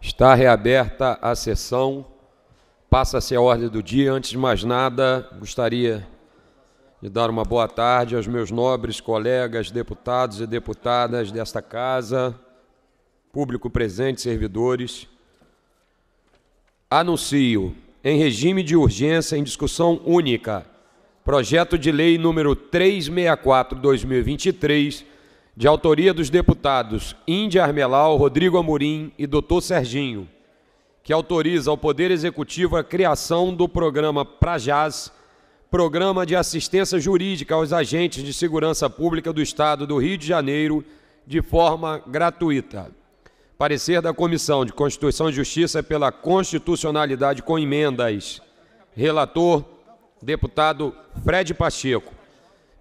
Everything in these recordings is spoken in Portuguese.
Está reaberta a sessão. Passa-se a ordem do dia. Antes de mais nada, gostaria de dar uma boa tarde aos meus nobres colegas deputados e deputadas desta casa, público presente, servidores. Anuncio, em regime de urgência, em discussão única, projeto de lei número 364-2023, de autoria dos deputados Índia Armelau, Rodrigo Amorim e Dr. Serginho, que autoriza ao Poder Executivo a criação do programa Prajaz, Programa de Assistência Jurídica aos Agentes de Segurança Pública do Estado do Rio de Janeiro, de forma gratuita. Parecer da Comissão de Constituição e Justiça pela Constitucionalidade com emendas. Relator, deputado Fred Pacheco.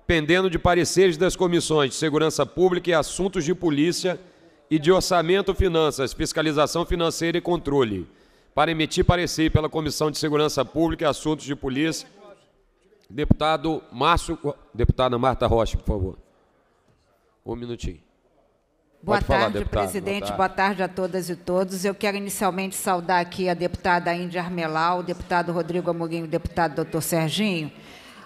Pendendo de pareceres das comissões de Segurança Pública e Assuntos de Polícia e de Orçamento, Finanças, Fiscalização Financeira e Controle. Para emitir parecer pela Comissão de Segurança Pública e Assuntos de Polícia, deputado Márcio, deputada Marta Rocha, por favor. Um minutinho. Boa Pode falar, tarde, deputado. presidente. Boa Boa tarde. tarde. a todas e todos. Eu quero inicialmente saudar aqui a deputada Índia Armelau, o deputado Rodrigo Amorim o deputado doutor Serginho.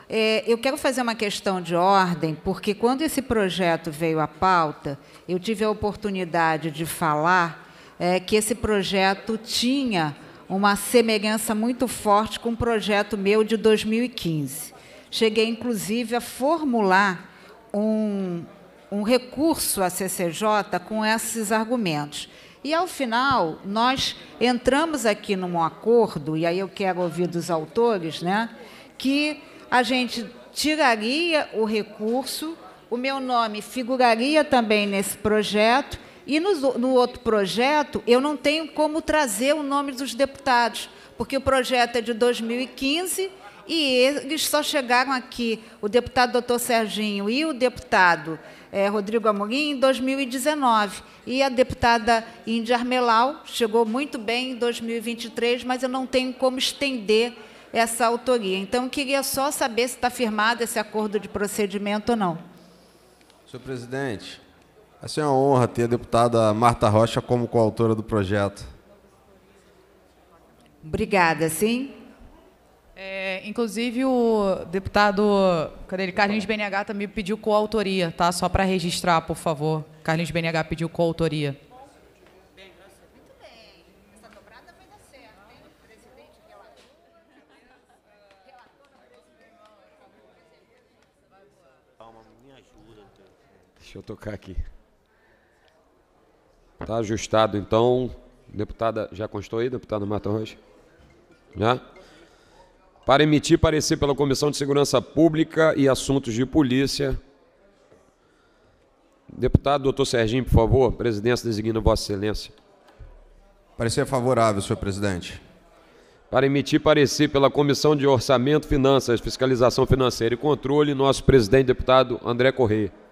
É, eu quero fazer uma questão de ordem, porque quando esse projeto veio à pauta, eu tive a oportunidade de falar é, que esse projeto tinha uma semelhança muito forte com um projeto meu de 2015. Cheguei, inclusive, a formular um, um recurso à CCJ com esses argumentos. E, ao final, nós entramos aqui num acordo, e aí eu quero ouvir dos autores, né, que a gente tiraria o recurso, o meu nome figuraria também nesse projeto, e no, no outro projeto eu não tenho como trazer o nome dos deputados, porque o projeto é de 2015 e eles só chegaram aqui, o deputado doutor Serginho e o deputado eh, Rodrigo Amorim, em 2019. E a deputada Índia Armelau chegou muito bem em 2023, mas eu não tenho como estender essa autoria. Então, eu queria só saber se está firmado esse acordo de procedimento ou não. Senhor presidente, assim é uma honra ter a deputada Marta Rocha como coautora do projeto. Obrigada, sim? É, inclusive, o deputado cadê ele? Carlinhos BNH também pediu coautoria, tá? Só para registrar, por favor. Carlinhos BNH pediu coautoria. Deixa eu tocar aqui. Está ajustado, então. Deputada, já constou aí, deputada Marta Rocha? Já? Para emitir parecer pela Comissão de Segurança Pública e Assuntos de Polícia. Deputado doutor Serginho, por favor, presidência designa Vossa Excelência. Parecer favorável, senhor presidente. Para emitir parecer pela Comissão de Orçamento, Finanças, Fiscalização Financeira e Controle, nosso presidente deputado André Correia.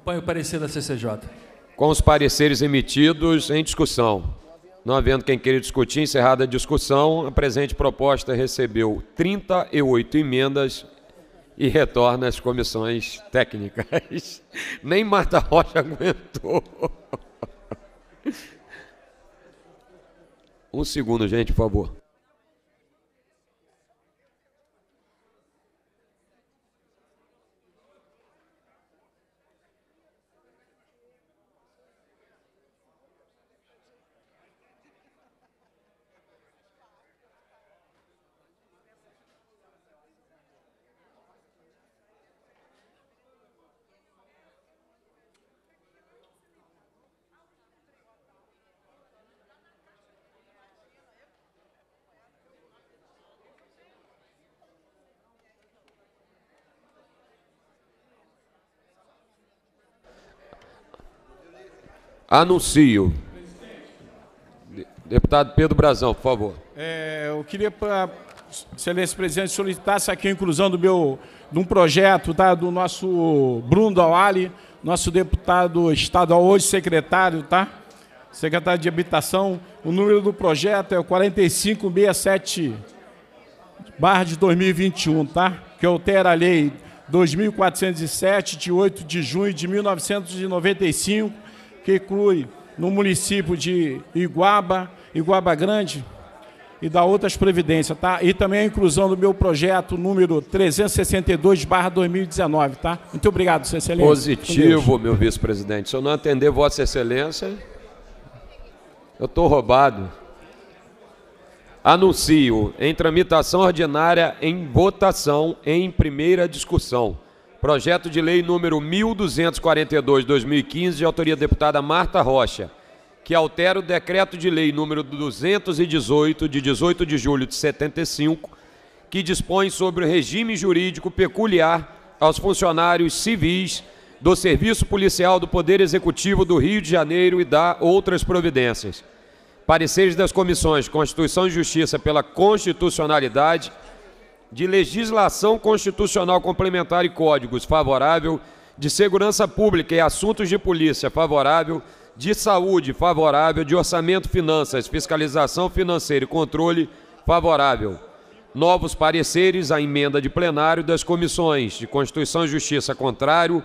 Acompanhe o parecer da CCJ. Com os pareceres emitidos em discussão. Não havendo quem queira discutir, encerrada a discussão, a presente proposta recebeu 38 emendas e retorna às comissões técnicas. Nem Marta Rocha aguentou. Um segundo, gente, por favor. Anuncio. De- Deputado Pedro Brazão, por favor. É, eu queria, para excelência presidente, solicitasse aqui a inclusão do meu, de um projeto tá, do nosso Bruno Dawali, nosso deputado estadual, hoje secretário, tá? Secretário de Habitação. O número do projeto é o 4567 barra de 2021, tá? que altera a lei 2407, de 8 de junho de 1995, que inclui no município de Iguaba, Iguaba Grande, e da outras previdências, tá? E também a inclusão do meu projeto número 362/2019, tá? Muito obrigado, Sua Excelência. Positivo, meu vice-presidente. Se eu não atender Vossa Excelência, eu estou roubado. Anuncio em tramitação ordinária em votação em primeira discussão. Projeto de lei número 1242/2015 de autoria da deputada Marta Rocha que altera o decreto de lei número 218 de 18 de julho de 75, que dispõe sobre o regime jurídico peculiar aos funcionários civis do Serviço Policial do Poder Executivo do Rio de Janeiro e dá outras providências. Pareceres das comissões Constituição e Justiça pela constitucionalidade, de legislação constitucional complementar e códigos favorável, de segurança pública e assuntos de polícia favorável, de saúde favorável, de orçamento, finanças, fiscalização financeira e controle favorável. Novos pareceres à emenda de plenário das comissões de Constituição e Justiça contrário,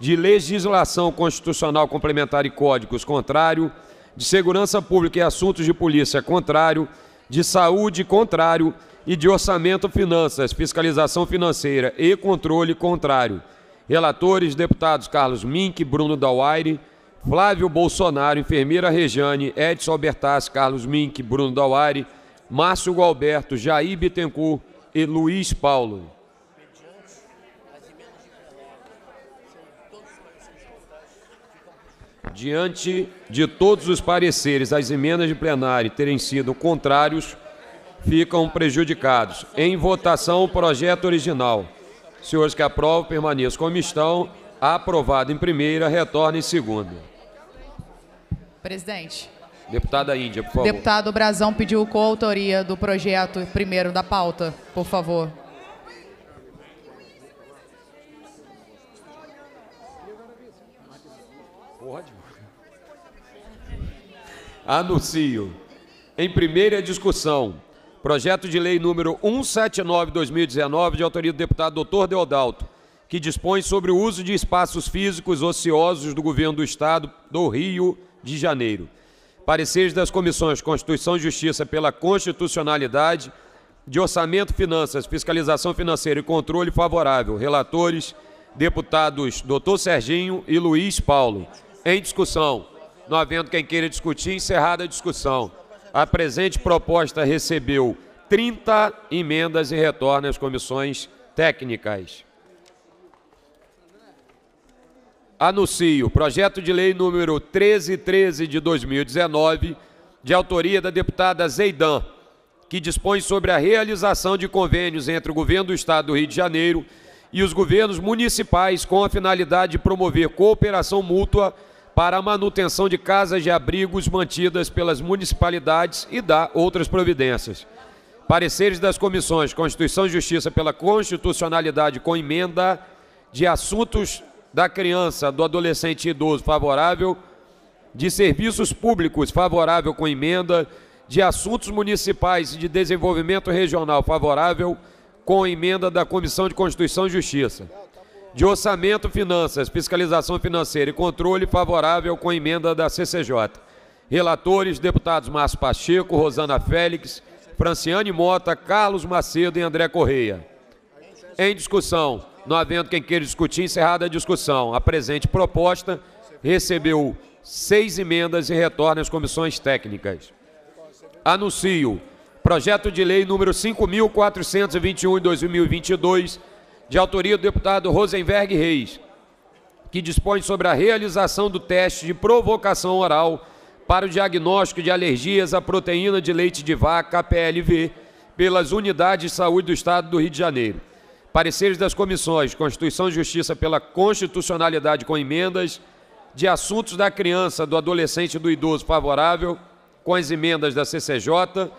de legislação constitucional complementar e códigos contrário, de segurança pública e assuntos de polícia contrário, de saúde contrário e de orçamento, finanças, fiscalização financeira e controle contrário. Relatores, deputados Carlos Mink, Bruno Dauaire, Flávio Bolsonaro, enfermeira Rejane, Edson Albertas, Carlos Mink, Bruno Dauari, Márcio Gualberto, Jair Bittencourt e Luiz Paulo. Diante de todos os pareceres, as emendas de plenário terem sido contrários, ficam prejudicados. Em votação, o projeto original. Senhores que aprovam, permaneçam como estão. Aprovado em primeira, retorna em segunda. Presidente. Deputada Índia, por favor. Deputado Brazão pediu coautoria do projeto primeiro da pauta, por favor. Pode. Anuncio. Em primeira discussão, projeto de lei número 179-2019, de autoria do deputado doutor Deodalto, que dispõe sobre o uso de espaços físicos ociosos do governo do Estado do Rio de janeiro. Pareceres das comissões Constituição e Justiça pela constitucionalidade, de Orçamento, Finanças, Fiscalização Financeira e Controle favorável. Relatores, deputados Dr. Serginho e Luiz Paulo. Em discussão. Não havendo quem queira discutir, encerrada a discussão. A presente proposta recebeu 30 emendas e retorna às comissões técnicas. anuncio projeto de lei número 1313 de 2019, de autoria da deputada Zeidan, que dispõe sobre a realização de convênios entre o governo do Estado do Rio de Janeiro e os governos municipais com a finalidade de promover cooperação mútua para a manutenção de casas de abrigos mantidas pelas municipalidades e dar outras providências. Pareceres das comissões Constituição e Justiça pela constitucionalidade com emenda de assuntos da criança, do adolescente e idoso favorável, de serviços públicos favorável com emenda, de assuntos municipais e de desenvolvimento regional favorável com emenda da Comissão de Constituição e Justiça. De orçamento, finanças, fiscalização financeira e controle favorável com emenda da CCJ. Relatores, deputados Márcio Pacheco, Rosana Félix, Franciane Mota, Carlos Macedo e André Correia. Em discussão, não havendo quem queira discutir, encerrada a discussão. A presente proposta recebeu seis emendas e retorna às comissões técnicas. Anuncio projeto de lei número 5.421 de 2022, de autoria do deputado Rosenberg Reis, que dispõe sobre a realização do teste de provocação oral para o diagnóstico de alergias à proteína de leite de vaca, PLV, pelas unidades de saúde do Estado do Rio de Janeiro. Pareceres das comissões Constituição e Justiça pela constitucionalidade com emendas, de assuntos da criança, do adolescente e do idoso favorável, com as emendas da CCJ,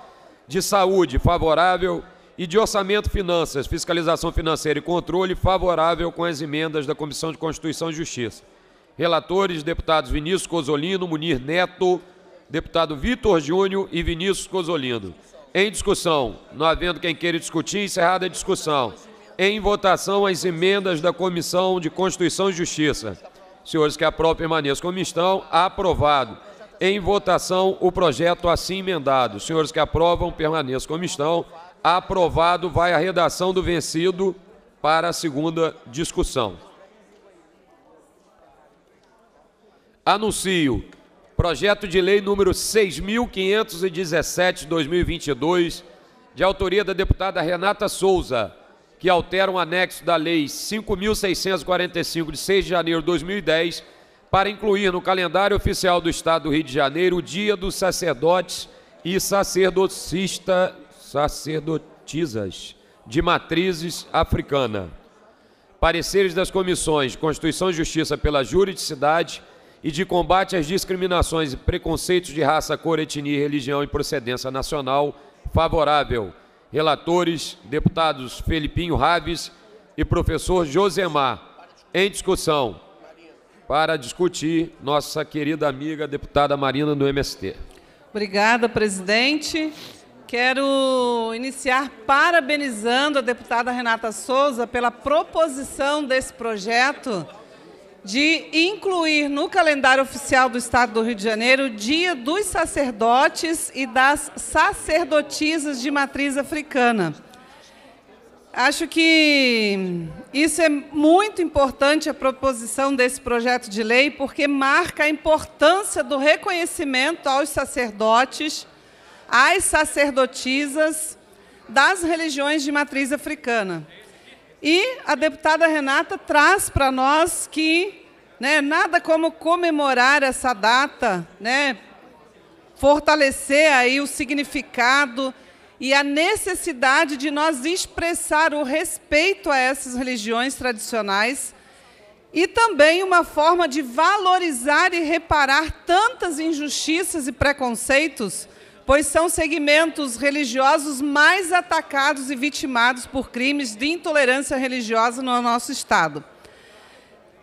de saúde favorável e de orçamento, finanças, fiscalização financeira e controle favorável com as emendas da Comissão de Constituição e Justiça. Relatores, deputados Vinícius Cozolino, Munir Neto, deputado Vitor Júnior e Vinícius Cozolino. Em discussão, não havendo quem queira discutir, encerrada a discussão. Em votação as emendas da Comissão de Constituição e Justiça. Senhores que aprovam, permaneçam como estão. Aprovado. Em votação o projeto assim emendado. Senhores que aprovam, permaneçam como estão. Aprovado. Vai a redação do vencido para a segunda discussão. Anuncio projeto de lei número 6.517-2022, de autoria da deputada Renata Souza, que altera um anexo da Lei 5.645, de 6 de janeiro de 2010, para incluir no calendário oficial do Estado do Rio de Janeiro o Dia dos Sacerdotes e Sacerdotista, Sacerdotisas de Matrizes Africana. Pareceres das comissões Constituição e Justiça pela Juridicidade e de combate às discriminações e preconceitos de raça, cor, etnia, religião e procedência nacional, favorável. Relatores, deputados Felipinho Raves e professor Josemar. Em discussão, para discutir, nossa querida amiga deputada Marina do MST. Obrigada, presidente. Quero iniciar parabenizando a deputada Renata Souza pela proposição desse projeto de incluir no calendário oficial do Estado do Rio de Janeiro o Dia dos Sacerdotes e das Sacerdotisas de Matriz Africana. Acho que isso é muito importante, a proposição desse projeto de lei, porque marca a importância do reconhecimento aos sacerdotes, às sacerdotisas das religiões de matriz africana. E a deputada Renata traz para nós que né, nada como comemorar essa data, né, fortalecer aí o significado e a necessidade de nós expressar o respeito a essas religiões tradicionais e também uma forma de valorizar e reparar tantas injustiças e preconceitos pois são segmentos religiosos mais atacados e vitimados por crimes de intolerância religiosa no nosso Estado.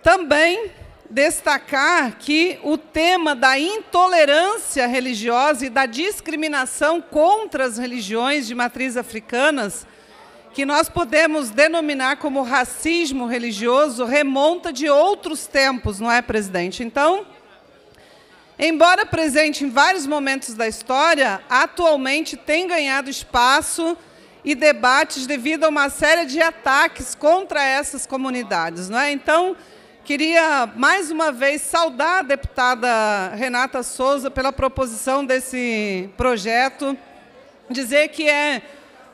Também destacar que o tema da intolerância religiosa e da discriminação contra as religiões de matriz africanas, que nós podemos denominar como racismo religioso, remonta de outros tempos, não é, presidente? Então, Embora presente em vários momentos da história, atualmente tem ganhado espaço e debates devido a uma série de ataques contra essas comunidades. Não é? Então, queria mais uma vez saudar a deputada Renata Souza pela proposição desse projeto, dizer que é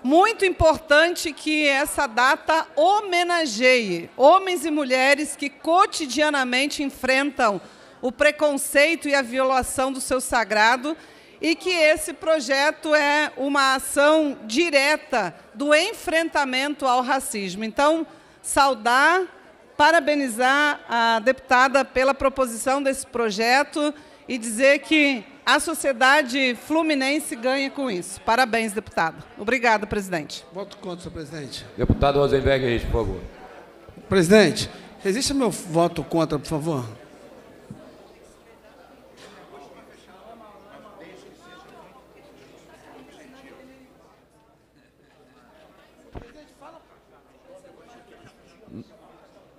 muito importante que essa data homenageie homens e mulheres que cotidianamente enfrentam o preconceito e a violação do seu sagrado e que esse projeto é uma ação direta do enfrentamento ao racismo. Então, saudar, parabenizar a deputada pela proposição desse projeto e dizer que a sociedade fluminense ganha com isso. Parabéns, deputado. Obrigada, presidente. Voto contra, senhor presidente. Deputado Rosenberg, por favor. Presidente, resiste meu voto contra, por favor.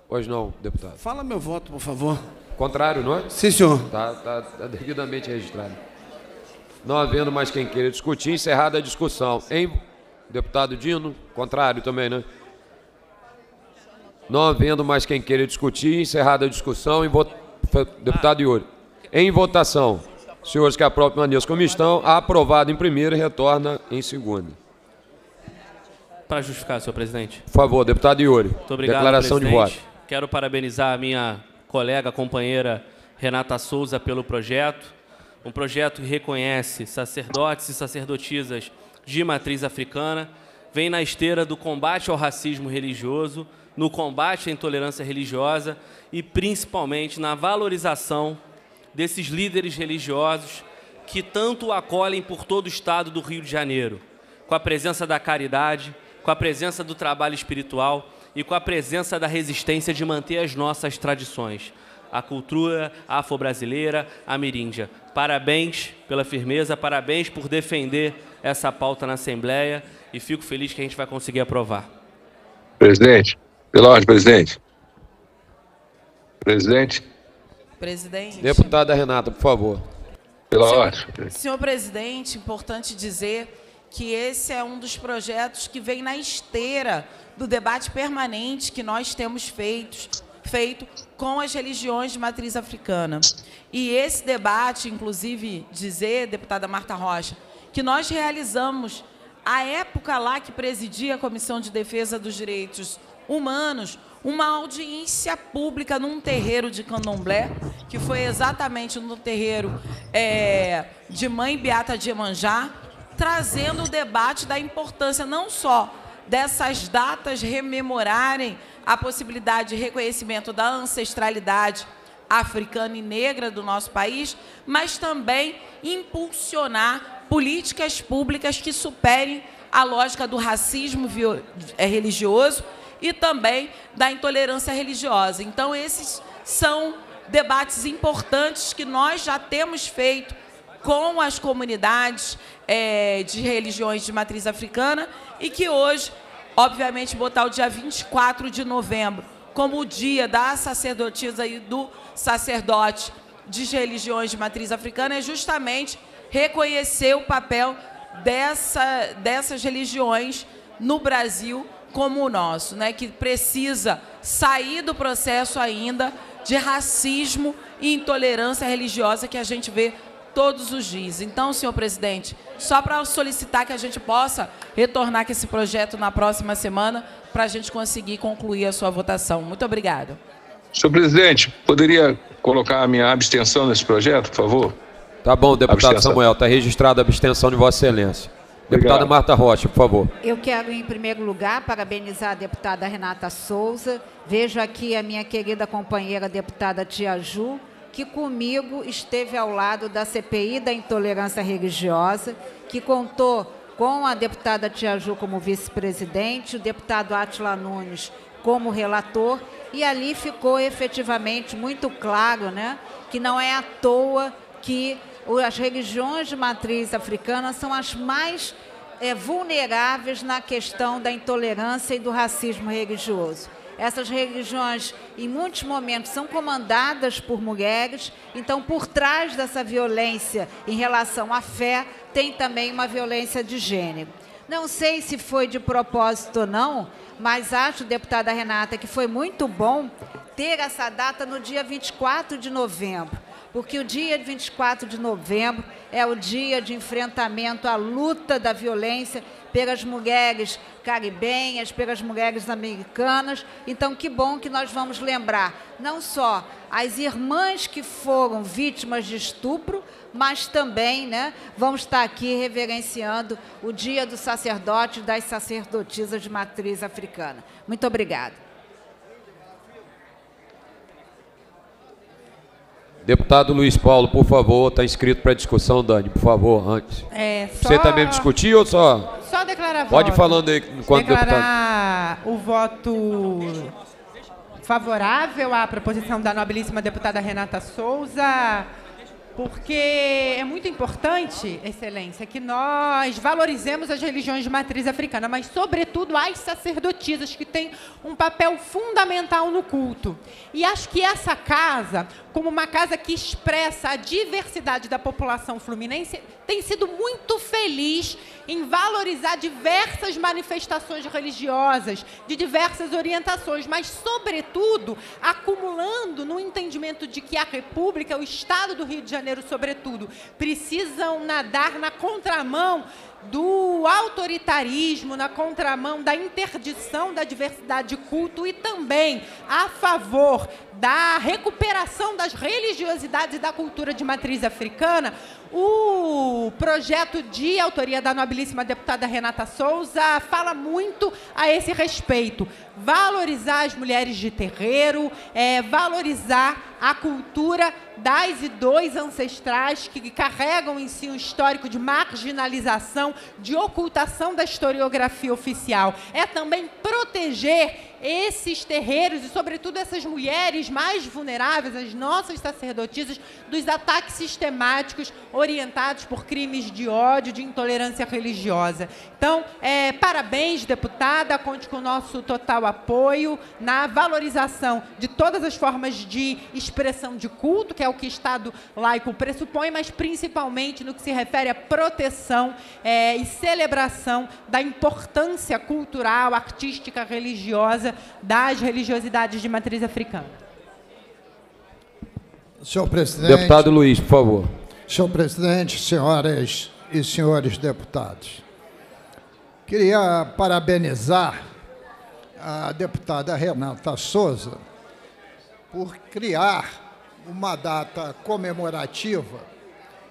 Pois não, deputado. Fala meu voto, por favor. Contrário, não é? Sim, senhor. Está tá, tá devidamente registrado. Não havendo mais quem queira discutir, encerrada a discussão. Em deputado Dino, contrário também, né? Não havendo mais quem queira discutir, encerrada a discussão, em vot... deputado Yuri. Em votação, senhores que aprovam permaneçam como estão, aprovado em primeira e retorna em segunda. Para justificar, senhor presidente. Por favor, deputado Yuri. Muito obrigado, Declaração presidente. de voto. Quero parabenizar a minha colega, companheira Renata Souza pelo projeto. Um projeto que reconhece sacerdotes e sacerdotisas de matriz africana, vem na esteira do combate ao racismo religioso, no combate à intolerância religiosa e principalmente na valorização desses líderes religiosos que tanto acolhem por todo o estado do Rio de Janeiro, com a presença da caridade, com a presença do trabalho espiritual e com a presença da resistência de manter as nossas tradições, a cultura afro-brasileira, a miríndia. Parabéns pela firmeza, parabéns por defender essa pauta na Assembleia e fico feliz que a gente vai conseguir aprovar. Presidente, pela ordem, presidente. Presidente, Presidente. Deputada Renata, por favor. pela Senhor- ordem. Senhor presidente, importante dizer que esse é um dos projetos que vem na esteira do debate permanente que nós temos feito, feito com as religiões de matriz africana. E esse debate, inclusive, dizer, deputada Marta Rocha, que nós realizamos a época lá que presidia a Comissão de Defesa dos Direitos Humanos, uma audiência pública num terreiro de candomblé, que foi exatamente no terreiro é, de Mãe Beata de Emanjá, trazendo o debate da importância não só dessas datas rememorarem a possibilidade de reconhecimento da ancestralidade africana e negra do nosso país, mas também impulsionar políticas públicas que superem a lógica do racismo eh, religioso e também da intolerância religiosa. Então, esses são debates importantes que nós já temos feito com as comunidades eh, de religiões de matriz africana e que hoje, obviamente, botar o dia 24 de novembro como o dia da sacerdotisa e do sacerdote de religiões de matriz africana é justamente reconhecer o papel dessa, dessas religiões no Brasil como o nosso, né, que precisa sair do processo ainda de racismo e intolerância religiosa que a gente vê todos os dias. Então, senhor presidente, só para solicitar que a gente possa retornar com esse projeto na próxima semana para a gente conseguir concluir a sua votação. Muito obrigada. Senhor presidente, poderia colocar a minha abstenção nesse projeto, por favor? Tá bom, deputado Abstenção. Samuel, está registrada a abstenção de Vossa Excelência. Deputada Obrigado. Marta Rocha, por favor. Eu quero, em primeiro lugar, parabenizar a deputada Renata Souza. Vejo aqui a minha querida companheira deputada Tia Ju, que comigo esteve ao lado da CPI da intolerância religiosa, que contou com a deputada Tia Ju como vice-presidente, o deputado Atila Nunes como relator, e ali ficou efetivamente muito claro né, que não é à toa que as religiões de matriz africana são as mais eh, vulneráveis na questão da intolerância e do racismo religioso. Essas religiões, em muitos momentos, são comandadas por mulheres, então, por trás dessa violência em relação à fé, tem também uma violência de gênero. Não sei se foi de propósito ou não, mas acho, deputada Renata, que foi muito bom ter essa data no dia 24 de novembro, porque o dia 24 de novembro é o dia de enfrentamento à luta da violência pelas mulheres caribenhas, pelas mulheres americanas. Então, que bom que nós vamos lembrar não só as irmãs que foram vítimas de estupro, mas também né, vamos estar aqui reverenciando o Dia do Sacerdote e das Sacerdotisas de Matriz Africana. Muito obrigada. Deputado Luiz Paulo, por favor, está inscrito para discussão, Dani, por favor, antes. É, só, Você também discutir ou só? Só declarar Pode voto. falando aí enquanto deputado. Declarar o voto favorável à proposição da nobilíssima deputada Renata Souza, porque é muito importante, Excelência, que nós valorizemos as religiões de matriz africana, mas, sobretudo, as sacerdotisas, que têm um papel fundamental no culto. E acho que essa casa, como uma casa que expressa a diversidade da população fluminense, tem sido muito feliz em valorizar diversas manifestações religiosas, de diversas orientações, mas, sobretudo, acumulando no entendimento de que a República, o Estado do Rio de Janeiro, sobretudo, precisam nadar na contramão do autoritarismo, na contramão da interdição da diversidade de culto e também a favor da recuperação das religiosidades e da cultura de matriz africana, o projeto de autoria da nobilíssima deputada Renata Souza fala muito a esse respeito. Valorizar as mulheres de terreiro, é, valorizar a cultura das e dos ancestrais que carregam em si um histórico de marginalização, de ocultação da historiografia oficial. É também proteger esses terreiros e, sobretudo, essas mulheres mais vulneráveis, as nossas sacerdotisas, dos ataques sistemáticos orientados por crimes de ódio, de intolerância religiosa. Então, é, parabéns, deputada, conte com o nosso total apoio na valorização de todas as formas de expressão de culto, que é o que o Estado laico pressupõe, mas principalmente no que se refere à proteção é, e celebração da importância cultural, artística, religiosa das religiosidades de matriz africana. Senhor presidente. Deputado Luiz, por favor. Senhor presidente, senhoras e senhores deputados. Queria parabenizar a deputada Renata Souza por criar uma data comemorativa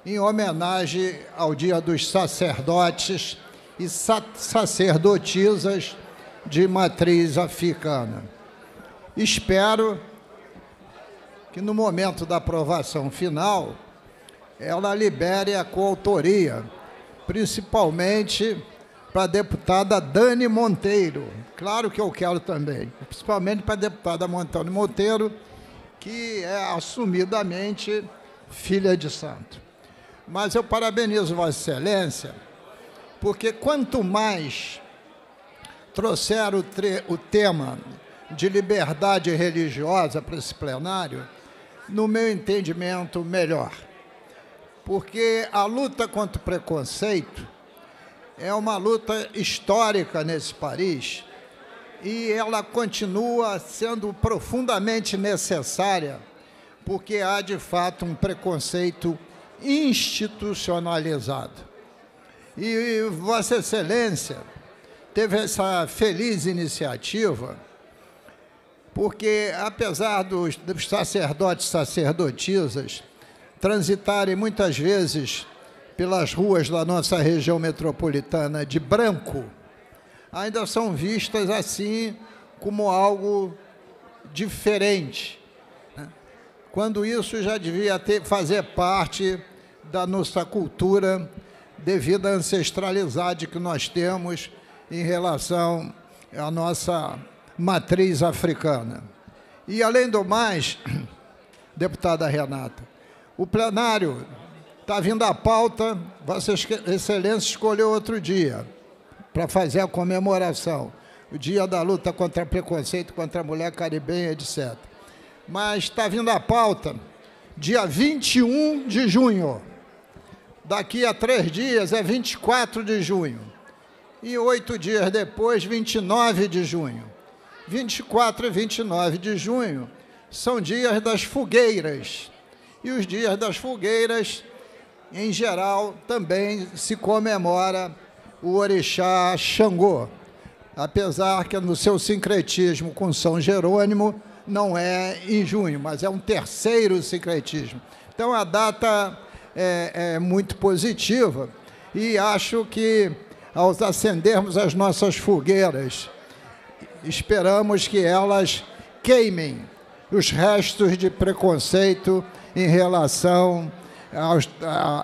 em homenagem ao Dia dos Sacerdotes e Sacerdotisas de matriz africana. Espero que no momento da aprovação final ela libere a coautoria, principalmente para a deputada Dani Monteiro. Claro que eu quero também, principalmente para a deputada Montano Monteiro, que é assumidamente filha de santo. Mas eu parabenizo Vossa Excelência, porque quanto mais trouxer o, o tema de liberdade religiosa para esse plenário, no meu entendimento, melhor. Porque a luta contra o preconceito é uma luta histórica nesse país e ela continua sendo profundamente necessária, porque há de fato um preconceito institucionalizado. E Vossa Excelência teve essa feliz iniciativa, porque apesar dos, dos sacerdotes e sacerdotisas transitarem muitas vezes pelas ruas da nossa região metropolitana de branco, ainda são vistas assim como algo diferente. Né? Quando isso já devia ter, fazer parte da nossa cultura devido à ancestralidade que nós temos em relação à nossa matriz africana. E, além do mais, deputada Renata, o plenário está vindo à pauta, Vossa Excelência escolheu outro dia para fazer a comemoração, o dia da luta contra preconceito contra a mulher caribenha, etc. Mas está vindo à pauta dia 21 de junho. Daqui a três dias é 24 de junho e oito dias depois, 29 de junho. 24 e 29 de junho são dias das fogueiras. E os dias das fogueiras, em geral, também se comemora o orixá Xangô. Apesar que no seu sincretismo com São Jerônimo não é em junho, mas é um terceiro sincretismo. Então a data é, é muito positiva e acho que ao acendermos as nossas fogueiras, esperamos que elas queimem os restos de preconceito em relação aos,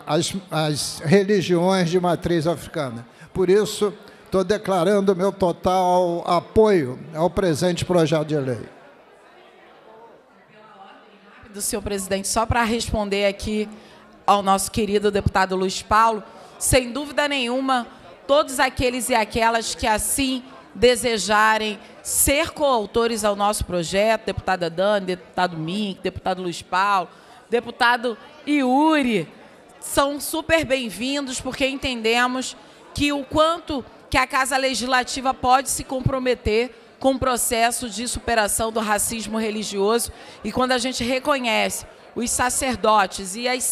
às, às religiões de matriz africana. Por isso, estou declarando meu total apoio ao presente projeto de lei. Do senhor presidente, só para responder aqui ao nosso querido deputado Luiz Paulo, sem dúvida nenhuma, todos aqueles e aquelas que assim desejarem ser coautores ao nosso projeto, deputada Dani, deputado Mink, deputado Luiz Paulo, deputado Iuri, são super bem-vindos porque entendemos que o quanto que a Casa Legislativa pode se comprometer com o processo de superação do racismo religioso. E quando a gente reconhece os sacerdotes e as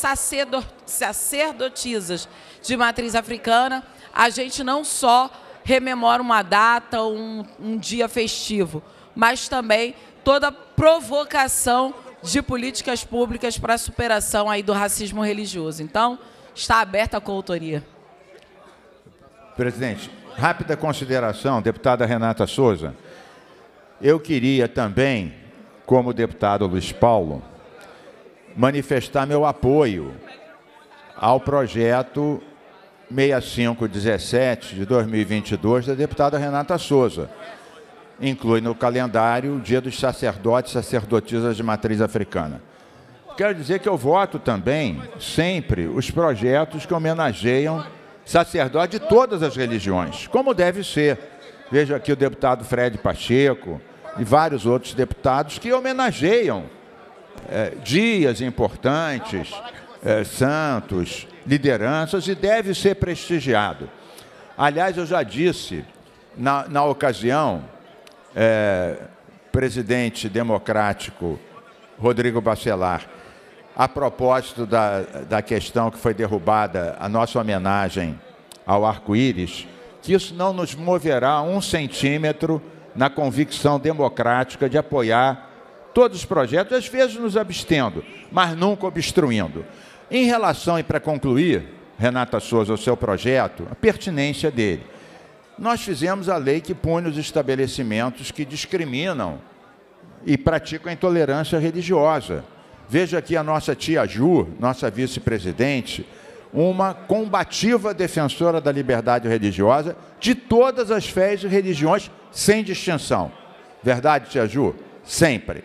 sacerdotisas de matriz africana, a gente não só rememora uma data, um, um dia festivo, mas também toda provocação de políticas públicas para a superação aí do racismo religioso. Então, está aberta a coautoria. Presidente, rápida consideração, deputada Renata Souza. Eu queria também, como deputado Luiz Paulo, manifestar meu apoio ao projeto 6517 de 2022 da deputada Renata Souza. inclui no calendário o Dia dos Sacerdotes e Sacerdotisas de Matriz Africana. Quero dizer que eu voto também sempre os projetos que homenageiam sacerdotes de todas as religiões, como deve ser. Vejo aqui o deputado Fred Pacheco e vários outros deputados que homenageiam é, dias importantes, é, santos, lideranças e deve ser prestigiado. Aliás, eu já disse na, na ocasião, é, presidente democrático Rodrigo Bacelar, a propósito da, da questão que foi derrubada, a nossa homenagem ao arco-íris, que isso não nos moverá um centímetro na convicção democrática de apoiar todos os projetos, às vezes nos abstendo, mas nunca obstruindo. Em relação, e para concluir, Renata Souza, o seu projeto, a pertinência dele. Nós fizemos a lei que pune os estabelecimentos que discriminam e praticam a intolerância religiosa. Veja aqui a nossa tia Ju, nossa vice-presidente, uma combativa defensora da liberdade religiosa de todas as fés e religiões, sem distinção. Verdade, tia Ju? Sempre.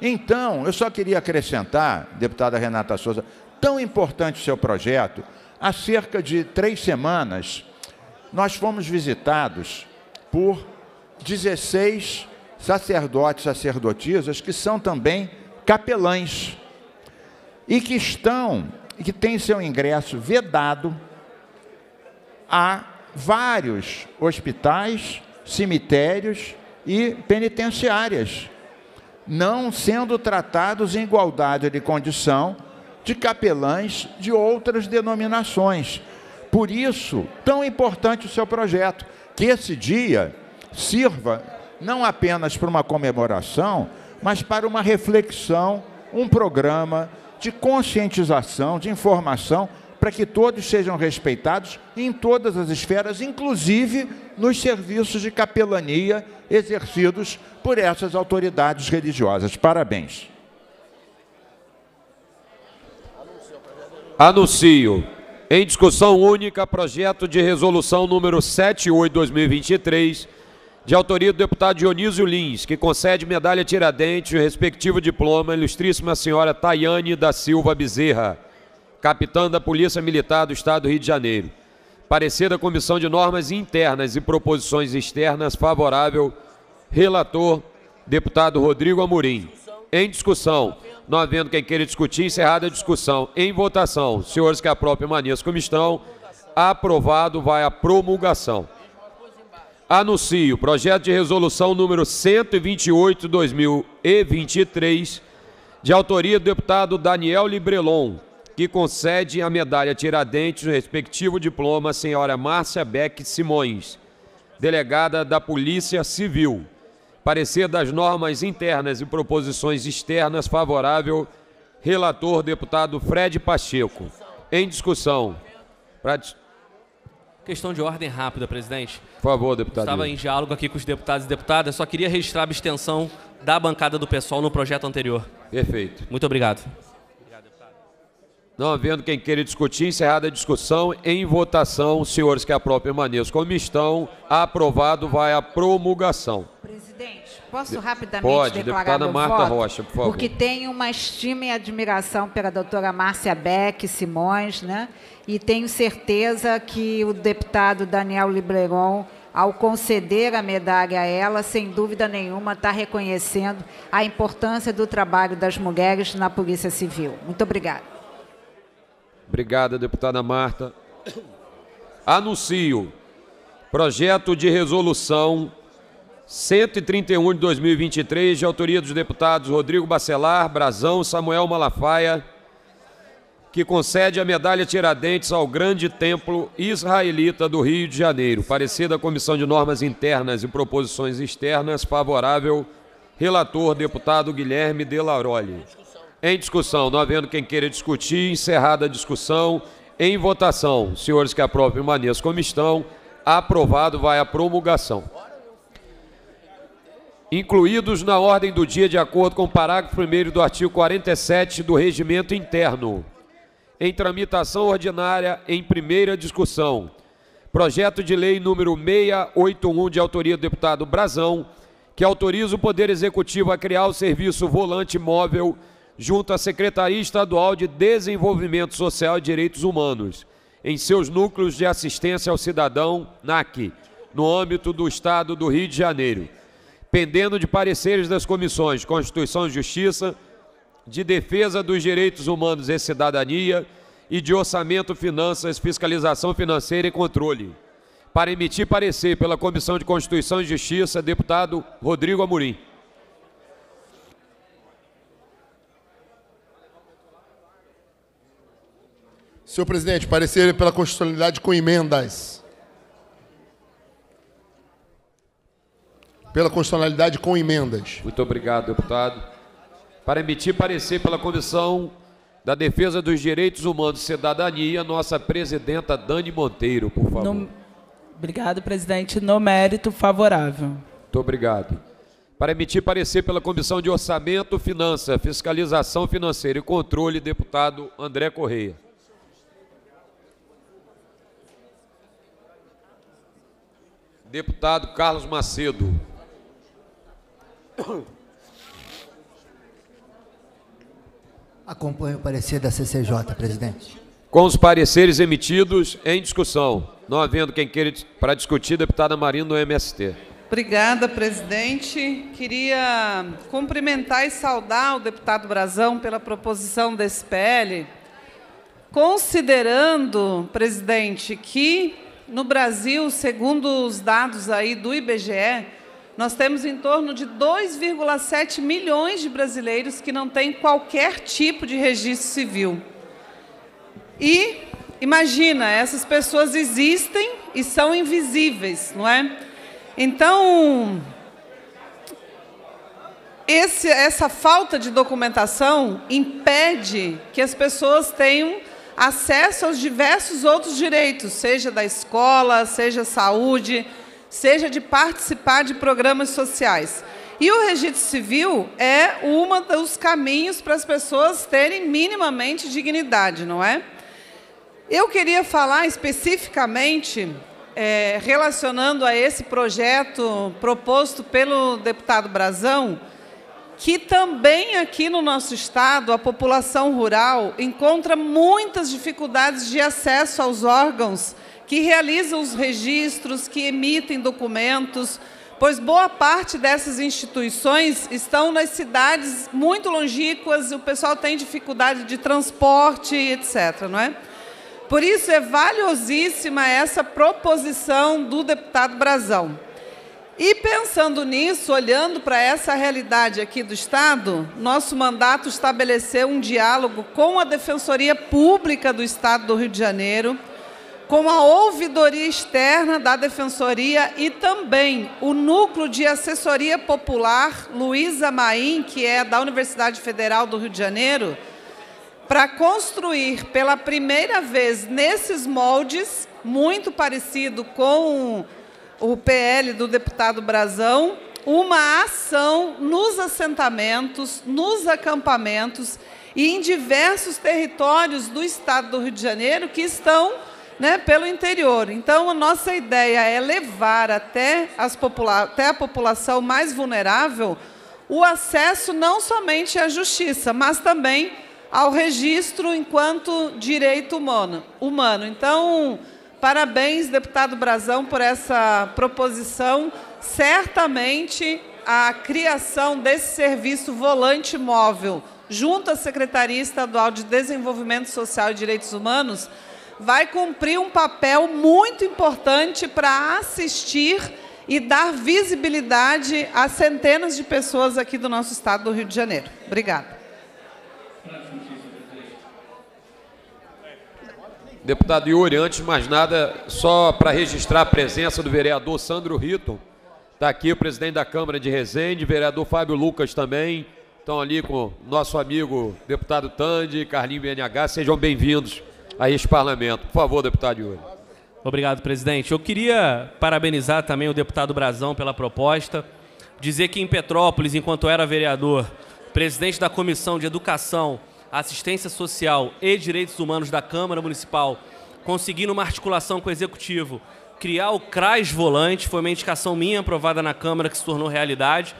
Então, eu só queria acrescentar, deputada Renata Souza, tão importante o seu projeto, há cerca de três semanas, nós fomos visitados por 16 sacerdotes, sacerdotisas, que são também capelães e que estão, que têm seu ingresso vedado a vários hospitais, cemitérios e penitenciárias, não sendo tratados em igualdade de condição de capelães de outras denominações. Por isso, tão importante o seu projeto, que esse dia sirva não apenas para uma comemoração, mas para uma reflexão, um programa de conscientização, de informação, para que todos sejam respeitados em todas as esferas, inclusive nos serviços de capelania exercidos por essas autoridades religiosas. Parabéns. Anuncio. Em discussão única, projeto de resolução número 78-2023, de autoria do deputado Dionísio Lins, que concede medalha Tiradentes e o respectivo diploma à ilustríssima senhora Tayane da Silva Bezerra, capitã da Polícia Militar do Estado do Rio de Janeiro. Parecer da Comissão de Normas Internas e Proposições Externas favorável, relator, deputado Rodrigo Amorim. Em discussão, não havendo quem queira discutir, encerrada a discussão. Em votação, senhores que apropriam manias como estão, aprovado, vai a promulgação. Anuncio projeto de resolução número 128-2023, de autoria do deputado Daniel Librelon, que concede a medalha Tiradentes o respectivo diploma à senhora Márcia Beck Simões, delegada da Polícia Civil. Parecer das normas internas e proposições externas favorável, relator deputado Fred Pacheco. Em discussão. Pra... Questão de ordem rápida, presidente. Por favor, deputado. Estava em diálogo aqui com os deputados e deputadas, só queria registrar a abstenção da bancada do pessoal no projeto anterior. Perfeito. Muito obrigado. Não havendo quem queira discutir, encerrada a discussão, em votação, os senhores que apropriam maneiras como estão, aprovado, vai a promulgação. Presidente, posso rapidamente Pode, declarar deputada meu Marta voto? Rocha, por favor. Porque tenho uma estima e admiração pela doutora Márcia Beck Simões, né? E tenho certeza que o deputado Daniel Libreron, ao conceder a medalha a ela, sem dúvida nenhuma, está reconhecendo a importância do trabalho das mulheres na Polícia Civil. Muito obrigada. Obrigada, deputada Marta. Anuncio projeto de resolução 131 de 2023, de autoria dos deputados Rodrigo Bacelar, Brazão, Samuel Malafaia, que concede a medalha Tiradentes ao Grande Templo Israelita do Rio de Janeiro. Parecer da Comissão de Normas Internas e Proposições Externas, favorável, relator, deputado Guilherme Delaroli. Em discussão, não havendo quem queira discutir, encerrada a discussão, em votação, senhores que aprovem maneiras como estão, aprovado, vai a promulgação. Incluídos na ordem do dia, de acordo com o parágrafo 1 do artigo 47 do Regimento Interno. Em tramitação ordinária, em primeira discussão. Projeto de lei número 681, de autoria do deputado Brazão, que autoriza o Poder Executivo a criar o serviço volante móvel junto à Secretaria Estadual de Desenvolvimento Social e Direitos Humanos, em seus núcleos de assistência ao cidadão, NAC, no âmbito do Estado do Rio de Janeiro, pendendo de pareceres das comissões Constituição e Justiça, de Defesa dos Direitos Humanos e Cidadania e de Orçamento, Finanças, Fiscalização Financeira e Controle. Para emitir parecer pela Comissão de Constituição e Justiça, deputado Rodrigo Amorim. Senhor presidente, parecer pela constitucionalidade com emendas. Pela constitucionalidade com emendas. Muito obrigado, deputado. Para emitir parecer pela Comissão da Defesa dos Direitos Humanos e Cidadania, nossa presidenta Dani Monteiro, por favor. No... Obrigado, presidente. No mérito, favorável. Muito obrigado. Para emitir parecer pela Comissão de Orçamento, Finança, Fiscalização Financeira e Controle, deputado André Correia. Deputado Carlos Macedo. Acompanho o parecer da CCJ, presidente. Com os pareceres emitidos em discussão. Não havendo quem queira para discutir, deputada Marina do MST. Obrigada, presidente. Queria cumprimentar e saudar o deputado Brazão pela proposição desse PL, considerando, presidente, que no Brasil, segundo os dados aí do IBGE, nós temos em torno de 2,7 milhões de brasileiros que não têm qualquer tipo de registro civil. E imagina, essas pessoas existem e são invisíveis, não é? Então, esse, essa falta de documentação impede que as pessoas tenham acesso aos diversos outros direitos, seja da escola, seja saúde, seja de participar de programas sociais. E o registro civil é um dos caminhos para as pessoas terem minimamente dignidade, não é? Eu queria falar especificamente, é, relacionando a esse projeto proposto pelo deputado Brazão, que também aqui no nosso estado a população rural encontra muitas dificuldades de acesso aos órgãos que realizam os registros, que emitem documentos, pois boa parte dessas instituições estão nas cidades muito longínquas e o pessoal tem dificuldade de transporte, etc. Não é? Por isso é valiosíssima essa proposição do deputado Brazão. E pensando nisso, olhando para essa realidade aqui do Estado, nosso mandato estabeleceu um diálogo com a Defensoria Pública do Estado do Rio de Janeiro, com a ouvidoria externa da Defensoria e também o Núcleo de Assessoria Popular Luísa Maim, que é da Universidade Federal do Rio de Janeiro, para construir pela primeira vez nesses moldes, muito parecido com o PL do deputado Brazão, uma ação nos assentamentos, nos acampamentos e em diversos territórios do estado do Rio de Janeiro que estão né, pelo interior. Então, a nossa ideia é levar até, as popula até a população mais vulnerável o acesso não somente à justiça, mas também ao registro enquanto direito humano. humano. Então, Parabéns, deputado Brazão, por essa proposição. Certamente, a criação desse serviço volante móvel, junto à Secretaria Estadual de Desenvolvimento Social e Direitos Humanos, vai cumprir um papel muito importante para assistir e dar visibilidade a centenas de pessoas aqui do nosso estado do Rio de Janeiro. Obrigada. Deputado Yuri, antes de mais nada, só para registrar a presença do vereador Sandro Rito, está aqui o presidente da Câmara de Resende, vereador Fábio Lucas também, estão ali com nosso amigo deputado Tande, Carlinho BNH, sejam bem-vindos a este parlamento. Por favor, deputado Yuri. Obrigado, presidente. Eu queria parabenizar também o deputado Brazão pela proposta, dizer que em Petrópolis, enquanto era vereador, presidente da Comissão de Educação Assistência Social e Direitos Humanos da Câmara Municipal, conseguindo uma articulação com o Executivo criar o CRAS Volante, foi uma indicação minha aprovada na Câmara que se tornou realidade.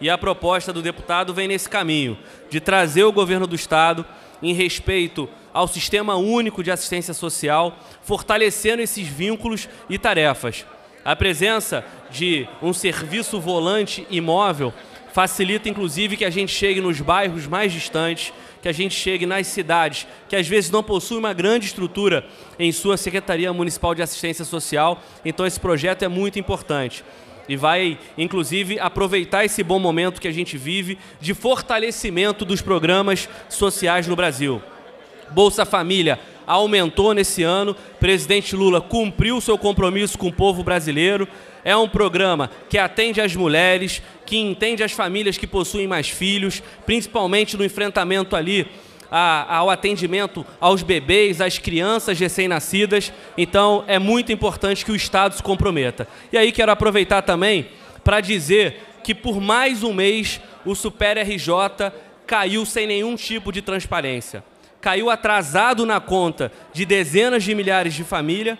E a proposta do deputado vem nesse caminho, de trazer o governo do Estado em respeito ao Sistema Único de Assistência Social, fortalecendo esses vínculos e tarefas. A presença de um serviço volante imóvel facilita, inclusive, que a gente chegue nos bairros mais distantes, que a gente chegue nas cidades, que às vezes não possuem uma grande estrutura em sua Secretaria Municipal de Assistência Social. Então, esse projeto é muito importante e vai, inclusive, aproveitar esse bom momento que a gente vive de fortalecimento dos programas sociais no Brasil. Bolsa Família aumentou nesse ano, presidente Lula cumpriu seu compromisso com o povo brasileiro. É um programa que atende as mulheres, que entende as famílias que possuem mais filhos, principalmente no enfrentamento ali a, ao atendimento aos bebês, às crianças recém-nascidas. Então, é muito importante que o Estado se comprometa. E aí quero aproveitar também para dizer que por mais um mês o Super RJ caiu sem nenhum tipo de transparência. Caiu atrasado na conta de dezenas de milhares de famílias,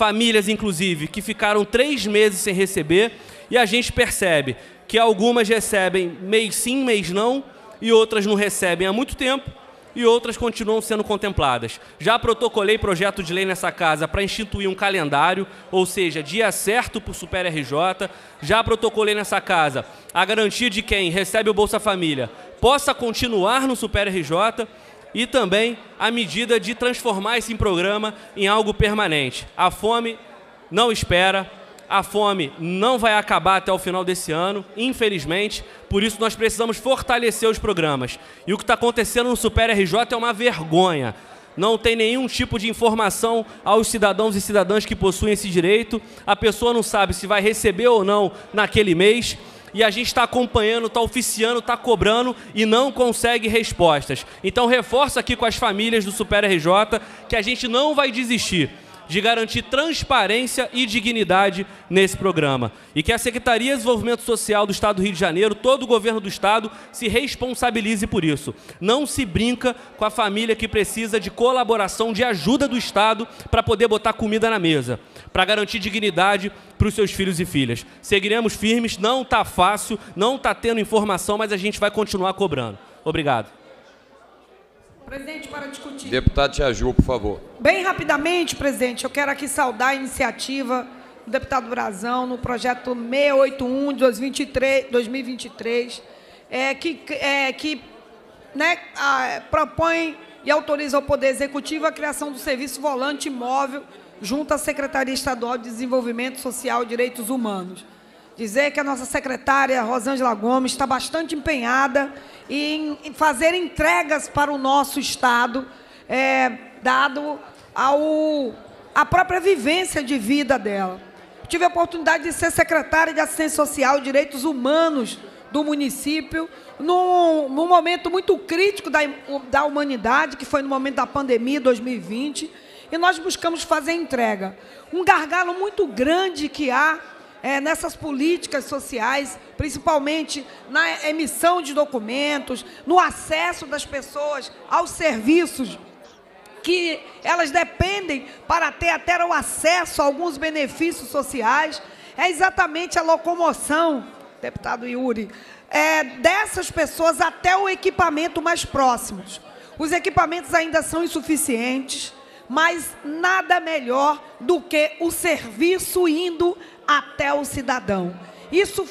famílias inclusive que ficaram três meses sem receber, e a gente percebe que algumas recebem mês sim, mês não, e outras não recebem há muito tempo, e outras continuam sendo contempladas. Já protocolei projeto de lei nessa casa para instituir um calendário, ou seja, dia certo para o Super RJ. Já protocolei nessa casa a garantia de quem recebe o Bolsa Família possa continuar no Super RJ e também a medida de transformar esse programa em algo permanente. A fome não espera, a fome não vai acabar até o final desse ano, infelizmente. Por isso, nós precisamos fortalecer os programas. E o que está acontecendo no Super RJ é uma vergonha. Não tem nenhum tipo de informação aos cidadãos e cidadãs que possuem esse direito. A pessoa não sabe se vai receber ou não naquele mês e a gente está acompanhando, está oficiando, está cobrando e não consegue respostas. Então reforça aqui com as famílias do Super RJ que a gente não vai desistir de garantir transparência e dignidade nesse programa. E que a Secretaria de Desenvolvimento Social do Estado do Rio de Janeiro, todo o governo do Estado, se responsabilize por isso. Não se brinca com a família que precisa de colaboração, de ajuda do Estado para poder botar comida na mesa, para garantir dignidade para os seus filhos e filhas. Seguiremos firmes, não está fácil, não está tendo informação, mas a gente vai continuar cobrando. Obrigado. Presidente, para discutir. Deputado Tiaju, por favor. Bem rapidamente, presidente, eu quero aqui saudar a iniciativa do deputado Brazão no projeto 681 de 2023, 2023 é, que, é, que né, a, propõe e autoriza ao Poder Executivo a criação do serviço volante móvel junto à Secretaria Estadual de Desenvolvimento Social e Direitos Humanos. Dizer que a nossa secretária Rosângela Gomes está bastante empenhada em, fazer entregas para o nosso Estado, é, dado ao, a própria vivência de vida dela. Tive a oportunidade de ser secretária de Assistência Social e Direitos Humanos do município, num, num momento muito crítico da, da humanidade, que foi no momento da pandemia 2020, e nós buscamos fazer entrega. Um gargalo muito grande que há é, nessas políticas sociais, principalmente na emissão de documentos, no acesso das pessoas aos serviços que elas dependem para ter até o acesso a alguns benefícios sociais, é exatamente a locomoção, deputado Yuri, é, dessas pessoas até o equipamento mais próximo. Os equipamentos ainda são insuficientes, mas nada melhor do que o serviço indo até o cidadão. Isso,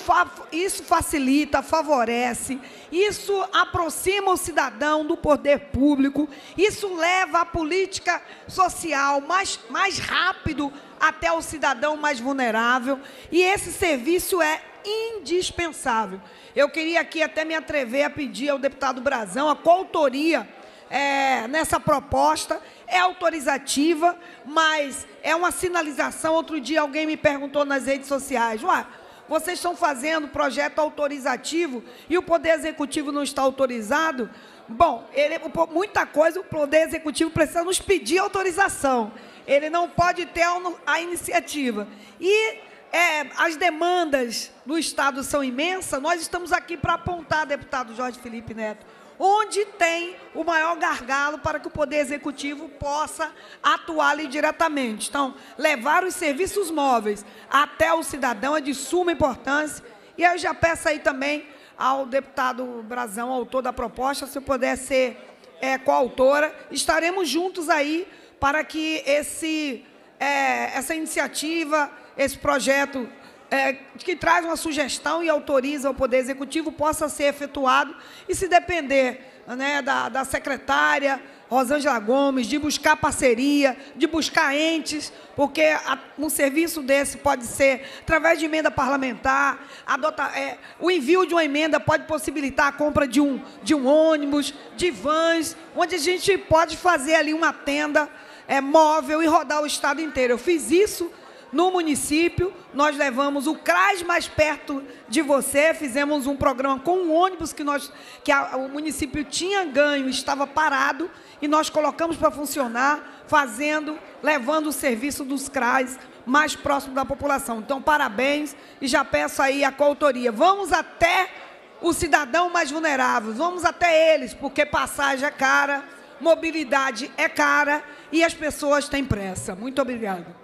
isso facilita, favorece, isso aproxima o cidadão do poder público, isso leva a política social mais, mais rápido até o cidadão mais vulnerável, e esse serviço é indispensável. Eu queria aqui até me atrever a pedir ao deputado Brazão a coautoria é, nessa proposta, é autorizativa, mas é uma sinalização. Outro dia alguém me perguntou nas redes sociais, Ué, vocês estão fazendo projeto autorizativo e o Poder Executivo não está autorizado? Bom, ele, muita coisa o Poder Executivo precisa nos pedir autorização. Ele não pode ter a iniciativa. E é, as demandas do Estado são imensas. Nós estamos aqui para apontar, deputado Jorge Felipe Neto, onde tem o maior gargalo para que o Poder Executivo possa atuar ali diretamente. Então, levar os serviços móveis até o cidadão é de suma importância. E eu já peço aí também ao deputado Brazão, autor da proposta, se eu puder ser é, coautora, estaremos juntos aí para que esse, é, essa iniciativa, esse projeto é, que traz uma sugestão e autoriza o Poder Executivo possa ser efetuado e se depender né, da, da secretária Rosângela Gomes, de buscar parceria, de buscar entes, porque a, um serviço desse pode ser através de emenda parlamentar, adota, é, o envio de uma emenda pode possibilitar a compra de um, de um ônibus, de vans, onde a gente pode fazer ali uma tenda é, móvel e rodar o estado inteiro. Eu fiz isso no município, nós levamos o CRAS mais perto de você, fizemos um programa com um ônibus que, nós, que a, o município tinha ganho, estava parado, e nós colocamos para funcionar, fazendo, levando o serviço dos CRAS mais próximo da população. Então, parabéns, e já peço aí a coautoria. Vamos até o cidadão mais vulnerável, vamos até eles, porque passagem é cara, mobilidade é cara, e as pessoas têm pressa. Muito obrigada.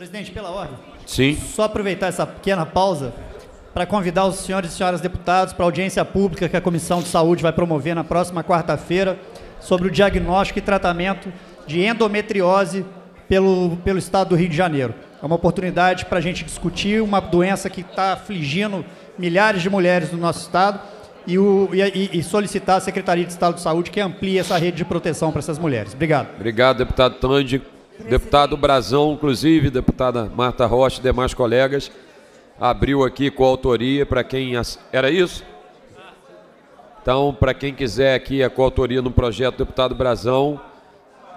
Presidente, pela ordem. Sim. Só aproveitar essa pequena pausa para convidar os senhores e senhoras deputados para a audiência pública que a Comissão de Saúde vai promover na próxima quarta-feira sobre o diagnóstico e tratamento de endometriose pelo, pelo Estado do Rio de Janeiro. É uma oportunidade para a gente discutir uma doença que está afligindo milhares de mulheres no nosso Estado e, o, e, e, solicitar à Secretaria de Estado de Saúde que amplie essa rede de proteção para essas mulheres. Obrigado. Obrigado, deputado Tandy. Deputado Brazão, inclusive, deputada Marta Rocha e demais colegas, abriu aqui com autoria para quem. Era isso? Então, para quem quiser aqui a coautoria no projeto deputado Brazão,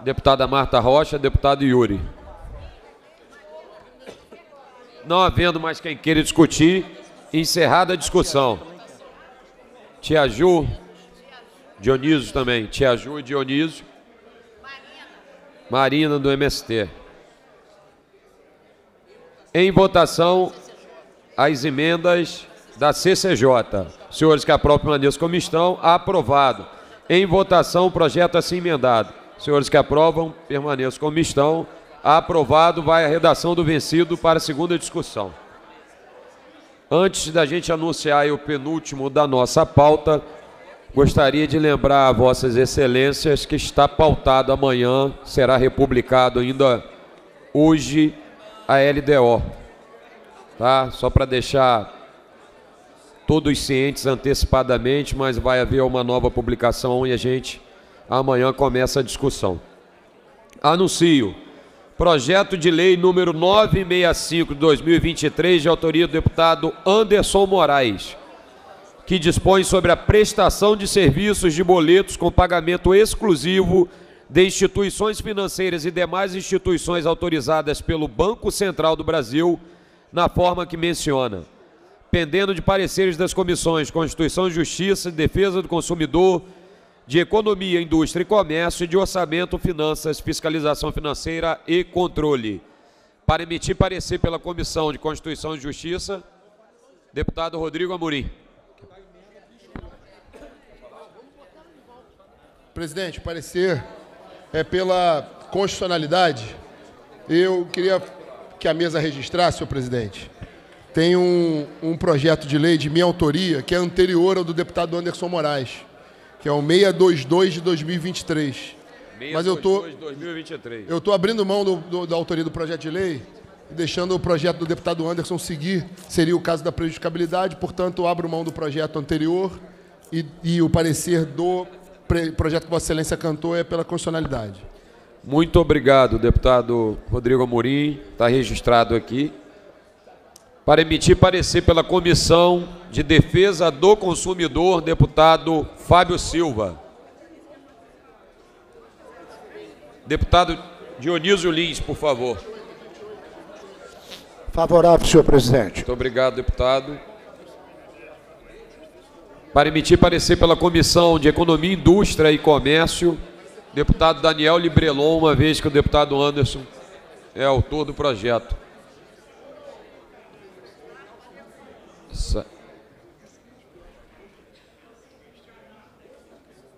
deputada Marta Rocha, deputado Yuri. Não havendo mais quem queira discutir, encerrada a discussão. Tia Ju, Dionísio também, Tia Ju e Dionísio. Marina do MST. Em votação, as emendas da CCJ. Senhores que aprovam, permaneçam como estão. Aprovado. Em votação, o projeto assim emendado. Senhores que aprovam, permaneçam como estão. Aprovado, vai a redação do vencido para a segunda discussão. Antes da gente anunciar o penúltimo da nossa pauta, Gostaria de lembrar a Vossas Excelências que está pautado amanhã, será republicado ainda hoje a LDO. Tá? Só para deixar todos cientes antecipadamente, mas vai haver uma nova publicação e a gente amanhã começa a discussão. Anuncio. Projeto de lei número 965 de 2023, de autoria do deputado Anderson Moraes que dispõe sobre a prestação de serviços de boletos com pagamento exclusivo de instituições financeiras e demais instituições autorizadas pelo Banco Central do Brasil, na forma que menciona, pendendo de pareceres das comissões Constituição e Justiça, Defesa do Consumidor, de Economia, Indústria e Comércio e de Orçamento, Finanças, Fiscalização Financeira e Controle. Para emitir parecer pela Comissão de Constituição e Justiça, deputado Rodrigo Amorim. Presidente, parecer é pela constitucionalidade. Eu queria que a mesa registrasse, senhor presidente. Tem um, um projeto de lei de minha autoria que é anterior ao do deputado Anderson Moraes, que é o 622 de 2023. 622 Mas eu tô, 2023. Eu estou abrindo mão do, do, da autoria do projeto de lei e deixando o projeto do deputado Anderson seguir. Seria o caso da prejudicabilidade, portanto, abro mão do projeto anterior e, e o parecer do projeto que Vossa Excelência cantou é pela constitucionalidade. Muito obrigado, deputado Rodrigo Amorim. Está registrado aqui. Para emitir parecer pela Comissão de Defesa do Consumidor, deputado Fábio Silva. Deputado Dionísio Lins, por favor. Favorável, senhor presidente. Muito obrigado, deputado. Para emitir parecer pela Comissão de Economia, Indústria e Comércio, deputado Daniel Librelon, uma vez que o deputado Anderson é autor do projeto.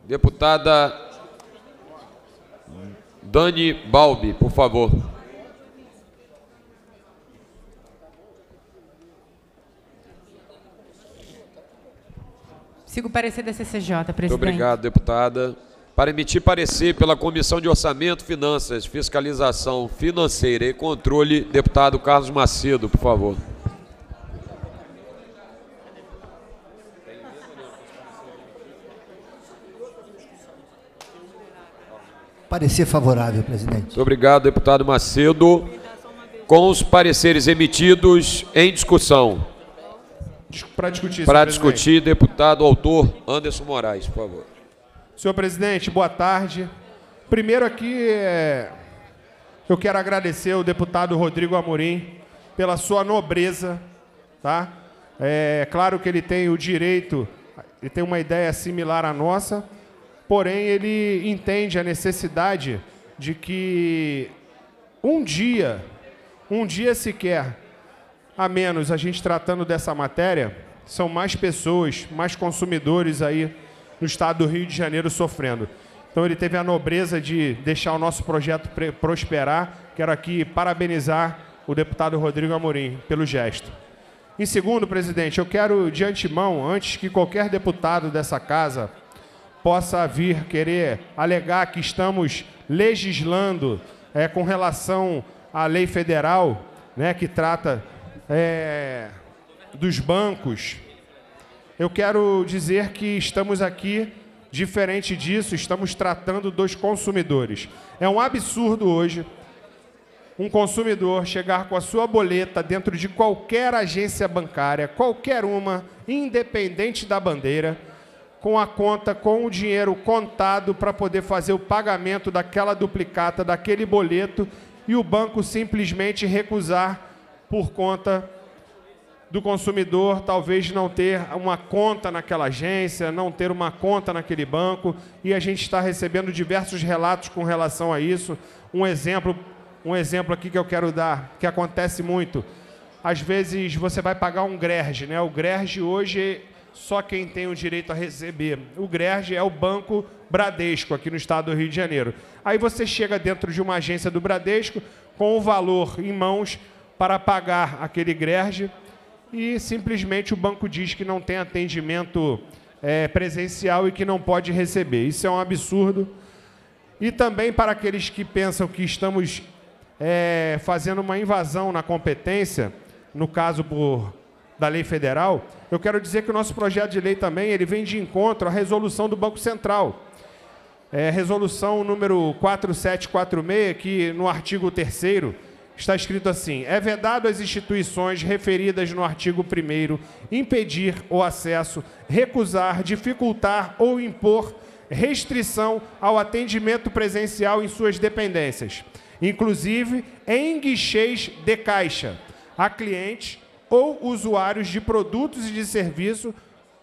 Deputada Dani Balbi, por favor. Sigo o parecer da CCJ, presidente. Muito obrigado, deputada. Para emitir parecer pela Comissão de Orçamento, Finanças, Fiscalização Financeira e Controle, deputado Carlos Macedo, por favor. Parecer favorável, presidente. Muito obrigado, deputado Macedo. Com os pareceres emitidos em discussão. Para discutir, Para discutir, deputado autor Anderson Moraes, por favor. Senhor presidente, boa tarde. Primeiro aqui, é, eu quero agradecer ao deputado Rodrigo Amorim pela sua nobreza, tá? É claro que ele tem o direito, ele tem uma ideia similar à nossa, porém ele entende a necessidade de que um dia, um dia sequer, a menos a gente tratando dessa matéria, são mais pessoas, mais consumidores aí no estado do Rio de Janeiro sofrendo. Então ele teve a nobreza de deixar o nosso projeto prosperar. Quero aqui parabenizar o deputado Rodrigo Amorim pelo gesto. Em segundo, presidente, eu quero de antemão, antes que qualquer deputado dessa casa possa vir querer alegar que estamos legislando eh, com relação à lei federal, né, que trata eh, dos bancos, eu quero dizer que estamos aqui, diferente disso, estamos tratando dos consumidores. É um absurdo hoje um consumidor chegar com a sua boleta dentro de qualquer agência bancária, qualquer uma, independente da bandeira, com a conta, com o dinheiro contado para poder fazer o pagamento daquela duplicata, daquele boleto, e o banco simplesmente recusar por conta do consumidor talvez não ter uma conta naquela agência, não ter uma conta naquele banco, e a gente está recebendo diversos relatos com relação a isso. Um exemplo, um exemplo aqui que eu quero dar, que acontece muito. Às vezes você vai pagar um GRERG, né? O GRERG hoje só quem tem o direito a receber. O GRERG é o Banco Bradesco aqui no estado do Rio de Janeiro. Aí você chega dentro de uma agência do Bradesco com o valor em mãos para pagar aquele GRERG e simplesmente o banco diz que não tem atendimento eh, presencial e que não pode receber. Isso é um absurdo. E também para aqueles que pensam que estamos eh, fazendo uma invasão na competência, no caso por, da lei federal, eu quero dizer que o nosso projeto de lei também ele vem de encontro à resolução do Banco Central. É, resolução número 4746, que no artigo 3 está escrito assim: é vedado às instituições referidas no artigo 1 impedir o acesso, recusar, dificultar ou impor restrição ao atendimento presencial em suas dependências, inclusive em guichês de caixa, a clientes ou usuários de produtos e de serviço,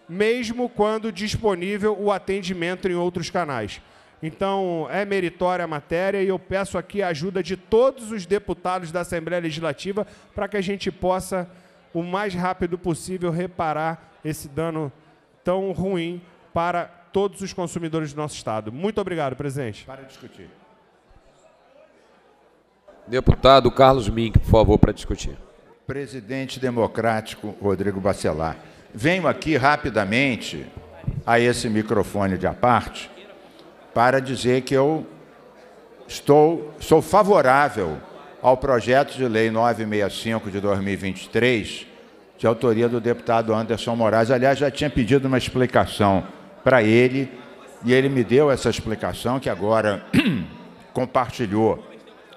mesmo quando disponível o atendimento em outros canais. Então, é meritória a matéria e eu peço aqui a ajuda de todos os deputados da Assembleia Legislativa para que a gente possa, o mais rápido possível, reparar esse dano tão ruim para todos os consumidores do nosso Estado. Muito obrigado, presidente. Para discutir. Deputado Carlos Mink, por favor, para discutir. Presidente democrático Rodrigo Bacelar. Venho aqui rapidamente a esse microfone de aparte para dizer que eu estou, sou favorável ao projeto de lei 965 de 2023, de autoria do deputado Anderson Moraes. Aliás, já tinha pedido uma explicação para ele e ele me deu essa explicação que agora compartilhou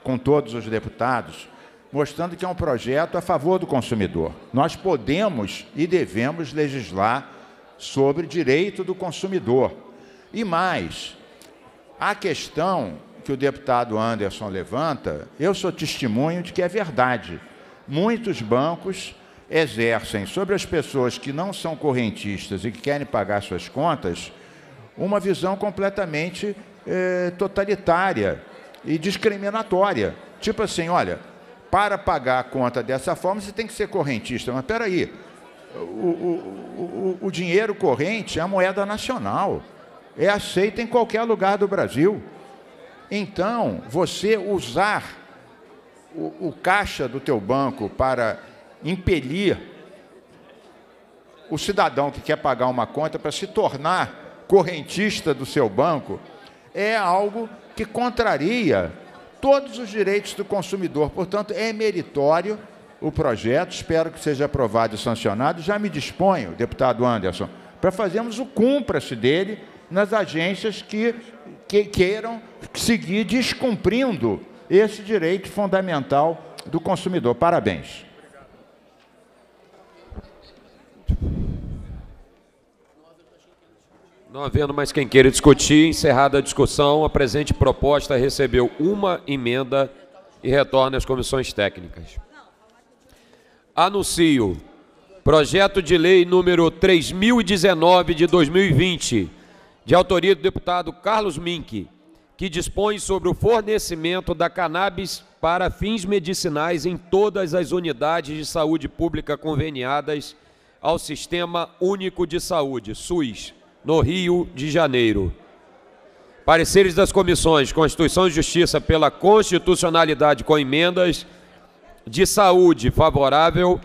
com todos os deputados, mostrando que é um projeto a favor do consumidor. Nós podemos e devemos legislar sobre direito do consumidor. E mais, a questão que o deputado Anderson levanta, eu sou testemunho de que é verdade. Muitos bancos exercem sobre as pessoas que não são correntistas e que querem pagar suas contas uma visão completamente eh, totalitária e discriminatória. Tipo assim, olha, para pagar a conta dessa forma você tem que ser correntista. Mas espera aí, o, o, o, o dinheiro corrente é a moeda nacional, é aceita em qualquer lugar do Brasil. Então, você usar o, o caixa do teu banco para impelir o cidadão que quer pagar uma conta para se tornar correntista do seu banco é algo que contraria todos os direitos do consumidor. Portanto, é meritório o projeto, espero que seja aprovado e sancionado. Já me disponho, deputado Anderson, para fazermos o cumpra-se dele nas agências que, que queiram seguir descumprindo esse direito fundamental do consumidor. Parabéns. Não havendo mais quem queira discutir, encerrada a discussão, a presente proposta recebeu uma emenda e retorna às comissões técnicas. Anuncio projeto de lei número 3019 de 2020, de autoria do deputado Carlos Mink, que dispõe sobre o fornecimento da cannabis para fins medicinais em todas as unidades de saúde pública conveniadas ao Sistema Único de Saúde, SUS, no Rio de Janeiro. Pareceres das comissões Constituição e Justiça pela constitucionalidade com emendas, de saúde favorável,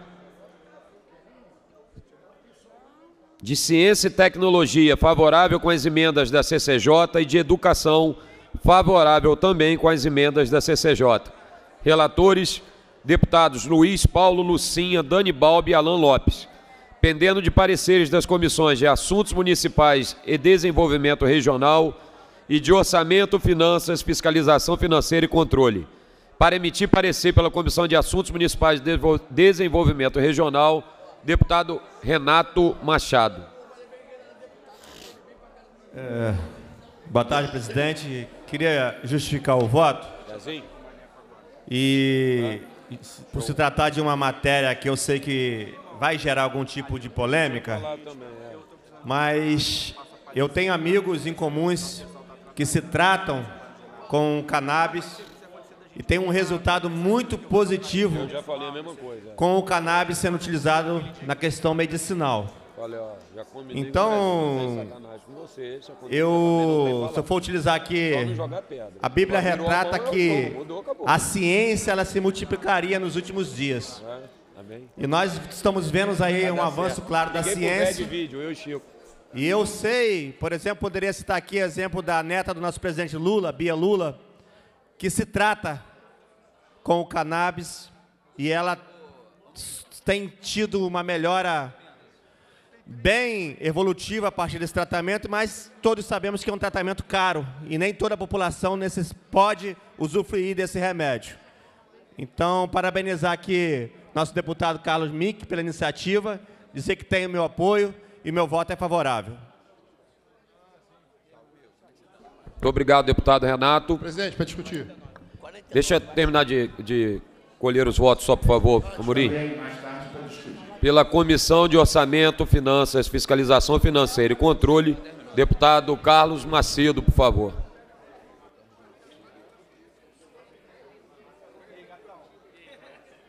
de ciência e tecnologia favorável com as emendas da CCJ e de educação favorável também com as emendas da CCJ. Relatores, deputados Luiz Paulo Lucinha, Dani Balbi e Alan Lopes. Pendendo de pareceres das comissões de Assuntos Municipais e Desenvolvimento Regional e de Orçamento, Finanças, Fiscalização Financeira e Controle. Para emitir parecer pela Comissão de Assuntos Municipais de Desenvolvimento Regional, deputado Renato Machado. É, boa tarde, presidente. Queria justificar o voto. E por se tratar de uma matéria que eu sei que vai gerar algum tipo de polêmica, mas eu tenho amigos em comuns que se tratam com cannabis e tem um resultado muito positivo com o cannabis sendo utilizado na questão medicinal. Então, eu, se eu for utilizar aqui, a Bíblia retrata que a ciência ela se multiplicaria nos últimos dias. E nós estamos vendo aí um avanço claro da ciência. E eu sei, por exemplo, poderia citar aqui o exemplo da neta do nosso presidente Lula, Bia Lula, que se trata com o cannabis e ela tem tido uma melhora bem evolutiva a partir desse tratamento, mas todos sabemos que é um tratamento caro e nem toda a população nesses, pode usufruir desse remédio. Então, parabenizar aqui nosso deputado Carlos Mick pela iniciativa, dizer que tem o meu apoio e meu voto é favorável. Muito obrigado, deputado Renato. Presidente, para discutir. Deixa eu terminar de, de colher os votos, só por favor, Amorim. Pela Comissão de Orçamento, Finanças, Fiscalização Financeira e Controle, deputado Carlos Macedo, por favor.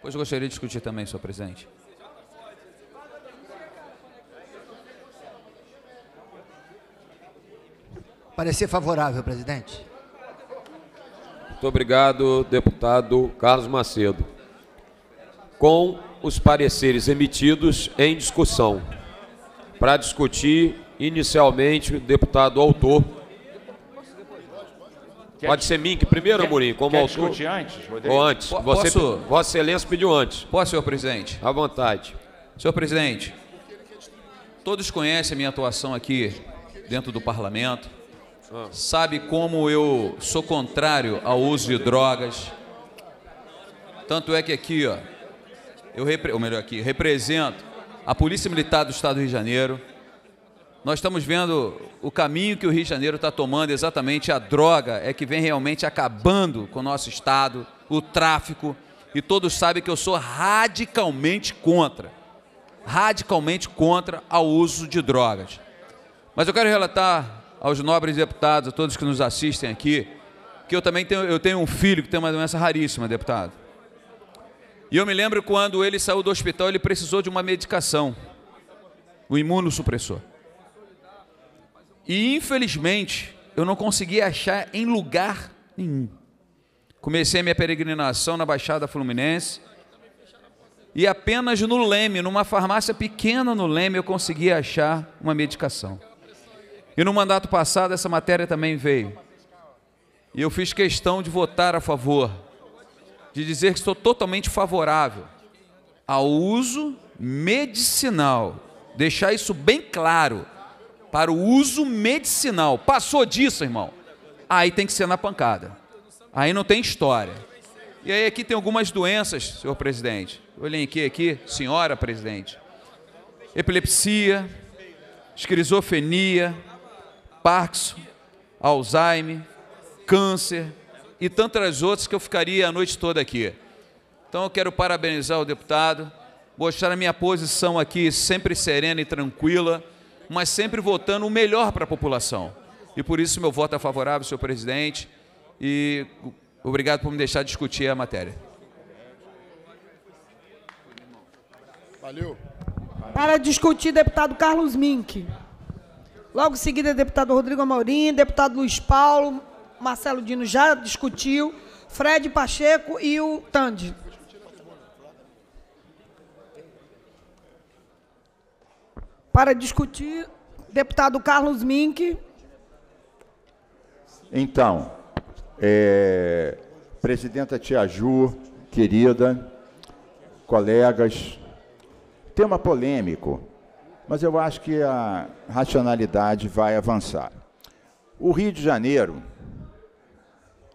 Pois gostaria de discutir também, senhor presidente. Parecer favorável, presidente. Muito obrigado, deputado Carlos Macedo. Com os pareceres emitidos em discussão. Para discutir, inicialmente, o deputado autor. Pode ser Mink primeiro, Amorim, como quer autor? discutir antes, Rodrigo? Ou antes? Po- Você, posso? Vossa Excelência pediu antes. Posso, senhor presidente? À vontade. Senhor presidente, todos conhecem a minha atuação aqui dentro do parlamento. Sabe como eu sou contrário ao uso de drogas. Tanto é que aqui, ó, eu repre- ou melhor aqui, represento a Polícia Militar do Estado do Rio de Janeiro. Nós estamos vendo o caminho que o Rio de Janeiro está tomando, exatamente a droga é que vem realmente acabando com o nosso Estado, o tráfico, e todos sabem que eu sou radicalmente contra. radicalmente contra ao uso de drogas. Mas eu quero relatar aos nobres deputados, a todos que nos assistem aqui, que eu também tenho, eu tenho um filho que tem uma doença raríssima, deputado. E eu me lembro quando ele saiu do hospital, ele precisou de uma medicação, o imunossupressor. E infelizmente, eu não consegui achar em lugar nenhum. Comecei minha peregrinação na Baixada Fluminense e apenas no Leme, numa farmácia pequena no Leme, eu consegui achar uma medicação. E no mandato passado essa matéria também veio. E eu fiz questão de votar a favor, de dizer que estou totalmente favorável ao uso medicinal. Deixar isso bem claro para o uso medicinal. Passou disso, irmão. Aí tem que ser na pancada. Aí não tem história. E aí aqui tem algumas doenças, senhor presidente. Olhem aqui, aqui, senhora presidente. Epilepsia, esquizofrenia, Parkinson, Alzheimer, câncer e tantas outras que eu ficaria a noite toda aqui. Então eu quero parabenizar o deputado, mostrar a minha posição aqui sempre serena e tranquila, mas sempre votando o melhor para a população. E por isso meu voto é favorável, senhor presidente, e Obrigado por me deixar discutir a matéria. Valeu. Para discutir, deputado Carlos Mink. Logo em seguida, deputado Rodrigo Amorim, deputado Luiz Paulo, Marcelo Dino já discutiu, Fred Pacheco e o Tande. Para discutir, deputado Carlos Mink. Então, é, presidenta Tia Ju, querida, colegas, tema polêmico, mas eu acho que a racionalidade vai avançar. O Rio de Janeiro,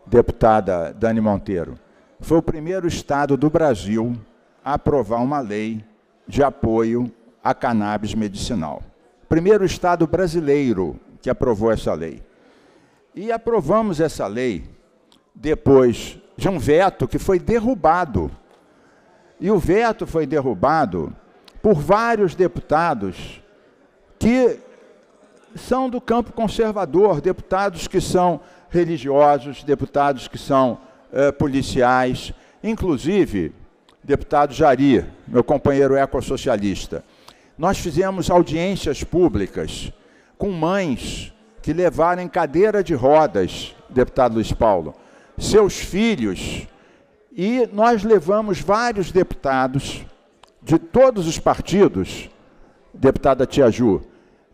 deputada Dani Monteiro, foi o primeiro estado do Brasil a aprovar uma lei de apoio à cannabis medicinal. Primeiro estado brasileiro que aprovou essa lei. E aprovamos essa lei depois de um veto que foi derrubado. E o veto foi derrubado por vários deputados que são do campo conservador, deputados que são religiosos, deputados que são eh, policiais, inclusive deputado Jari, meu companheiro ecossocialista. Nós fizemos audiências públicas com mães que levaram em cadeira de rodas, deputado Luiz Paulo, seus filhos, e nós levamos vários deputados de todos os partidos, deputada Tia Ju,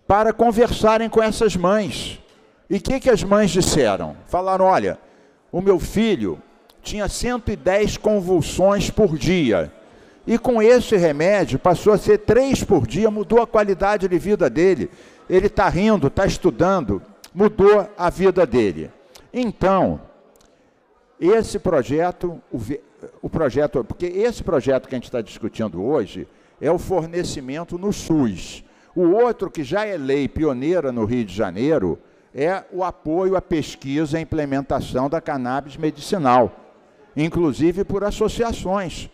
para conversarem com essas mães. E o que, que as mães disseram? Falaram: olha, o meu filho tinha 110 convulsões por dia. E com esse remédio passou a ser três por dia, mudou a qualidade de vida dele. Ele está rindo, está estudando, mudou a vida dele. Então, esse projeto, o, projeto, porque esse projeto que a gente está discutindo hoje é o fornecimento no SUS. O outro, que já é lei pioneira no Rio de Janeiro, é o apoio à pesquisa e implementação da cannabis medicinal, inclusive por associações.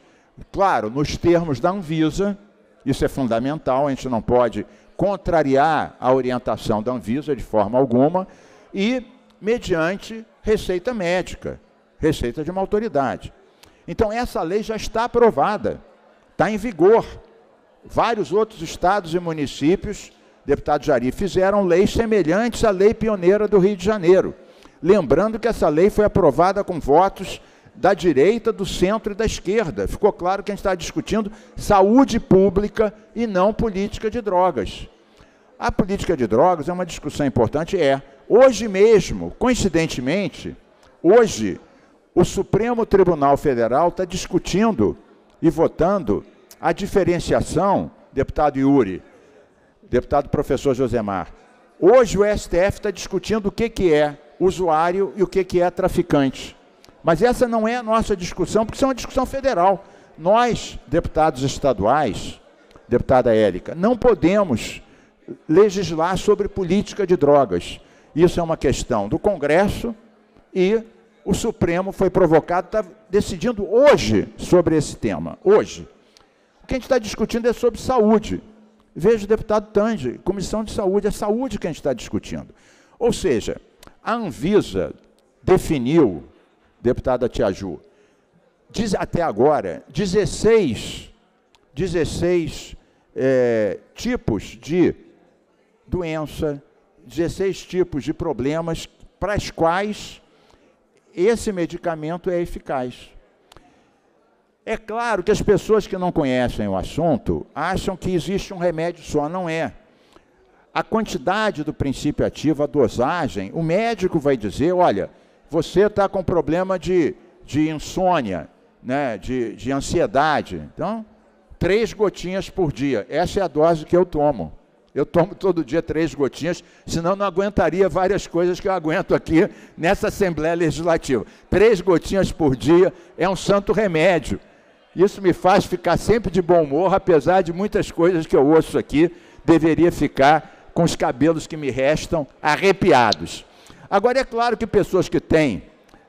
Claro, nos termos da Anvisa, isso é fundamental, a gente não pode contrariar a orientação da Anvisa de forma alguma, e mediante receita médica receita de uma autoridade. Então, essa lei já está aprovada, está em vigor. Vários outros estados e municípios, deputado Jari, fizeram leis semelhantes à lei pioneira do Rio de Janeiro. Lembrando que essa lei foi aprovada com votos da direita, do centro e da esquerda. Ficou claro que a gente está discutindo saúde pública e não política de drogas. A política de drogas é uma discussão importante, é. Hoje mesmo, coincidentemente, hoje o Supremo Tribunal Federal está discutindo e votando a diferenciação, deputado Yuri, deputado professor Josemar. Hoje o STF está discutindo o que, que é usuário e o que, que é traficante. Mas essa não é a nossa discussão, porque isso é uma discussão federal. Nós, deputados estaduais, deputada Érica, não podemos legislar sobre política de drogas. Isso é uma questão do Congresso e o Supremo foi provocado, está decidindo hoje sobre esse tema. Hoje. que a gente está discutindo é sobre saúde. Veja o deputado Tange, Comissão de Saúde, é saúde que a gente está discutindo. Ou seja, a Anvisa definiu, deputada Tiaju, diz, até agora, 16, 16 é, tipos de doença, 16 tipos de problemas para os quais esse medicamento é eficaz. É claro que as pessoas que não conhecem o assunto acham que existe um remédio só, não é. A quantidade do princípio ativo, a dosagem, o médico vai dizer: olha, você está com problema de, de insônia, né, de, de ansiedade. Então, três gotinhas por dia. Essa é a dose que eu tomo. Eu tomo todo dia três gotinhas, senão não aguentaria várias coisas que eu aguento aqui nessa Assembleia Legislativa. Três gotinhas por dia é um santo remédio. Isso me faz ficar sempre de bom humor, apesar de muitas coisas que eu ouço aqui, deveria ficar com os cabelos que me restam arrepiados. Agora, é claro que pessoas que têm,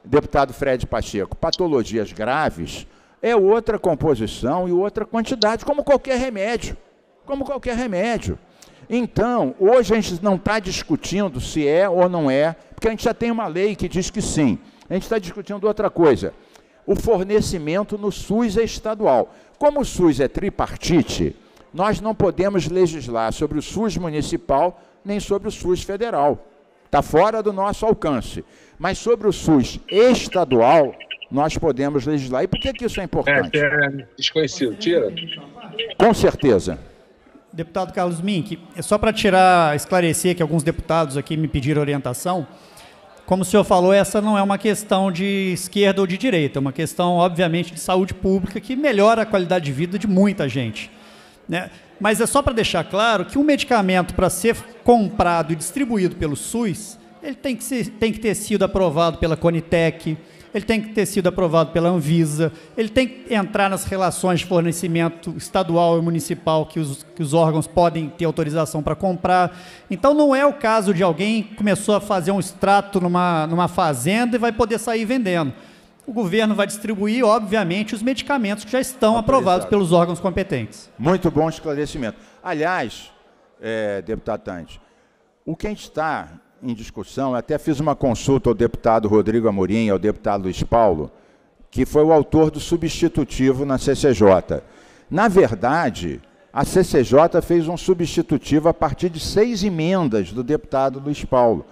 deputado Fred Pacheco, patologias graves, é outra composição e outra quantidade, como qualquer remédio. Como qualquer remédio. Então, hoje a gente não está discutindo se é ou não é, porque a gente já tem uma lei que diz que sim. A gente está discutindo outra coisa. O fornecimento no SUS é estadual. Como o SUS é tripartite, nós não podemos legislar sobre o SUS municipal nem sobre o SUS federal. Está fora do nosso alcance. Mas sobre o SUS estadual, nós podemos legislar. E por que, que isso é importante? É, é desconhecido. Tira. Com certeza. Deputado Carlos Mink, é só para tirar, esclarecer que alguns deputados aqui me pediram orientação. Como o senhor falou, essa não é uma questão de esquerda ou de direita, é uma questão, obviamente, de saúde pública que melhora a qualidade de vida de muita gente. Né? Mas é só para deixar claro que um medicamento, para ser comprado e distribuído pelo SUS, ele tem que, ser, tem que ter sido aprovado pela Conitec, ele tem que ter sido aprovado pela Anvisa, ele tem que entrar nas relações de fornecimento estadual e municipal que os, que os órgãos podem ter autorização para comprar. Então não é o caso de alguém que começou a fazer um extrato numa, numa fazenda e vai poder sair vendendo. O governo vai distribuir, obviamente, os medicamentos que já estão aprovados pelos órgãos competentes. Muito bom esclarecimento. Aliás, é, deputado Tante, o que a gente está em discussão, até fiz uma consulta ao deputado Rodrigo Amorim ao deputado Luiz Paulo, que foi o autor do substitutivo na CCJ. Na verdade, a CCJ fez um substitutivo a partir de seis emendas do deputado Luiz Paulo.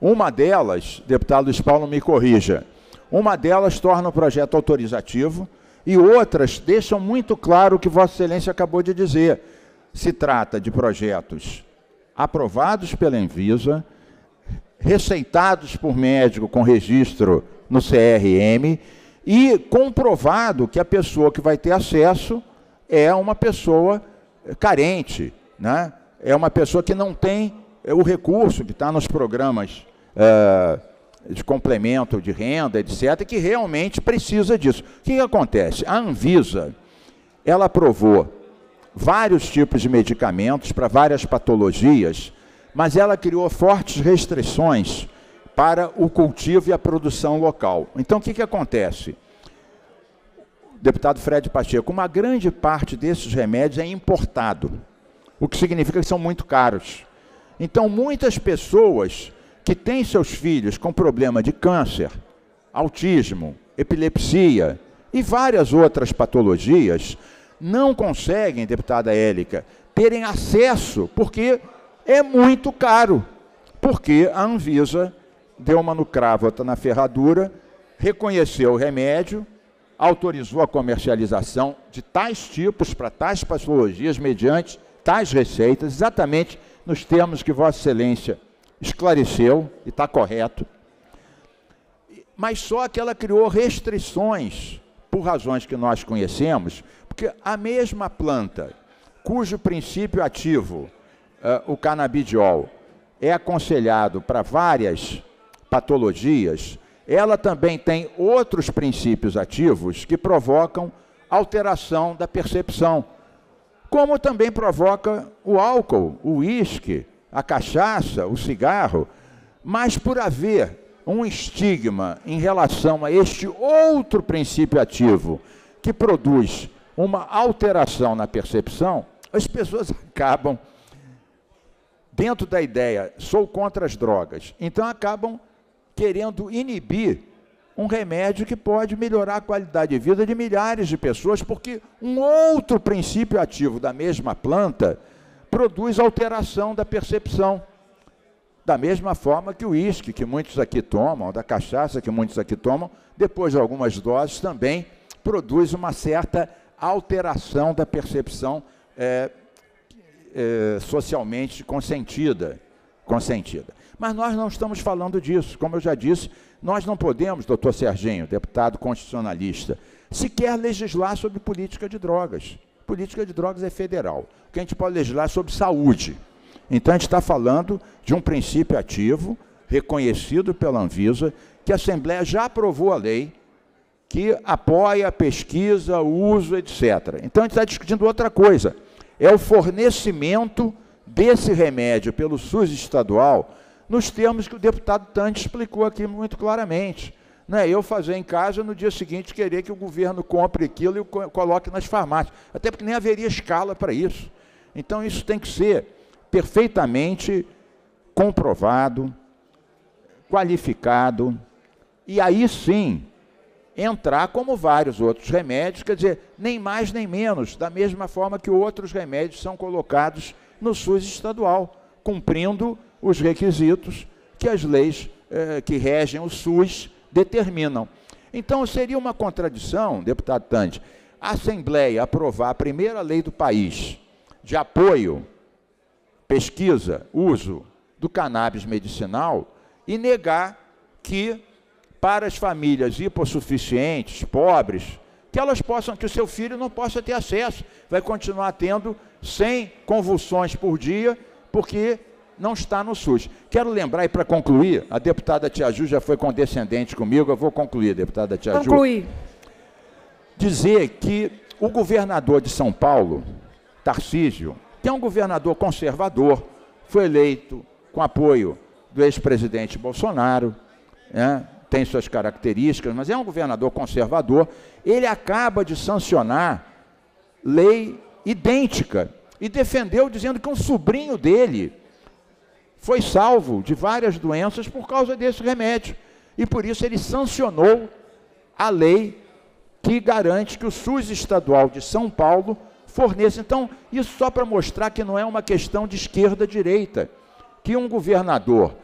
Uma delas, deputado Luiz Paulo me corrija, uma delas torna o projeto autorizativo e outras deixam muito claro o que Vossa Excelência acabou de dizer. Se trata de projetos aprovados pela Envisa, receitados por médico com registro no CRM e comprovado que a pessoa que vai ter acesso é uma pessoa carente, né? é uma pessoa que não tem o recurso que está nos programas uh, de complemento de renda, etc., que realmente precisa disso. O que, que acontece? A Anvisa, ela aprovou vários tipos de medicamentos para várias patologias mas ela criou fortes restrições para o cultivo e a produção local. Então, o que, que acontece? Deputado Fred Pacheco, uma grande parte desses remédios é importado, o que significa que são muito caros. Então, muitas pessoas que têm seus filhos com problema de câncer, autismo, epilepsia e várias outras patologias, não conseguem, deputada Élica, terem acesso, porque é muito caro, porque a Anvisa deu uma no cravo, na ferradura, reconheceu o remédio, autorizou a comercialização de tais tipos para tais patologias mediante tais receitas, exatamente nos termos que Vossa Excelência esclareceu e está correto. Mas só que ela criou restrições, por razões que nós conhecemos, porque a mesma planta, cujo princípio ativo uh, o canabidiol é aconselhado para várias patologias, ela também tem outros princípios ativos que provocam alteração da percepção, como também provoca o álcool, o uísque, a cachaça, o cigarro, mas por haver um estigma em relação a este outro princípio ativo que produz uma alteração na percepção, as pessoas acabam, dentro da ideia, sou contra as drogas, então acabam querendo inibir um remédio que pode melhorar a qualidade de vida de milhares de pessoas, porque um outro princípio ativo da mesma planta produz alteração da percepção. Da mesma forma que o uísque, que muitos aqui tomam, da cachaça, que muitos aqui tomam, depois de algumas doses, também produz uma certa alteração da percepção é, é, socialmente consentida, consentida. Mas nós não estamos falando disso. Como eu já disse, nós não podemos, doutor Serginho, deputado constitucionalista, sequer legislar sobre política de drogas. Política de drogas é federal. O que a gente pode legislar é sobre saúde. Então a gente está falando de um princípio ativo, reconhecido pela Anvisa, que a Assembleia já aprovou a lei, que apoia a pesquisa, o uso, etc. Então a gente está discutindo outra coisa. É o fornecimento desse remédio pelo SUS estadual nos termos que o deputado Tante explicou aqui muito claramente. Não é eu fazer em casa no dia seguinte querer que o governo compre aquilo e coloque nas farmácias. Até porque nem haveria escala para isso. Então isso tem que ser perfeitamente comprovado, qualificado, e aí sim entrar como vários outros remédios, quer dizer, nem mais nem menos, da mesma forma que outros remédios são colocados no SUS estadual, cumprindo os requisitos que as leis eh, que regem o SUS determinam. Então, seria uma contradição, deputado Tante, a Assembleia aprovar a primeira lei do país de apoio, pesquisa, uso do cannabis medicinal e negar que para as famílias hipossuficientes, pobres, que elas possam, que o seu filho não possa ter acesso, vai continuar tendo 100 convulsões por dia, porque não está no SUS. Quero lembrar, e para concluir, a deputada Tia Ju já foi condescendente comigo, eu vou concluir, deputada Tia Ju. Concluir. Dizer que o governador de São Paulo, Tarcísio, que é um governador conservador, foi eleito com apoio do ex-presidente Bolsonaro, né, tem suas características, mas é um governador conservador, ele acaba de sancionar lei idêntica e defendeu dizendo que um sobrinho dele foi salvo de várias doenças por causa desse remédio. E por isso ele sancionou a lei que garante que o SUS estadual de São Paulo forneça. Então, isso só para mostrar que não é uma questão de esquerda-direita, que um governador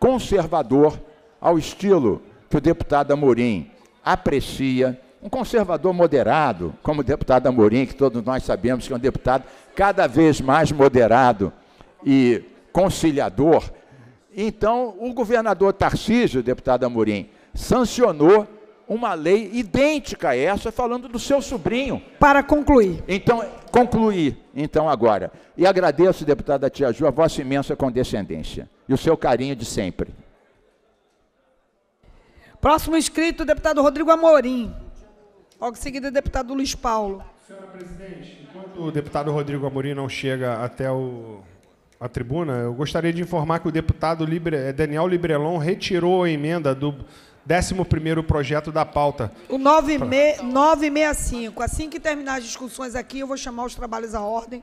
conservador, ao estilo que o deputado Amorim aprecia, um conservador moderado, como o deputado Amorim, que todos nós sabemos que é um deputado cada vez mais moderado e conciliador. Então, o governador Tarcísio, deputado Amorim, sancionou uma lei idêntica a essa, falando do seu sobrinho. Para concluir. Então, concluir, então, agora. E agradeço, deputada Tia Ju, a vossa imensa condescendência e o seu carinho de sempre. Próximo inscrito, deputado Rodrigo Amorim. Logo em seguida, deputado Luiz Paulo. Senhora presidente, enquanto o deputado Rodrigo Amorim não chega até o a tribuna, eu gostaria de informar que o deputado Libre, eh, Daniel Librelon retirou a emenda do 11º projeto da pauta. O 965. Assim que terminar as discussões aqui, eu vou chamar os trabalhos à ordem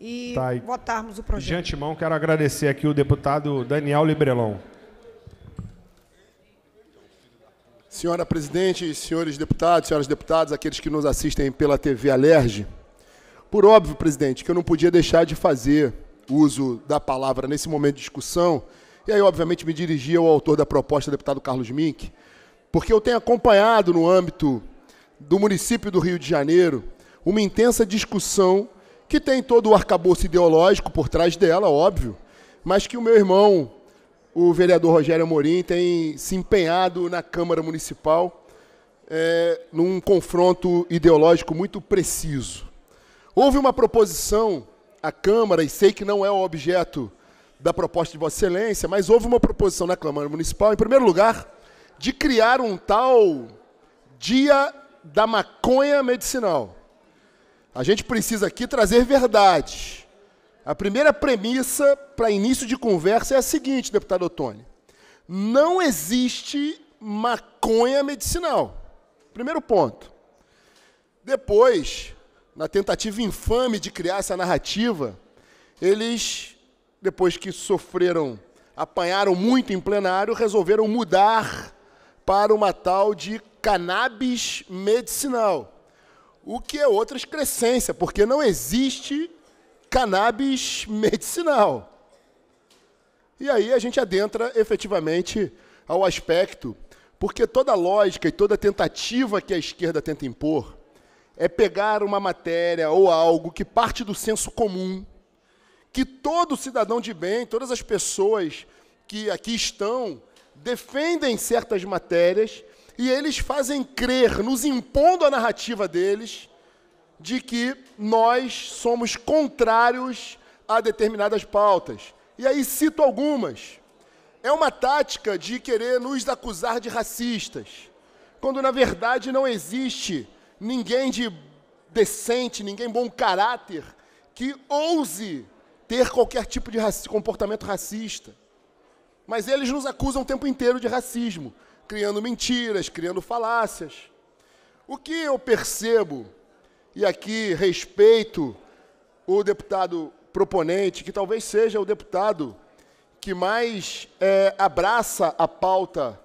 e, tá, e votarmos o projeto. De antemão, quero agradecer aqui o deputado Daniel Librelon. Senhora presidente, senhores deputados, senhoras deputadas, aqueles que nos assistem pela TV Alerge, por óbvio, presidente, que eu não podia deixar de fazer uso da palavra nesse momento de discussão, e aí, obviamente, me dirigi ao autor da proposta, deputado Carlos Mink, porque eu tenho acompanhado no âmbito do município do Rio de Janeiro uma intensa discussão que tem todo o arcabouço ideológico por trás dela, óbvio, mas que o meu irmão, o vereador Rogério Amorim, tem se empenhado na Câmara Municipal é, num confronto ideológico muito preciso. Houve uma proposição a Câmara, e sei que não é o objeto da proposta de Vossa Excelência, mas houve uma proposição na Câmara Municipal, em primeiro lugar, de criar um tal Dia da Maconha Medicinal. A gente precisa aqui trazer verdade. A primeira premissa para início de conversa é a seguinte, deputado Otônio. Não existe maconha medicinal. Primeiro ponto. Depois, na tentativa infame de criar essa narrativa, eles, depois que sofreram, apanharam muito em plenário, resolveram mudar para uma tal de cannabis medicinal. O que é outra excrescência, porque não existe cannabis medicinal. E aí a gente adentra efetivamente ao aspecto, porque toda lógica e toda tentativa que a esquerda tenta impor é pegar uma matéria ou algo que parte do senso comum, que todo cidadão de bem, todas as pessoas que aqui estão, defendem certas matérias e eles fazem crer, nos impondo a narrativa deles, de que nós somos contrários a determinadas pautas. E aí cito algumas. É uma tática de querer nos acusar de racistas, quando na verdade não existe ninguém de decente, ninguém bom caráter que ouse ter qualquer tipo de comportamento racista. Mas eles nos acusam o tempo inteiro de racismo, criando mentiras, criando falácias. O que eu percebo, e aqui respeito o deputado proponente, que talvez seja o deputado que mais é, abraça a pauta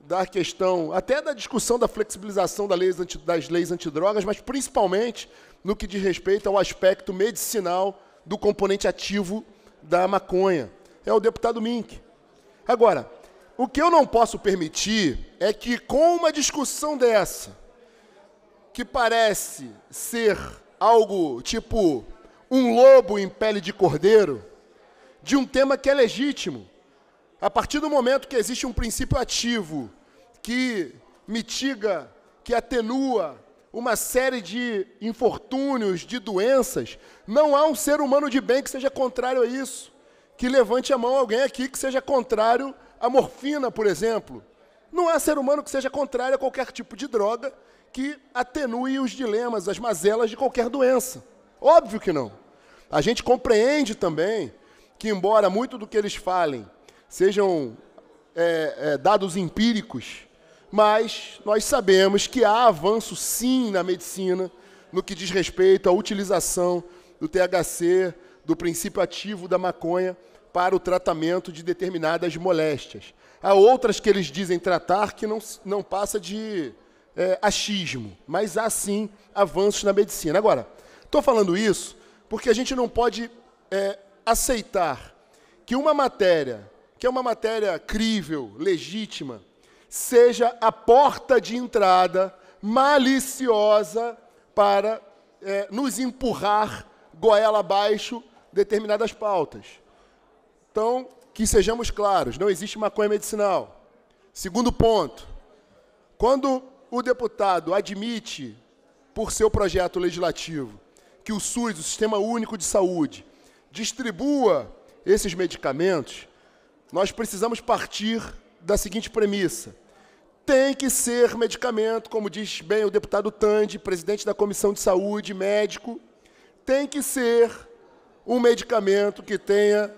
da questão, até da discussão da flexibilização das leis, anti, das leis antidrogas, mas principalmente no que diz respeito ao aspecto medicinal do componente ativo da maconha. É o deputado Mink. Agora, o que eu não posso permitir é que, com uma discussão dessa, que parece ser algo tipo um lobo em pele de cordeiro, de um tema que é legítimo. A partir do momento que existe um princípio ativo que mitiga, que atenua uma série de infortúnios, de doenças, não há um ser humano de bem que seja contrário a isso. Que levante a mão alguém aqui que seja contrário à morfina, por exemplo. Não há ser humano que seja contrário a qualquer tipo de droga que atenue os dilemas, as mazelas de qualquer doença. Óbvio que não. A gente compreende também que, embora muito do que eles falem sejam é, é, dados empíricos, mas nós sabemos que há avanço sim na medicina no que diz respeito à utilização do THC, do princípio ativo da maconha, para o tratamento de determinadas moléstias. Há outras que eles dizem tratar que não, não passa de é, achismo, mas há sim avanços na medicina. Agora, estou falando isso porque a gente não pode é, aceitar que uma matéria, que é uma matéria crível, legítima, seja a porta de entrada maliciosa para é, nos empurrar goela abaixo determinadas pautas. Então, que sejamos claros, não existe maconha medicinal. Segundo ponto, quando o deputado admite, por seu projeto legislativo, que o SUS, o Sistema Único de Saúde, distribua esses medicamentos, nós precisamos partir da seguinte premissa. Tem que ser medicamento, como diz bem o deputado Tandi, presidente da Comissão de Saúde, médico, tem que ser um medicamento que tenha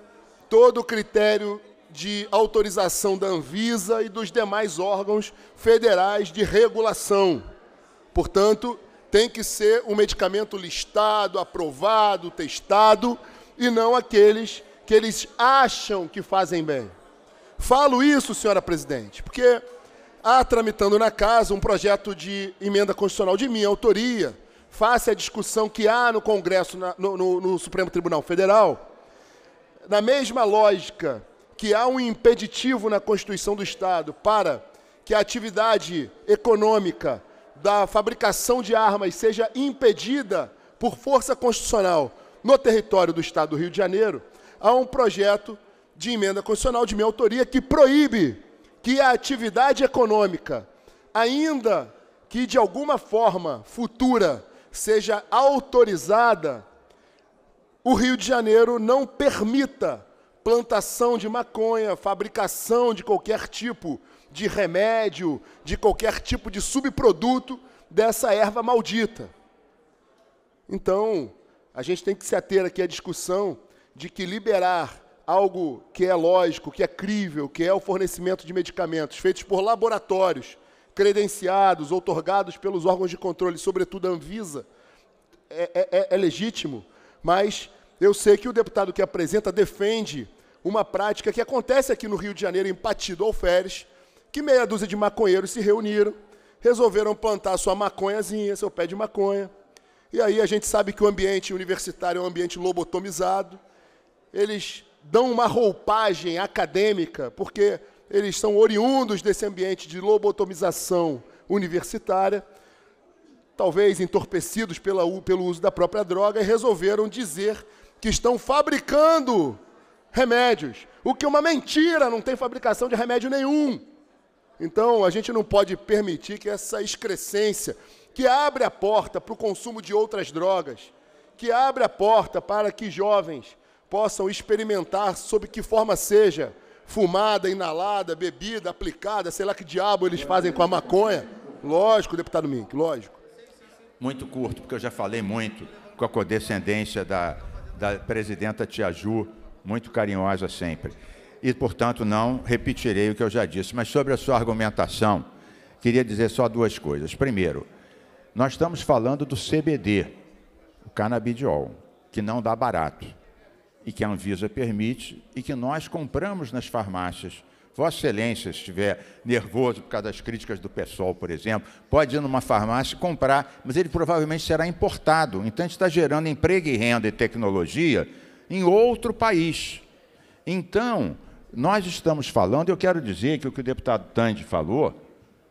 todo o critério de autorização da Anvisa e dos demais órgãos federais de regulação. Portanto, tem que ser um medicamento listado, aprovado, testado, e não aqueles que eles acham que fazem bem. Falo isso, senhora presidente, porque há tramitando na casa um projeto de emenda constitucional de minha autoria, face à discussão que há no Congresso, no, no, no Supremo Tribunal Federal, na mesma lógica que há um impeditivo na Constituição do Estado para que a atividade econômica da fabricação de armas seja impedida por força constitucional no território do Estado do Rio de Janeiro, há um projeto de emenda constitucional de minha autoria que proíbe que a atividade econômica, ainda que de alguma forma futura seja autorizada, o Rio de Janeiro não permita plantação de maconha, fabricação de qualquer tipo de remédio, de qualquer tipo de subproduto dessa erva maldita. Então, a gente tem que se ater aqui à discussão de que liberar algo que é lógico, que é crível, que é o fornecimento de medicamentos feitos por laboratórios credenciados, outorgados pelos órgãos de controle, sobretudo a Anvisa, é, é, é legítimo, mas eu sei que o deputado que apresenta defende uma prática que acontece aqui no Rio de Janeiro, em Patido Alferes, que meia dúzia de maconheiros se reuniram, resolveram plantar sua maconhazinha, seu pé de maconha. E aí a gente sabe que o ambiente universitário é um ambiente lobotomizado. Eles dão uma roupagem acadêmica, porque eles são oriundos desse ambiente de lobotomização universitária, talvez entorpecidos pela, pelo uso da própria droga, e resolveram dizer que estão fabricando remédios, o que é uma mentira, não tem fabricação de remédio nenhum. Então, a gente não pode permitir que essa excrescência, que abre a porta para o consumo de outras drogas, que abre a porta para que jovens possam experimentar, sob que forma seja, fumada, inalada, bebida, aplicada, sei lá que diabo eles fazem com a maconha. Lógico, deputado Mink, lógico. Muito curto, porque eu já falei muito com a condescendência da, da presidenta Tia Ju, muito carinhosa sempre. E, portanto, não repetirei o que eu já disse. Mas sobre a sua argumentação, queria dizer só duas coisas. Primeiro, nós estamos falando do CBD, o canabidiol, que não dá barato e que a Anvisa permite e que nós compramos nas farmácias. Vossa Excelência, se estiver nervoso por causa das críticas do PSOL, por exemplo, pode ir numa farmácia e comprar, mas ele provavelmente será importado. Então, a gente está gerando emprego e renda e tecnologia em outro país. Então, nós estamos falando, eu quero dizer que o que o deputado Tandy falou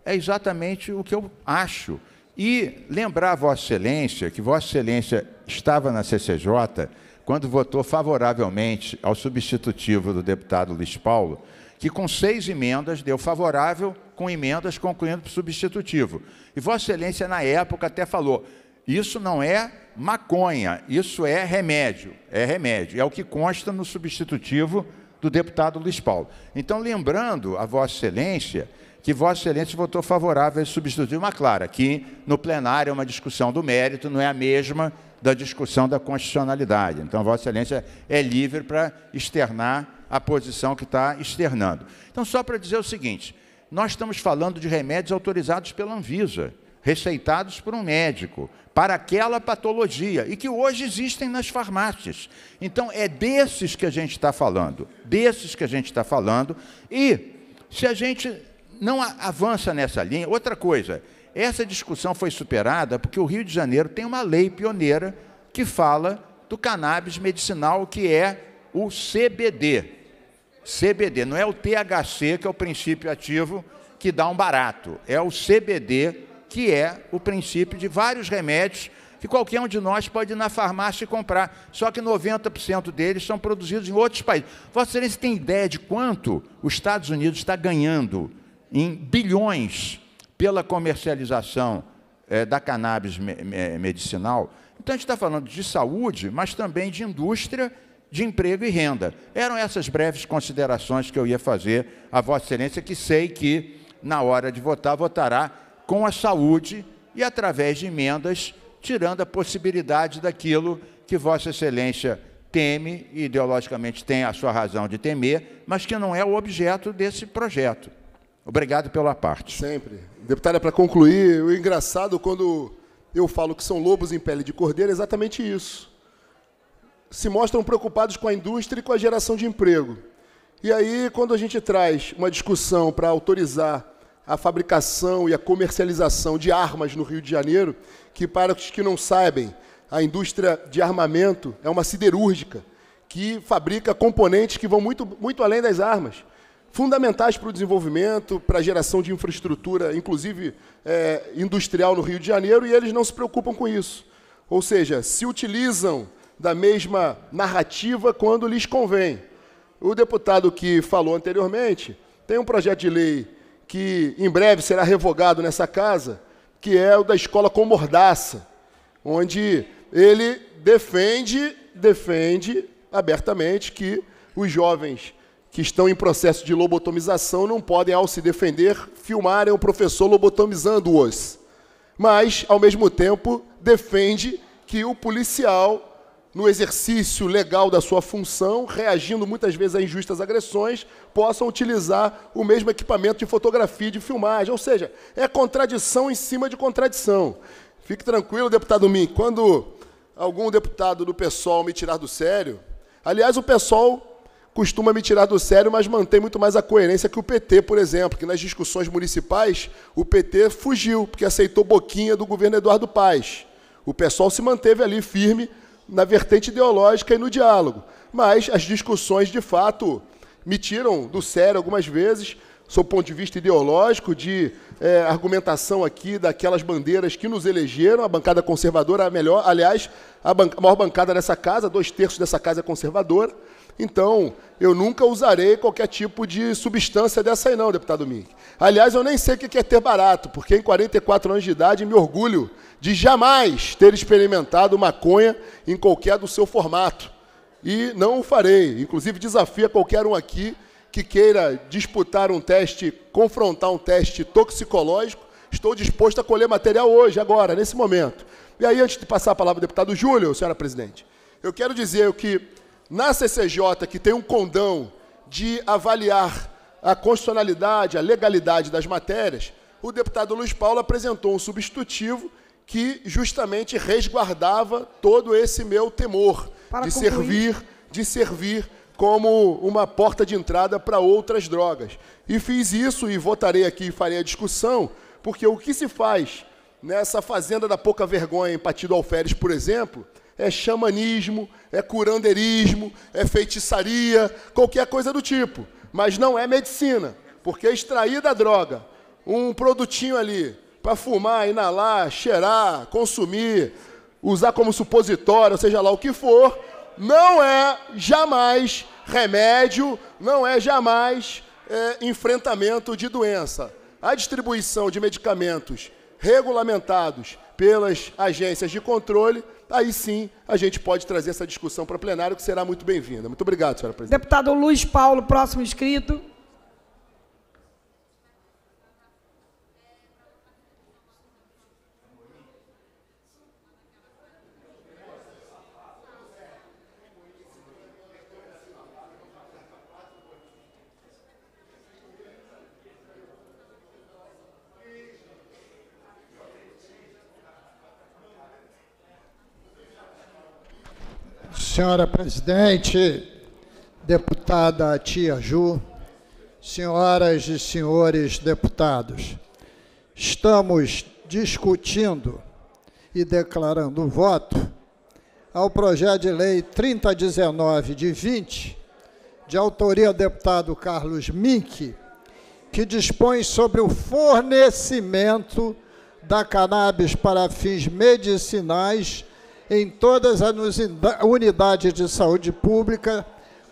é exatamente o que eu acho. E lembrar Vossa Excelência que Vossa Excelência estava na CCJ quando votou favoravelmente ao substitutivo do deputado Luiz Paulo, que com seis emendas deu favorável, com emendas concluindo para o substitutivo. E Vossa Excelência, na época, até falou: isso não é maconha, isso é remédio, é remédio. É o que consta no substitutivo do deputado Luiz Paulo. Então, lembrando a Vossa Excelência que Vossa Excelência votou favorável a substitutivo, mas claro, aqui no plenário é uma discussão do mérito, não é a mesma da discussão da constitucionalidade. Então, Vossa Excelência é livre para externar a posição que está externando. Então, só para dizer o seguinte: nós estamos falando de remédios autorizados pela Anvisa, receitados por um médico, para aquela patologia, e que hoje existem nas farmácias. Então, é desses que a gente está falando, desses que a gente está falando, e se a gente não avança nessa linha, outra coisa, essa discussão foi superada porque o Rio de Janeiro tem uma lei pioneira que fala do cannabis medicinal, que é o CBD. CBD, não é o THC, que é o princípio ativo que dá um barato, é o CBD, que é o princípio de vários remédios que qualquer um de nós pode ir na farmácia e comprar, só que 90% deles são produzidos em outros países. Vossa Excelência tem ideia de quanto os Estados Unidos está ganhando em bilhões pela comercialização é, da cannabis me, me, medicinal. Então, a gente está falando de saúde, mas também de indústria, de emprego e renda. Eram essas breves considerações que eu ia fazer a Vossa Excelência, que sei que, na hora de votar, votará com a saúde e através de emendas, tirando a possibilidade daquilo que Vossa Excelência teme, e ideologicamente tem a sua razão de temer, mas que não é o objeto desse projeto. Obrigado pela parte. Sempre. Deputada, para concluir, o engraçado quando eu falo que são lobos em pele de cordeiro é exatamente isso. Se mostram preocupados com a indústria e com a geração de emprego. E aí, quando a gente traz uma discussão para autorizar a fabricação e a comercialização de armas no Rio de Janeiro, que para os que não sabem, a indústria de armamento é uma siderúrgica que fabrica componentes que vão muito, muito além das armas fundamentais para o desenvolvimento, para a geração de infraestrutura, inclusive é, industrial no Rio de Janeiro, e eles não se preocupam com isso. Ou seja, se utilizam da mesma narrativa quando lhes convém. O deputado que falou anteriormente tem um projeto de lei que em breve será revogado nessa casa, que é o da escola com mordaça, onde ele defende, defende abertamente que os jovens que estão em processo de lobotomização não podem, ao se defender, filmarem o professor lobotomizando-os. Mas, ao mesmo tempo, defende que o policial, no exercício legal da sua função, reagindo muitas vezes a injustas agressões, possam utilizar o mesmo equipamento de fotografia e de filmagem. Ou seja, é contradição em cima de contradição. Fique tranquilo, deputado Min, quando algum deputado do PSOL me tirar do sério. Aliás, o PSOL costuma me tirar do sério, mas mantém muito mais a coerência que o PT, por exemplo, que nas discussões municipais o PT fugiu, porque aceitou boquinha do governo Eduardo Paes. O PSOL se manteve ali firme na vertente ideológica e no diálogo. Mas as discussões, de fato, me tiram do sério algumas vezes, sob ponto de vista ideológico, de é, argumentação aqui daquelas bandeiras que nos elegeram, a bancada conservadora, a melhor, aliás, a, a maior bancada dessa casa, dois terços dessa casa é conservadora. Então, eu nunca usarei qualquer tipo de substância dessa aí não, deputado Mink. Aliás, eu nem sei o que é ter barato, porque em 44 anos de idade me orgulho de jamais ter experimentado maconha em qualquer do seu formato. E não o farei. Inclusive, desafio a qualquer um aqui que queira disputar um teste, confrontar um teste toxicológico, estou disposto a colher material hoje, agora, nesse momento. E aí, antes de passar a palavra ao deputado Júlio, senhora presidente, eu quero dizer que na CCJ, que tem um condão de avaliar a constitucionalidade, a legalidade das matérias, o deputado Luiz Paulo apresentou um substitutivo que justamente resguardava todo esse meu temor Para de concluir. servir, de servir como uma porta de entrada para outras drogas. E fiz isso e votarei aqui e farei a discussão, porque o que se faz nessa fazenda da pouca vergonha em Partido Alferes, por exemplo, é xamanismo, é curandeirismo, é feitiçaria, qualquer coisa do tipo. Mas não é medicina, porque extrair da droga um produtinho ali para fumar, inalar, cheirar, consumir, usar como supositório, seja lá o que for, não é jamais remédio, não é jamais é, enfrentamento de doença. A distribuição de medicamentos regulamentados pelas agências de controle, aí sim a gente pode trazer essa discussão para plenário, que será muito bem-vinda. Muito obrigado, senhora presidente. Deputado Luiz Paulo, próximo inscrito. Senhora presidente, deputada Tia Ju, senhoras e senhores deputados, estamos discutindo e declarando voto ao projeto de lei 3019 de 20, de autoria do deputado Carlos Mink, que dispõe sobre o fornecimento da cannabis para fins medicinais em todas as unidades de saúde pública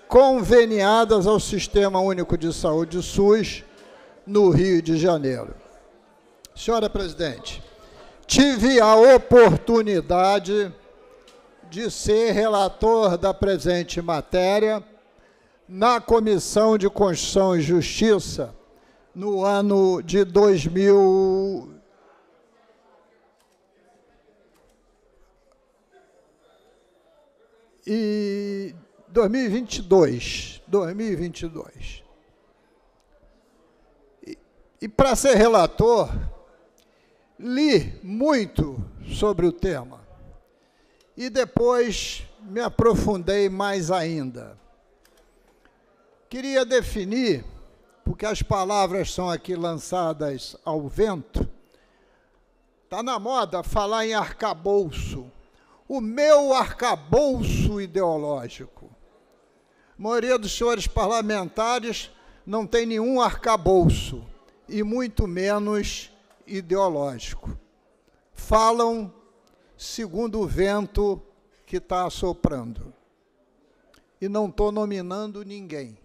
conveniadas ao Sistema Único de Saúde SUS no Rio de Janeiro. Senhora presidente, tive a oportunidade de ser relator da presente matéria na Comissão de Constituição e Justiça no ano de 2000 e 2022, 2022. E, e para ser relator, li muito sobre o tema e depois me aprofundei mais ainda. Queria definir, porque as palavras são aqui lançadas ao vento, está na moda falar em arcabouço o meu arcabouço ideológico. A maioria dos senhores parlamentares não tem nenhum arcabouço, e muito menos ideológico. Falam segundo o vento que está soprando. E não estou nominando ninguém.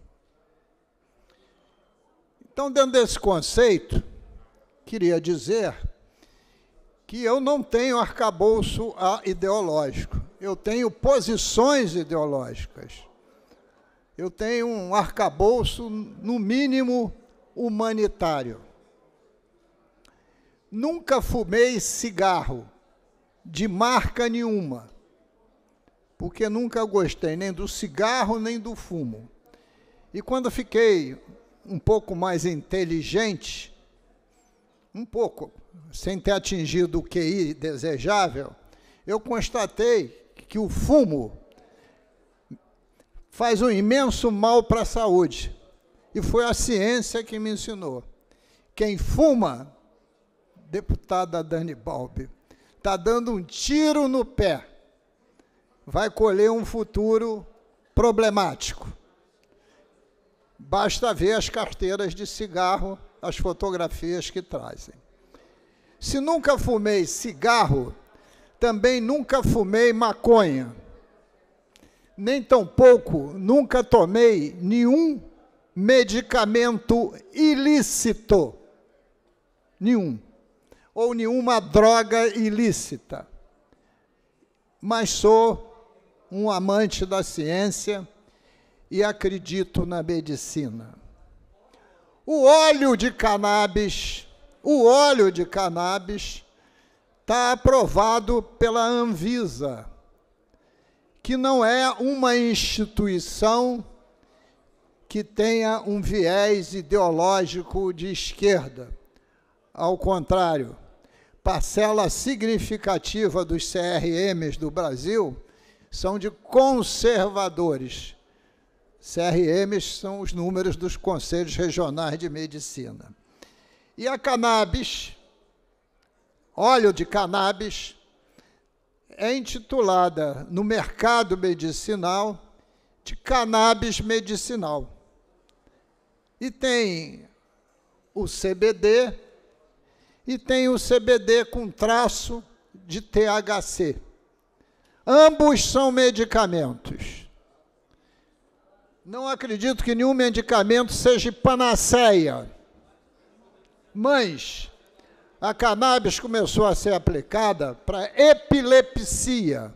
Então, dentro desse conceito, queria dizer que eu não tenho arcabouço ideológico, eu tenho posições ideológicas. Eu tenho um arcabouço, no mínimo, humanitário. Nunca fumei cigarro, de marca nenhuma, porque nunca gostei nem do cigarro nem do fumo. E quando fiquei um pouco mais inteligente, um pouco, sem ter atingido o QI desejável, eu constatei que o fumo faz um imenso mal para a saúde. E foi a ciência que me ensinou. Quem fuma, deputada Dani Balbi, está dando um tiro no pé. Vai colher um futuro problemático. Basta ver as carteiras de cigarro, as fotografias que trazem. Se nunca fumei cigarro, também nunca fumei maconha. Nem tampouco nunca tomei nenhum medicamento ilícito. Nenhum. Ou nenhuma droga ilícita. Mas sou um amante da ciência e acredito na medicina. O óleo de cannabis, o óleo de cannabis está aprovado pela Anvisa, que não é uma instituição que tenha um viés ideológico de esquerda. Ao contrário, parcela significativa dos CRMs do Brasil são de conservadores. CRMs são os números dos conselhos regionais de medicina. E a cannabis, óleo de cannabis, é intitulada no mercado medicinal de cannabis medicinal. E tem o CBD e tem o CBD com traço de THC. Ambos são medicamentos. Não acredito que nenhum medicamento seja panaceia. Mas a cannabis começou a ser aplicada para epilepsia.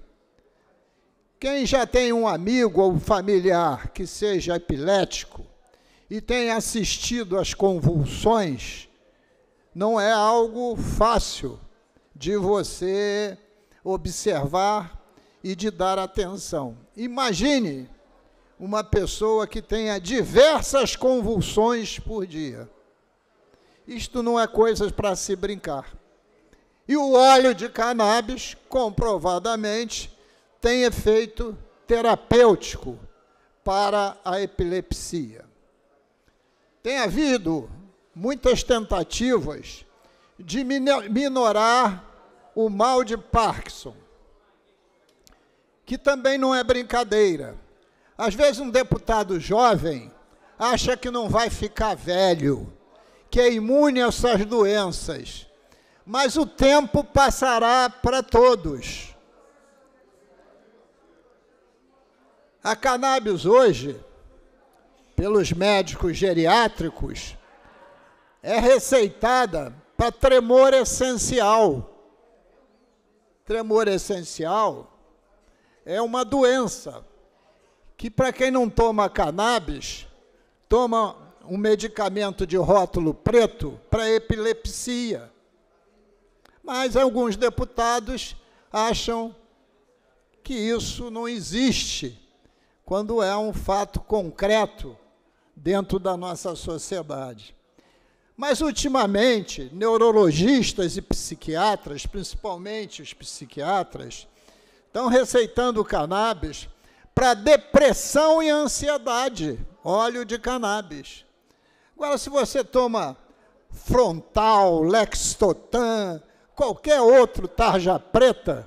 Quem já tem um amigo ou familiar que seja epilético e tem assistido às convulsões, não é algo fácil de você observar e de dar atenção. Imagine uma pessoa que tenha diversas convulsões por dia. Isto não é coisa para se brincar. E o óleo de cannabis, comprovadamente, tem efeito terapêutico para a epilepsia. Tem havido muitas tentativas de minorar o mal de Parkinson que também não é brincadeira. Às vezes, um deputado jovem acha que não vai ficar velho, que é imune a essas doenças, mas o tempo passará para todos. A cannabis hoje, pelos médicos geriátricos, é receitada para tremor essencial. Tremor essencial é uma doença que, para quem não toma cannabis, toma um medicamento de rótulo preto para epilepsia. Mas alguns deputados acham que isso não existe quando é um fato concreto dentro da nossa sociedade. Mas, ultimamente, neurologistas e psiquiatras, principalmente os psiquiatras, Estão receitando cannabis para depressão e ansiedade. Óleo de cannabis. Agora, se você toma frontal, lextotan, qualquer outro tarja preta,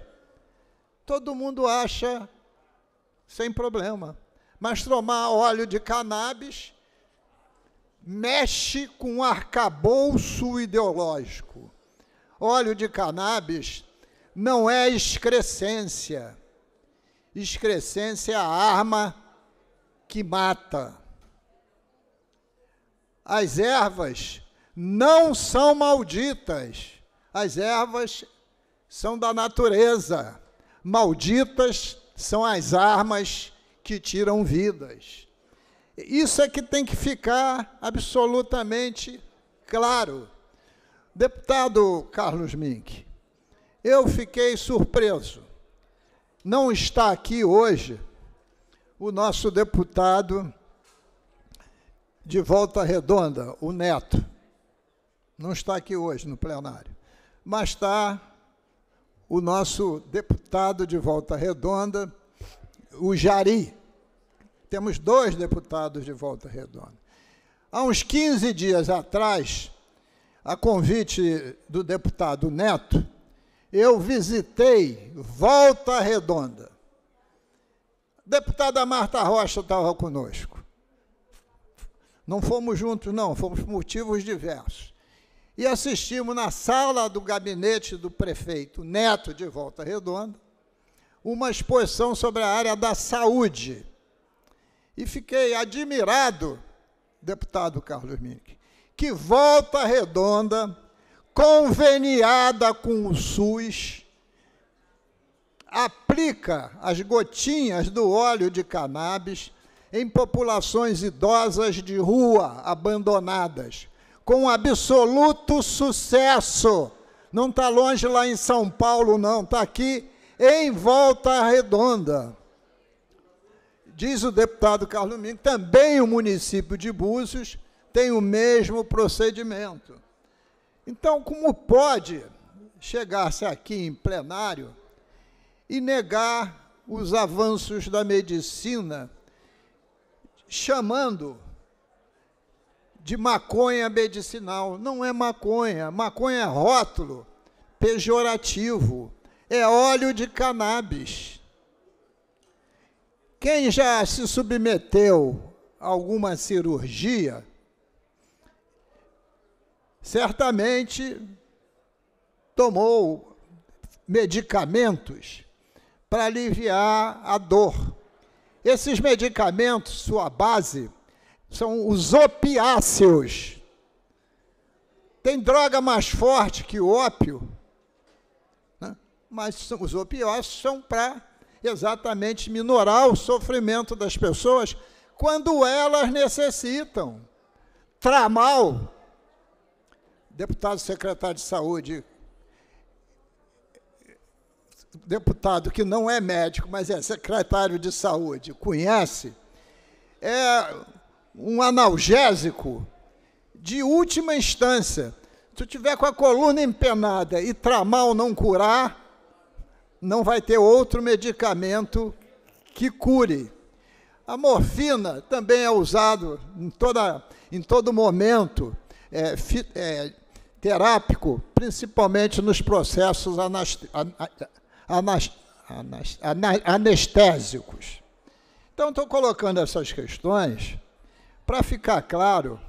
todo mundo acha sem problema. Mas tomar óleo de cannabis mexe com o arcabouço ideológico. Óleo de cannabis não é excrescência. Excrescência é a arma que mata. As ervas não são malditas. As ervas são da natureza. Malditas são as armas que tiram vidas. Isso é que tem que ficar absolutamente claro. Deputado Carlos Mink, eu fiquei surpreso. Não está aqui hoje o nosso deputado de Volta Redonda, o Neto. Não está aqui hoje no plenário. Mas está o nosso deputado de Volta Redonda, o Jari. Temos dois deputados de Volta Redonda. Há uns 15 dias atrás, a convite do deputado Neto, eu visitei Volta Redonda. A deputada Marta Rocha estava conosco. Não fomos juntos, não, fomos por motivos diversos. E assistimos na sala do gabinete do prefeito Neto de Volta Redonda uma exposição sobre a área da saúde. E fiquei admirado, deputado Carlos Mink, que Volta Redonda, conveniada com o SUS, aplica as gotinhas do óleo de cannabis em populações idosas de rua, abandonadas, com absoluto sucesso. Não está longe lá em São Paulo, não, está aqui em Volta Redonda. Diz o deputado Carlos Mingo, também o município de Búzios tem o mesmo procedimento. Então, como pode chegar-se aqui em plenário e negar os avanços da medicina, chamando de maconha medicinal? Não é maconha, maconha é rótulo pejorativo, é óleo de cannabis. Quem já se submeteu a alguma cirurgia, certamente tomou medicamentos para aliviar a dor. Esses medicamentos, sua base, são os opiáceos. Tem droga mais forte que o ópio, né? mas os opiáceos são para exatamente minorar o sofrimento das pessoas quando elas necessitam. Tramal, deputado secretário de saúde, deputado que não é médico, mas é secretário de saúde, conhece, é um analgésico de última instância. Se tiver com a coluna empenada e tramal não curar, não vai ter outro medicamento que cure. A morfina também é usado em, toda, em todo momento, é, é, terápico, principalmente nos processos anestésicos. Então, estou colocando essas questões para ficar claro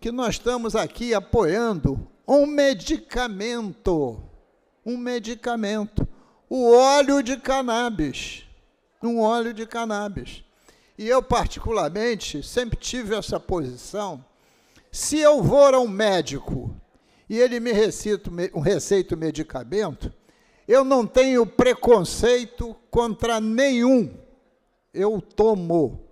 que nós estamos aqui apoiando um medicamento, um medicamento, o óleo de cannabis, um óleo de cannabis. E eu, particularmente, sempre tive essa posição. Se eu vou a um médico e ele me recita um receita um medicamento, eu não tenho preconceito contra nenhum. Eu tomo,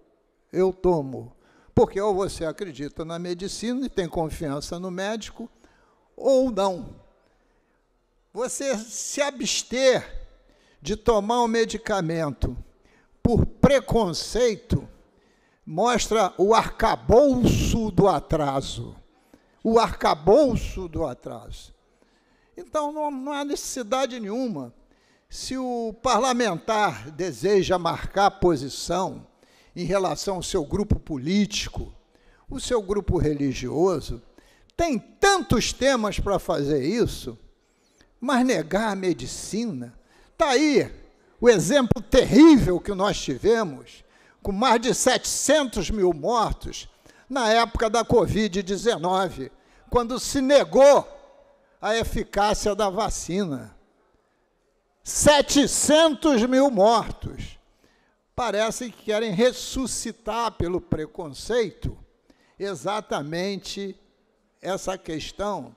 eu tomo. Porque ou você acredita na medicina e tem confiança no médico, ou não. Você se abster de tomar um medicamento por preconceito mostra o arcabouço do atraso. O arcabouço do atraso. Então, não, não há necessidade nenhuma. Se o parlamentar deseja marcar posição em relação ao seu grupo político, o seu grupo religioso, tem tantos temas para fazer isso, mas negar a medicina. Está aí o exemplo terrível que nós tivemos, com mais de 700 mil mortos, na época da Covid-19, quando se negou a eficácia da vacina. 700 mil mortos. Parece que querem ressuscitar pelo preconceito exatamente essa questão,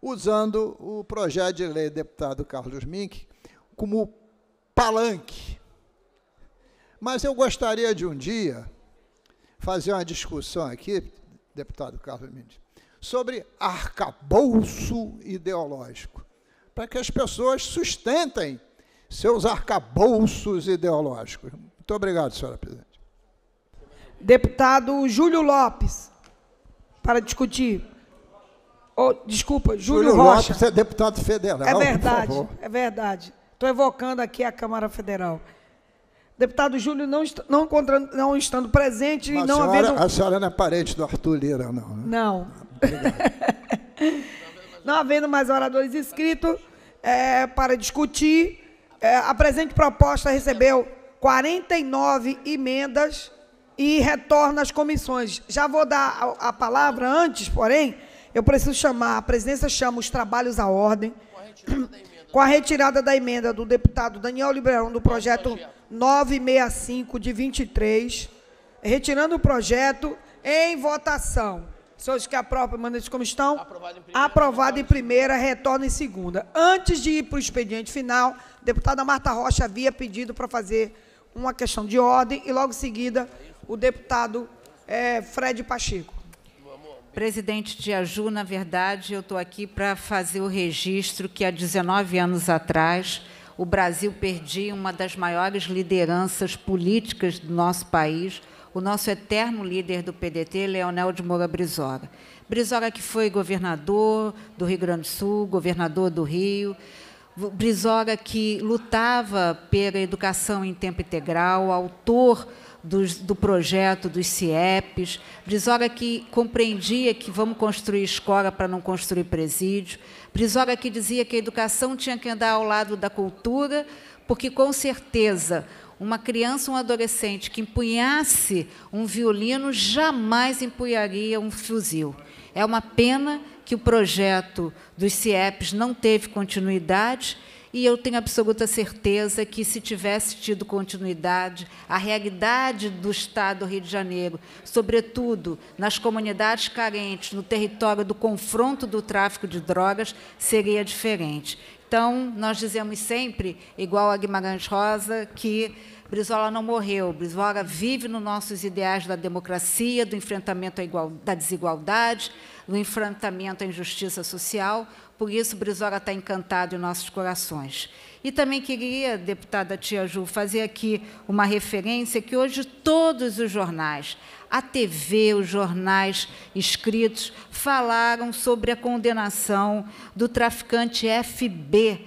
usando o projeto de lei do deputado Carlos Mink como palanque. Mas eu gostaria de um dia fazer uma discussão aqui, deputado Carlos Mink, sobre arcabouço ideológico, para que as pessoas sustentem seus arcabouços ideológicos. Muito obrigado, senhora presidente. Deputado Júlio Lopes, para discutir. Oh, desculpa, Júlio, Júlio Rocha. Lopes é deputado federal. É verdade, é verdade. Estou evocando aqui a Câmara Federal. Deputado Júlio não, est não, não estando presente e não senhora, havendo... A senhora não é parente do Arthur Lira, não, né? Não. não havendo mais oradores inscritos é, para discutir, é, a presente proposta recebeu 49 emendas e retorna às comissões. Já vou dar a, a palavra antes, porém, eu preciso chamar, a presidência chama os trabalhos à ordem, com a retirada da emenda do deputado Daniel Liberão do projeto 965 de 23, retirando o projeto em votação. Senhores que aprovam, mandem como estão. Aprovado em primeira, Aprovado em primeira retorna em segunda. Antes de ir para o expediente final, a deputada Marta Rocha havia pedido para fazer uma questão de ordem e, logo em seguida, o deputado é, Fred Pacheco. Presidente Tiaju, na verdade, eu estou aqui para fazer o registro que há 19 anos atrás o Brasil perdia uma das maiores lideranças políticas do nosso país, o nosso eterno líder do PDT, Leonel de Moura Brizola. Brizola que foi governador do Rio Grande do Sul, governador do Rio, Brizola que lutava pela educação em tempo integral, autor dos, do projeto dos CIEPs, Brizola que compreendia que vamos construir escola para não construir presídio, Brizola que dizia que a educação tinha que andar ao lado da cultura, porque, com certeza, uma criança, um adolescente que empunhasse um violino jamais empunharia um fuzil. É uma pena que o projeto dos CIEPs não teve continuidade e eu tenho absoluta certeza que, se tivesse tido continuidade, a realidade do Estado do Rio de Janeiro, sobretudo nas comunidades carentes, no território do confronto do tráfico de drogas, seria diferente. Então, nós dizemos sempre, igual a Guimarães Rosa, que Brizola não morreu. Brizola vive nos nossos ideais da democracia, do enfrentamento da desigualdade, do enfrentamento à injustiça social. Por isso, Brizola está encantado em nossos corações. E também queria, deputada Tia Ju, fazer aqui uma referência que hoje todos os jornais, a TV, os jornais escritos, falaram sobre a condenação do traficante FB,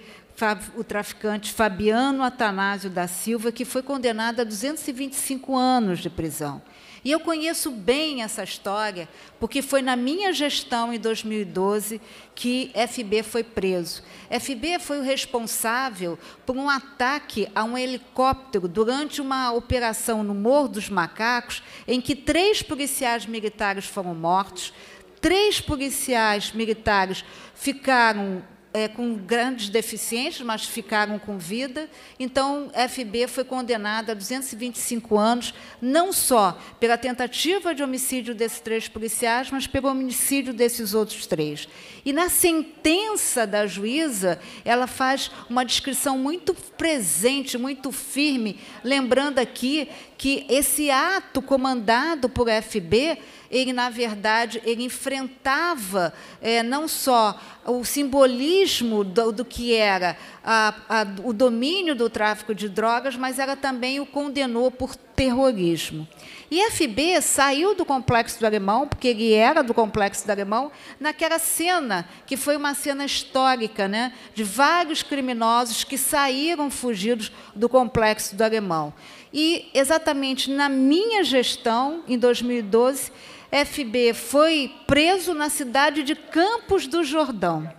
o traficante Fabiano Atanásio da Silva, que foi condenado a 225 anos de prisão. E eu conheço bem essa história, porque foi na minha gestão, em 2012, que FB foi preso. FB foi o responsável por um ataque a um helicóptero durante uma operação no Morro dos Macacos, em que três policiais militares foram mortos, três policiais militares ficaram é, com grandes deficiências, mas ficaram com vida. Então, FB foi condenada a 225 anos, não só pela tentativa de homicídio desses três policiais, mas pelo homicídio desses outros três. E na sentença da juíza, ela faz uma descrição muito presente, muito firme, lembrando aqui que esse ato comandado por FB ele, na verdade, ele enfrentava é, não só o simbolismo do, do que era a, a, o domínio do tráfico de drogas, mas ela também o condenou por terrorismo. E FB saiu do Complexo do Alemão, porque ele era do Complexo do Alemão, naquela cena, que foi uma cena histórica, né, de vários criminosos que saíram fugidos do Complexo do Alemão. E, exatamente na minha gestão, em 2012, FB foi preso na cidade de Campos do Jordão,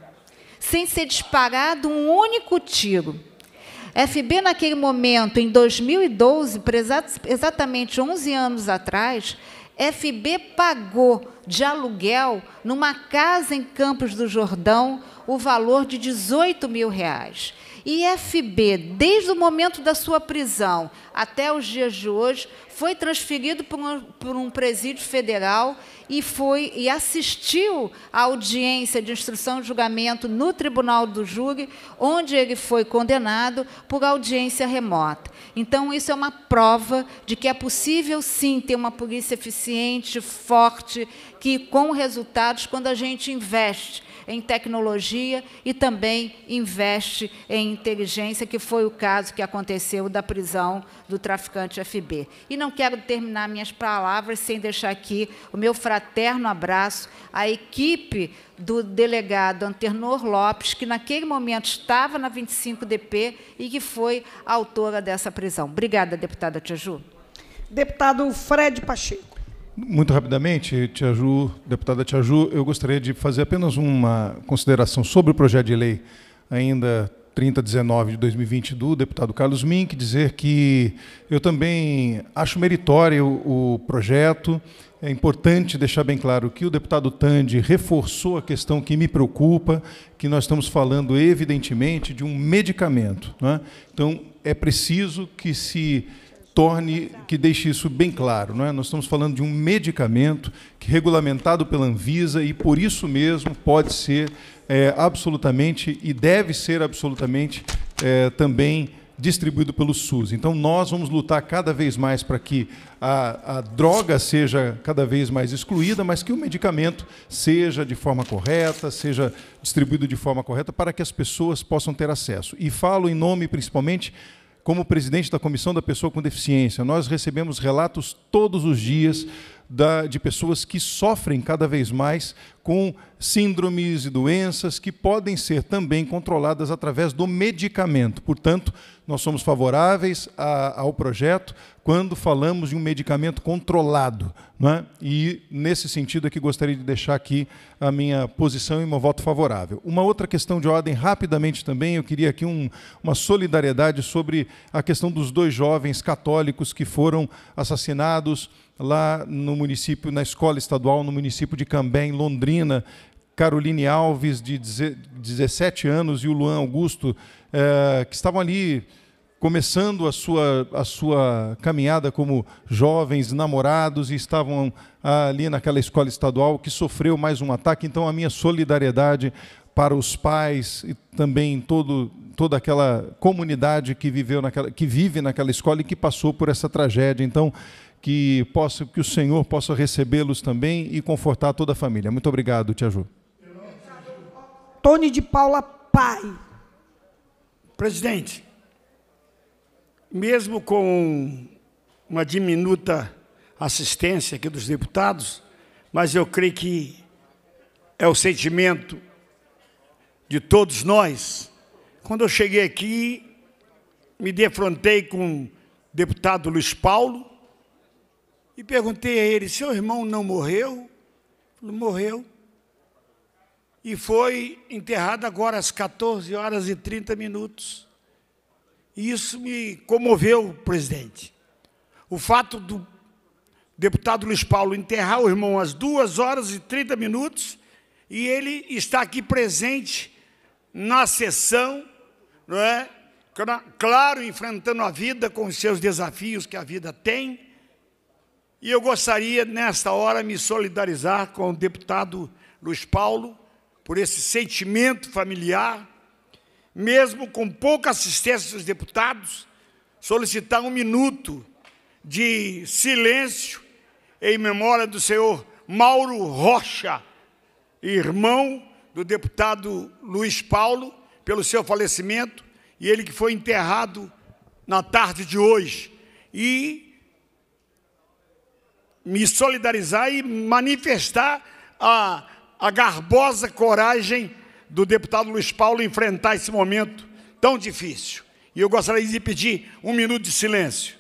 sem ser disparado um único tiro. FB, naquele momento, em 2012, exatamente 11 anos atrás, FB pagou de aluguel, numa casa em Campos do Jordão, o valor de 18 mil reais. E FB, desde o momento da sua prisão até os dias de hoje, foi transferido por um, por um presídio federal e foi e assistiu à audiência de instrução e julgamento no Tribunal do Júri, onde ele foi condenado por audiência remota. Então, isso é uma prova de que é possível, sim, ter uma polícia eficiente, forte, que com resultados, quando a gente investe em tecnologia e também investe em inteligência, que foi o caso que aconteceu da prisão do traficante FB. E não quero terminar minhas palavras sem deixar aqui o meu fraterno abraço à equipe do delegado Anternor Lopes, que naquele momento estava na 25DP e que foi autora dessa prisão. Obrigada, deputada Tiaju. Deputado Fred Pacheco. Muito rapidamente, Tia Ju, deputada Tia Ju, eu gostaria de fazer apenas uma consideração sobre o projeto de lei ainda 3019 de 2020 do deputado Carlos Mink, dizer que eu também acho meritório o, projeto. É importante deixar bem claro que o deputado Tandi reforçou a questão que me preocupa, que nós estamos falando evidentemente de um medicamento. Não é? Então, é preciso que se torne, que deixe isso bem claro. Não é? Nós estamos falando de um medicamento que regulamentado pela Anvisa e por isso mesmo pode ser é, absolutamente e deve ser absolutamente é, também distribuído pelo SUS. Então, nós vamos lutar cada vez mais para que a, a, droga seja cada vez mais excluída, mas que o medicamento seja de forma correta, seja distribuído de forma correta, para que as pessoas possam ter acesso. E falo em nome, principalmente, como presidente da Comissão da Pessoa com Deficiência. Nós recebemos relatos todos os dias da, de pessoas que sofrem cada vez mais com síndromes e doenças que podem ser também controladas através do medicamento. Portanto, nós somos favoráveis a, ao projeto quando falamos de um medicamento controlado. Não é? E, nesse sentido, aqui gostaria de deixar aqui a minha posição e meu voto favorável. Uma outra questão de ordem, rapidamente também, eu queria aqui um, uma solidariedade sobre a questão dos dois jovens católicos que foram assassinados lá no município, na escola estadual, no município de Cambé, em Londrina. Caroline Alves, de 17 anos, e o Luan Augusto, é, que estavam ali começando a sua, a sua caminhada como jovens namorados e estavam ali naquela escola estadual que sofreu mais um ataque. Então, a minha solidariedade para os pais e também todo, toda aquela comunidade que viveu naquela, que vive naquela escola e que passou por essa tragédia. Então, que, possa, que o Senhor possa recebê-los também e confortar toda a família. Muito obrigado, Tia Ju. Tony de Paula Pai. Presidente, mesmo com uma diminuta assistência aqui dos deputados, mas eu creio que é o sentimento de todos nós. Quando eu cheguei aqui, me defrontei com o deputado Luiz Paulo, e perguntei a ele: seu irmão não morreu? Ele morreu. E foi enterrado agora às 14 horas e 30 minutos. E isso me comoveu, presidente. O fato do deputado Luiz Paulo enterrar o irmão às 2 horas e 30 minutos e ele está aqui presente na sessão, não é? Claro, enfrentando a vida com os seus desafios que a vida tem, e eu gostaria, nesta hora, me solidarizar com o deputado Luiz Paulo por esse sentimento familiar, mesmo com pouca assistência dos deputados, solicitar um minuto de silêncio em memória do senhor Mauro Rocha, irmão do deputado Luiz Paulo, pelo seu falecimento, e ele que foi enterrado na tarde de hoje. E me solidarizar e manifestar a, a garbosa coragem do deputado Luiz Paulo enfrentar esse momento tão difícil. E eu gostaria de pedir um minuto de silêncio.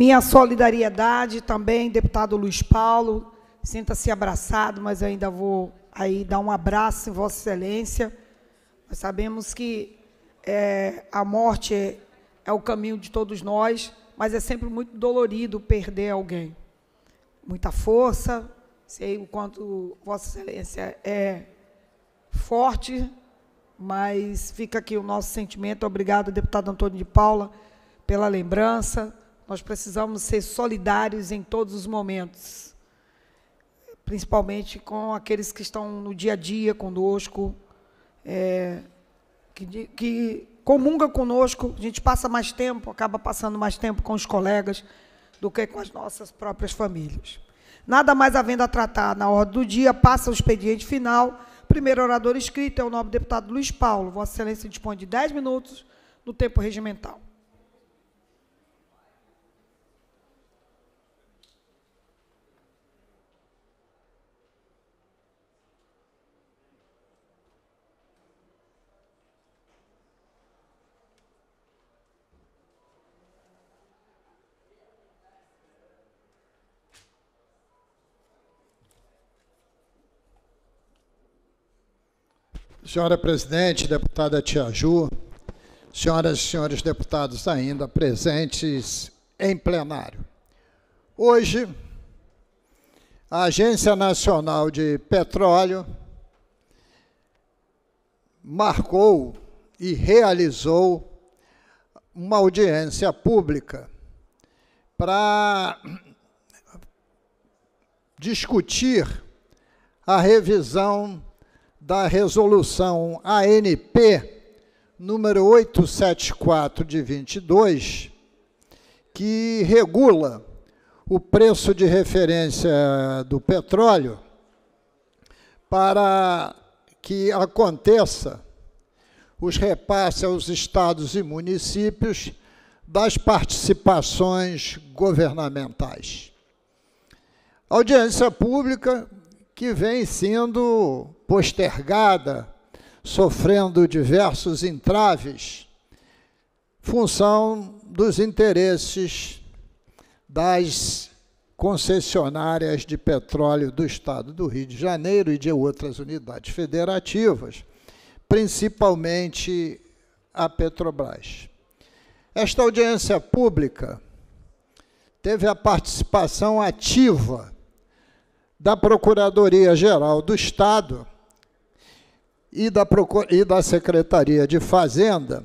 Minha solidariedade também, deputado Luiz Paulo, sinta-se abraçado, mas eu ainda vou aí dar um abraço em Vossa Excelência. Nós sabemos que é, a morte é, é o caminho de todos nós, mas é sempre muito dolorido perder alguém. Muita força, sei o quanto Vossa Excelência é forte, mas fica aqui o nosso sentimento. Obrigado, deputado Antônio de Paula, pela lembrança. Nós precisamos ser solidários em todos os momentos, principalmente com aqueles que estão no dia a dia conosco, é, que, que comunga conosco. A gente passa mais tempo, acaba passando mais tempo com os colegas do que com as nossas próprias famílias. Nada mais havendo a tratar na ordem do dia, passa o expediente final. Primeiro orador inscrito é o nobre deputado Luiz Paulo. Vossa Excelência dispõe de 10 minutos no tempo regimental. Senhora presidente, deputada Tia Ju, senhoras e senhores deputados ainda presentes em plenário. Hoje, a Agência Nacional de Petróleo marcou e realizou uma audiência pública para discutir a revisão da resolução ANP número 874 de 22, que regula o preço de referência do petróleo para que aconteça os repasses aos estados e municípios das participações governamentais. Audiência pública que vem sendo postergada, sofrendo diversos entraves, função dos interesses das concessionárias de petróleo do Estado do Rio de Janeiro e de outras unidades federativas, principalmente a Petrobras. Esta audiência pública teve a participação ativa da Procuradoria-Geral do Estado e da, e da Secretaria de Fazenda,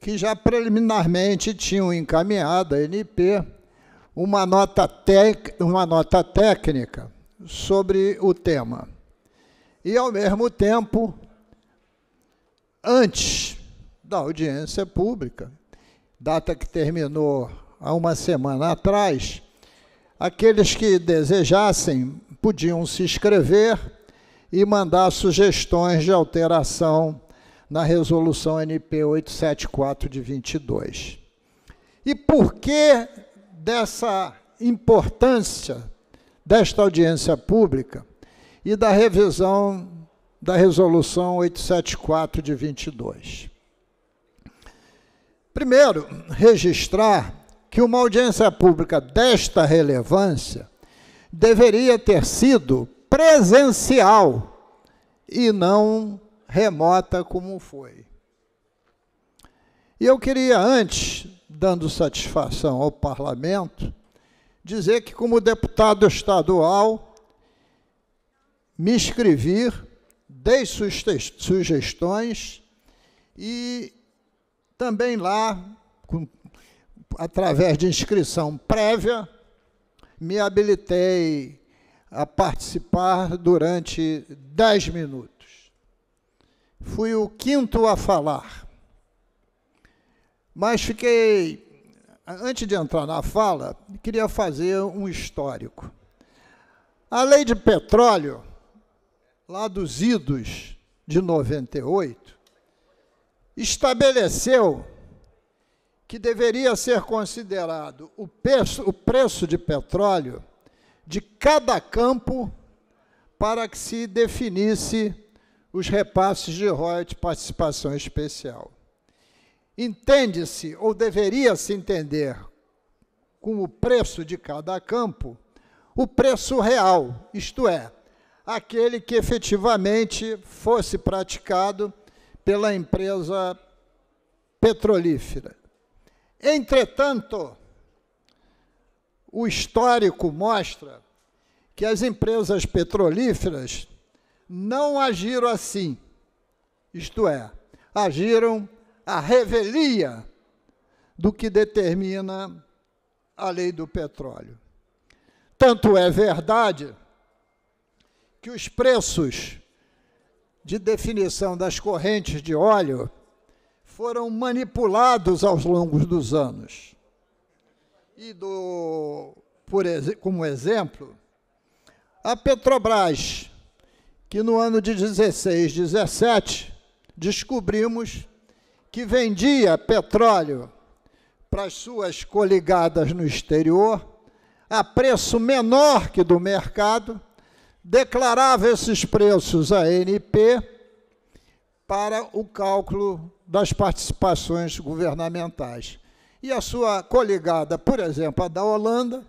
que já preliminarmente tinham encaminhado à NP uma nota, uma nota técnica sobre o tema. E, ao mesmo tempo, antes da audiência pública, data que terminou há uma semana atrás, Aqueles que desejassem podiam se inscrever e mandar sugestões de alteração na resolução NP 874 de 22. E por que dessa importância desta audiência pública e da revisão da resolução 874 de 22? Primeiro, registrar que uma audiência pública desta relevância deveria ter sido presencial e não remota como foi. E eu queria, antes, dando satisfação ao parlamento, dizer que, como deputado estadual, me inscrevi, dei sugestões e também lá, com através de inscrição prévia, me habilitei a participar durante dez minutos. Fui o quinto a falar. Mas fiquei. Antes de entrar na fala, queria fazer um histórico. A lei de petróleo, lá dos idos de 98, estabeleceu que deveria ser considerado o preço, o preço de petróleo de cada campo para que se definisse os repasses de royalties participação especial. Entende-se, ou deveria se entender, com o preço de cada campo o preço real, isto é, aquele que efetivamente fosse praticado pela empresa petrolífera. Entretanto, o histórico mostra que as empresas petrolíferas não agiram assim, isto é, agiram à revelia do que determina a lei do petróleo. Tanto é verdade que os preços de definição das correntes de óleo foram manipulados ao longo dos anos. E, do, por, como exemplo, a Petrobras, que no ano de 16, 17, descobrimos que vendia petróleo para as suas coligadas no exterior a preço menor que do mercado, declarava esses preços à ANP para o cálculo das participações governamentais. E a sua coligada, por exemplo, a da Holanda,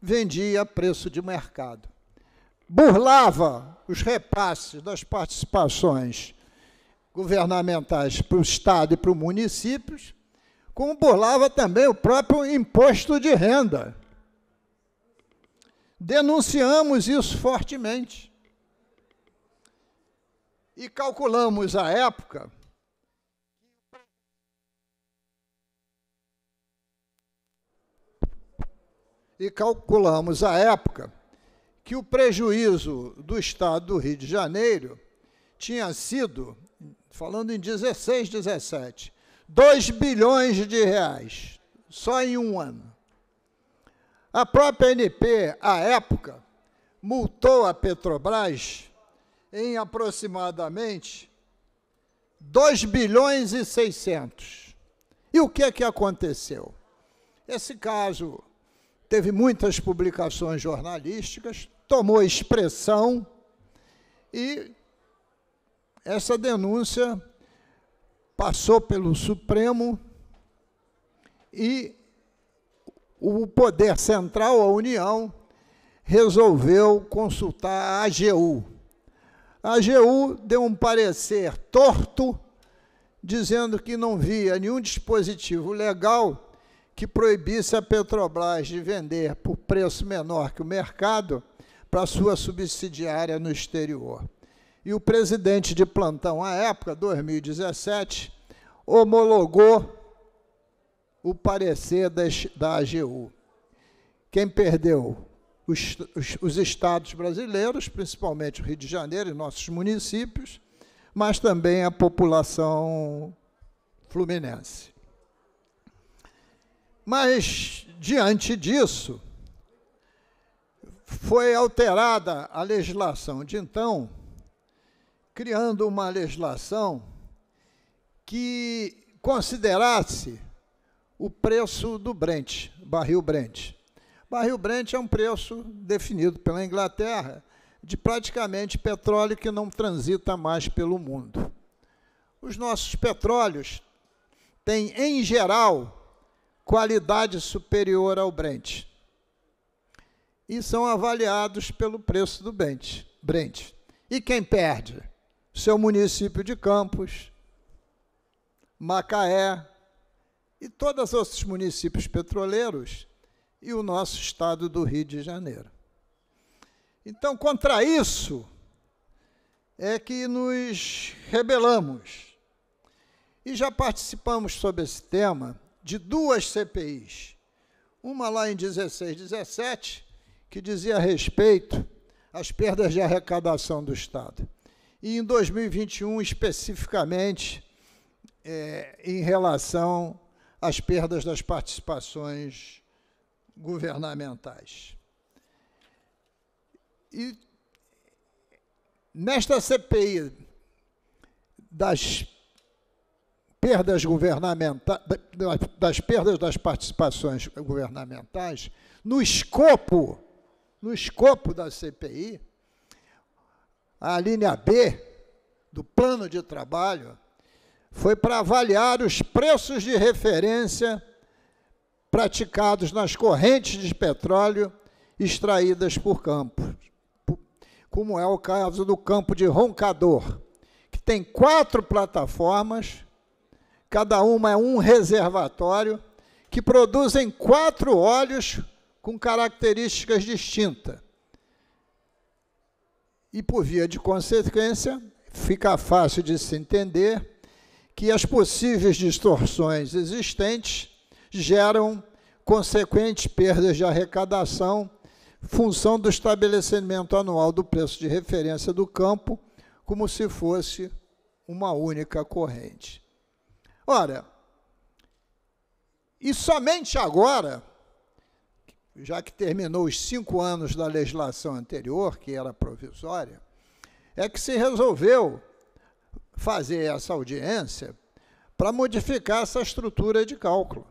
vendia a preço de mercado. Burlava os repasses das participações governamentais para o Estado e para os municípios, como burlava também o próprio imposto de renda Denunciamos isso fortemente. E calculamos a época e calculamos a época que o prejuízo do Estado do Rio de Janeiro tinha sido, falando em 16, 17, 2 bilhões de reais, só em um ano. A própria ANP, à época, multou a Petrobras em aproximadamente 2 bilhões e 600. E o que é que aconteceu? Esse caso teve muitas publicações jornalísticas, tomou expressão e essa denúncia passou pelo Supremo e o poder central, a União, resolveu consultar a AGU. A AGU deu um parecer torto, dizendo que não via nenhum dispositivo legal que proibisse a Petrobras de vender por preço menor que o mercado para sua subsidiária no exterior. E o presidente de plantão à época, 2017, homologou o parecer da AGU. Quem perdeu? Os, os, os, estados brasileiros, principalmente o Rio de Janeiro e nossos municípios, mas também a população fluminense. Mas, diante disso, foi alterada a legislação de então, criando uma legislação que considerasse o preço do Brent, barril Brent. Barril Brent é um preço definido pela Inglaterra de praticamente petróleo que não transita mais pelo mundo. Os nossos petróleos têm, em geral, qualidade superior ao Brent. E são avaliados pelo preço do Brent. Brent. E quem perde? Seu município de Campos, Macaé, e todos os outros municípios petroleiros e o nosso estado do Rio de Janeiro. Então, contra isso é que nos rebelamos. E já participamos sobre esse tema de duas CPIs. Uma lá em 16, 17, que dizia respeito às perdas de arrecadação do Estado. E em 2021, especificamente, é, em relação as perdas das participações governamentais. E nesta CPI das perdas governamentais, das perdas das participações governamentais, no escopo, no escopo da CPI, a linha B do plano de trabalho foi para avaliar os preços de referência praticados nas correntes de petróleo extraídas por campos, como é o caso do campo de Roncador, que tem quatro plataformas, cada uma é um reservatório, que produzem quatro óleos com características distintas. E, por via de consequência, fica fácil de se entender que as possíveis distorções existentes geram consequentes perdas de arrecadação, função do estabelecimento anual do preço de referência do campo, como se fosse uma única corrente. Ora, e somente agora, já que terminou os cinco anos da legislação anterior, que era provisória, é que se resolveu fazer essa audiência para modificar essa estrutura de cálculo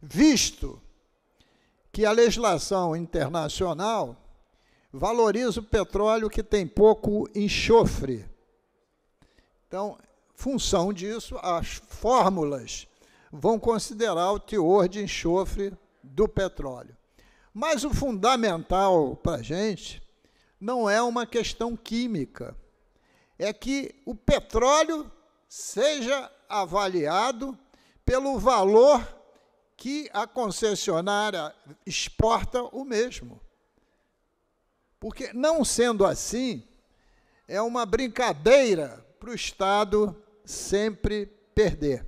visto que a legislação internacional valoriza o petróleo que tem pouco enxofre. Então, função disso, as fórmulas vão considerar o teor de enxofre do petróleo. Mas o fundamental para a gente não é uma questão química, é que o petróleo seja avaliado pelo valor que a concessionária exporta o mesmo. Porque, não sendo assim, é uma brincadeira para o Estado sempre perder.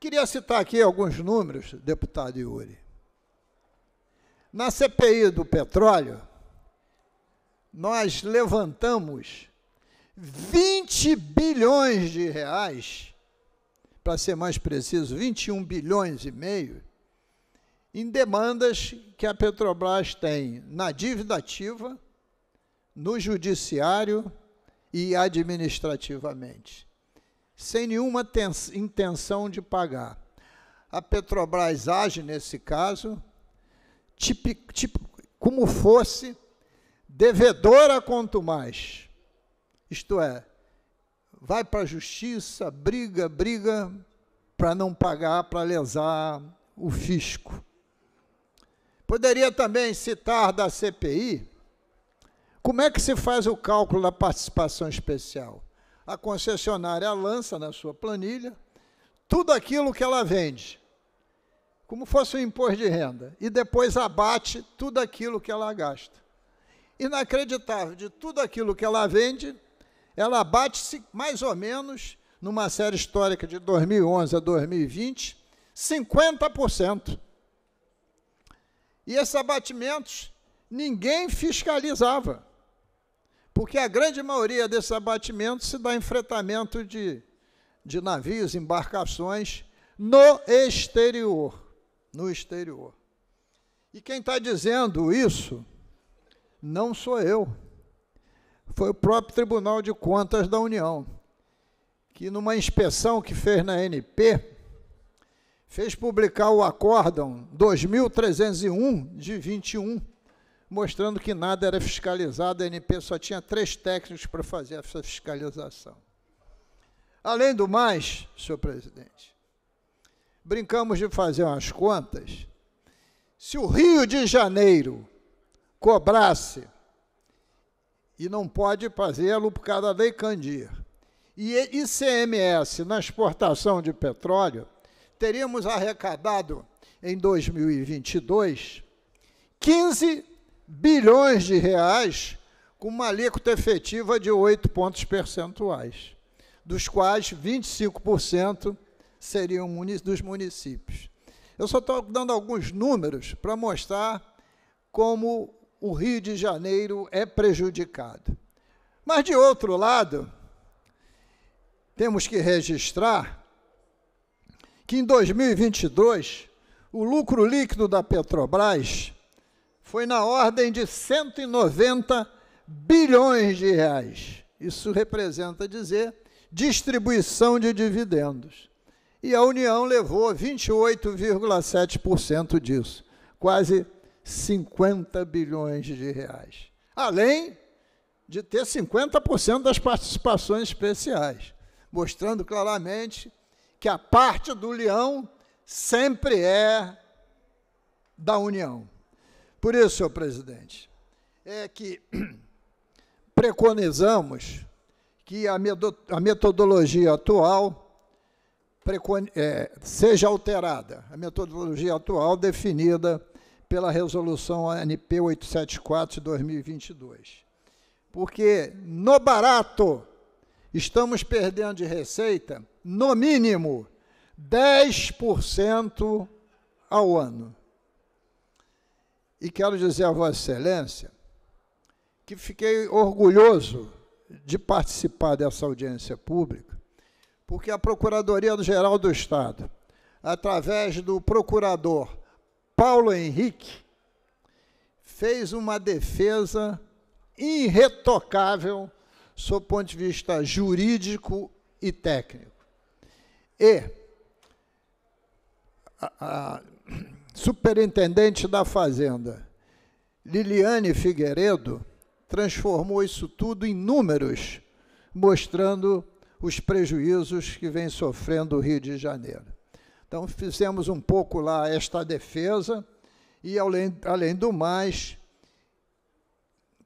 Queria citar aqui alguns números, deputado Yuri. Na CPI do petróleo, nós levantamos 20 bilhões de reais para ser mais preciso, 21 bilhões e meio, em demandas que a Petrobras tem na dívida ativa, no judiciário e administrativamente, sem nenhuma intenção de pagar. A Petrobras age, nesse caso, tipo, como fosse devedora quanto mais. Isto é, vai para a justiça, briga, briga, para não pagar, para lesar o fisco. Poderia também citar da CPI como é que se faz o cálculo da participação especial. A concessionária lança na sua planilha tudo aquilo que ela vende, como fosse um imposto de renda, e depois abate tudo aquilo que ela gasta. Inacreditável, de tudo aquilo que ela vende, ela bate-se mais ou menos, numa série histórica de 2011 a 2020, 50%. E esses abatimentos ninguém fiscalizava, porque a grande maioria desses abatimentos se dá em fretamento de, de navios, embarcações no exterior. No exterior. E quem está dizendo isso não sou eu foi o próprio Tribunal de Contas da União, que numa inspeção que fez na NP, fez publicar o acórdão 2301 de 21, mostrando que nada era fiscalizado, a NP só tinha três técnicos para fazer essa fiscalização. Além do mais, senhor presidente, brincamos de fazer umas contas, se o Rio de Janeiro cobrasse e não pode fazê-lo por causa da Lei Candir. E ICMS na exportação de petróleo, teríamos arrecadado em 2022 15 bilhões de reais com uma alíquota efetiva de 8 pontos percentuais, dos quais 25% seriam dos municípios. Eu só estou dando alguns números para mostrar como o Rio de Janeiro é prejudicado. Mas, de outro lado, temos que registrar que em 2022 o lucro líquido da Petrobras foi na ordem de 190 bilhões de reais. Isso representa dizer distribuição de dividendos. E a União levou 28,7% disso, quase 50 bilhões de reais. Além de ter 50% das participações especiais, mostrando claramente que a parte do leão sempre é da União. Por isso, senhor presidente, é que preconizamos que a metodologia atual é, seja alterada, a metodologia atual definida pela resolução ANP 874 de 2022. Porque no barato estamos perdendo de receita, no mínimo, 10% ao ano. E quero dizer a Vossa Excelência que fiquei orgulhoso de participar dessa audiência pública, porque a Procuradoria-Geral do Estado, através do procurador Paulo Henrique, fez uma defesa irretocável sob o ponto de vista jurídico e técnico. E a, a superintendente da Fazenda, Liliane Figueiredo, transformou isso tudo em números, mostrando os prejuízos que vem sofrendo o Rio de Janeiro. Então, fizemos um pouco lá esta defesa e, além, além do mais,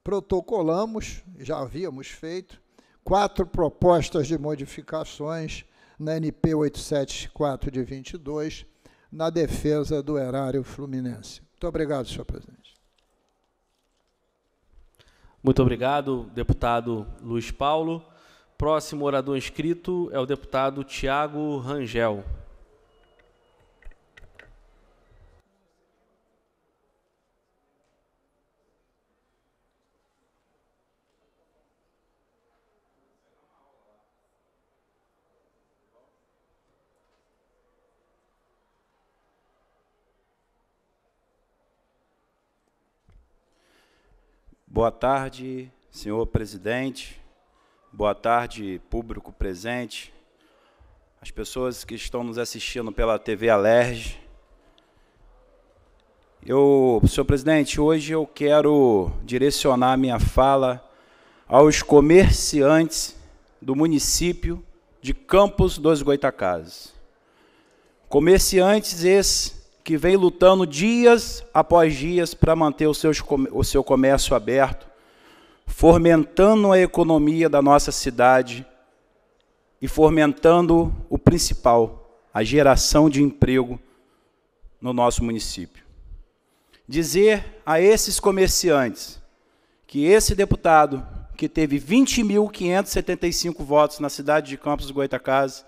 protocolamos, já havíamos feito, quatro propostas de modificações na NP 874 de 22, na defesa do erário fluminense. Muito obrigado, senhor presidente. Muito obrigado, deputado Luiz Paulo. Próximo orador inscrito é o deputado Tiago Rangel. Boa tarde, senhor presidente. Boa tarde, público presente. As pessoas que estão nos assistindo pela TV Alerj. Eu, senhor presidente, hoje eu quero direcionar minha fala aos comerciantes do município de Campos dos Goitacazes. Comerciantes esses que vem lutando dias após dias para manter o, seus, o seu comércio aberto, fomentando a economia da nossa cidade e fomentando o principal, a geração de emprego no nosso município. Dizer a esses comerciantes que esse deputado, que teve 20.575 votos na cidade de Campos do Goitacazes,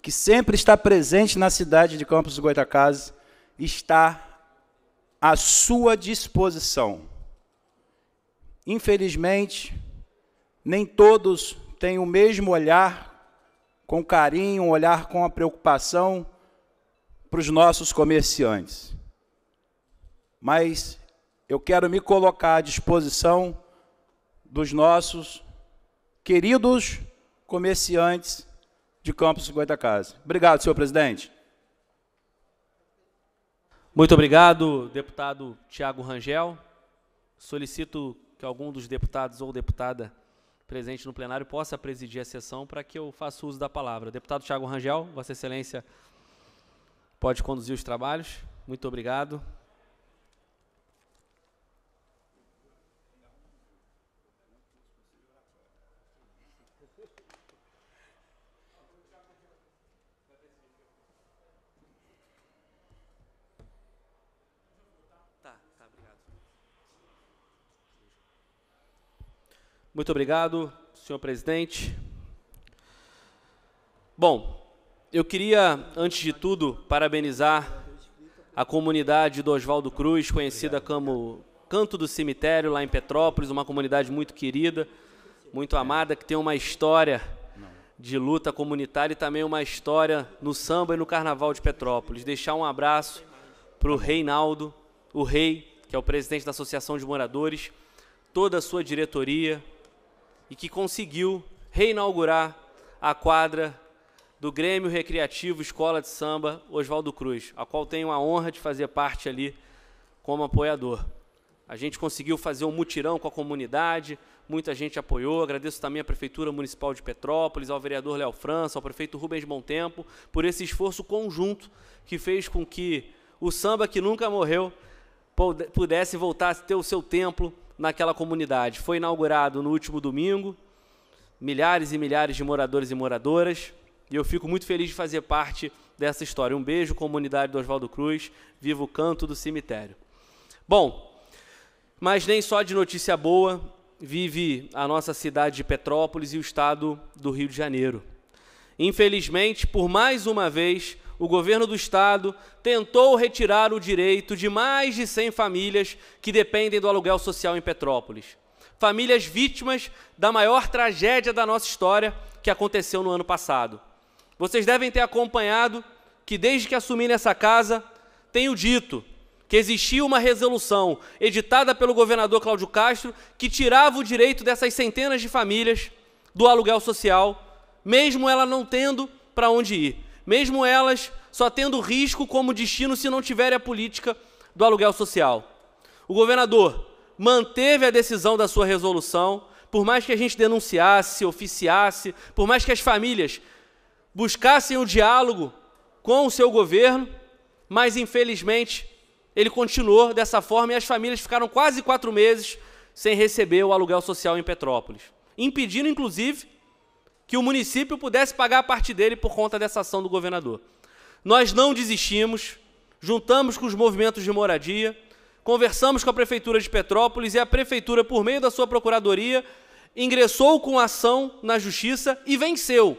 que sempre está presente na cidade de Campos do Goitacazes, está à sua disposição. Infelizmente, nem todos têm o mesmo olhar com carinho, um olhar com a preocupação para os nossos comerciantes. Mas eu quero me colocar à disposição dos nossos queridos comerciantes de Campos Goitacazes. Obrigado, senhor presidente. Muito obrigado, deputado Tiago Rangel. Solicito que algum dos deputados ou deputada presente no plenário possa presidir a sessão para que eu faça uso da palavra. Deputado Tiago Rangel, Vossa Excelência pode conduzir os trabalhos. Muito obrigado. Muito obrigado, senhor presidente. Bom, eu queria, antes de tudo, parabenizar a comunidade do Oswaldo Cruz, conhecida como Canto do Cemitério, lá em Petrópolis, uma comunidade muito querida, muito amada, que tem uma história de luta comunitária e também uma história no samba e no carnaval de Petrópolis. Deixar um abraço para o Reinaldo, o rei, que é o presidente da Associação de Moradores, toda a sua diretoria, e que conseguiu reinaugurar a quadra do Grêmio Recreativo Escola de Samba Oswaldo Cruz, a qual tenho a honra de fazer parte ali como apoiador. A gente conseguiu fazer um mutirão com a comunidade, muita gente apoiou. Agradeço também à Prefeitura Municipal de Petrópolis, ao vereador Léo França, ao prefeito Rubens Montempo, por esse esforço conjunto que fez com que o samba que nunca morreu pudesse voltar a ter o seu templo naquela comunidade. Foi inaugurado no último domingo, milhares e milhares de moradores e moradoras, e eu fico muito feliz de fazer parte dessa história. Um beijo, comunidade do Oswaldo Cruz, viva o canto do cemitério. Bom, mas nem só de notícia boa vive a nossa cidade de Petrópolis e o estado do Rio de Janeiro. Infelizmente, por mais uma vez, o governo do estado tentou retirar o direito de mais de 100 famílias que dependem do aluguel social em Petrópolis. Famílias vítimas da maior tragédia da nossa história que aconteceu no ano passado. Vocês devem ter acompanhado que desde que assumi nessa casa, tenho dito que existia uma resolução editada pelo governador Cláudio Castro que tirava o direito dessas centenas de famílias do aluguel social, mesmo ela não tendo para onde ir, mesmo elas só tendo risco como destino se não tiverem a política do aluguel social. O governador manteve a decisão da sua resolução, por mais que a gente denunciasse, oficiasse, por mais que as famílias buscassem o diálogo com o seu governo, mas infelizmente ele continuou dessa forma e as famílias ficaram quase quatro meses sem receber o aluguel social em Petrópolis, impedindo, inclusive, que o município pudesse pagar a parte dele por conta dessa ação do governador. Nós não desistimos, juntamos com os movimentos de moradia, conversamos com a Prefeitura de Petrópolis e a Prefeitura, por meio da sua Procuradoria, ingressou com ação na Justiça e venceu.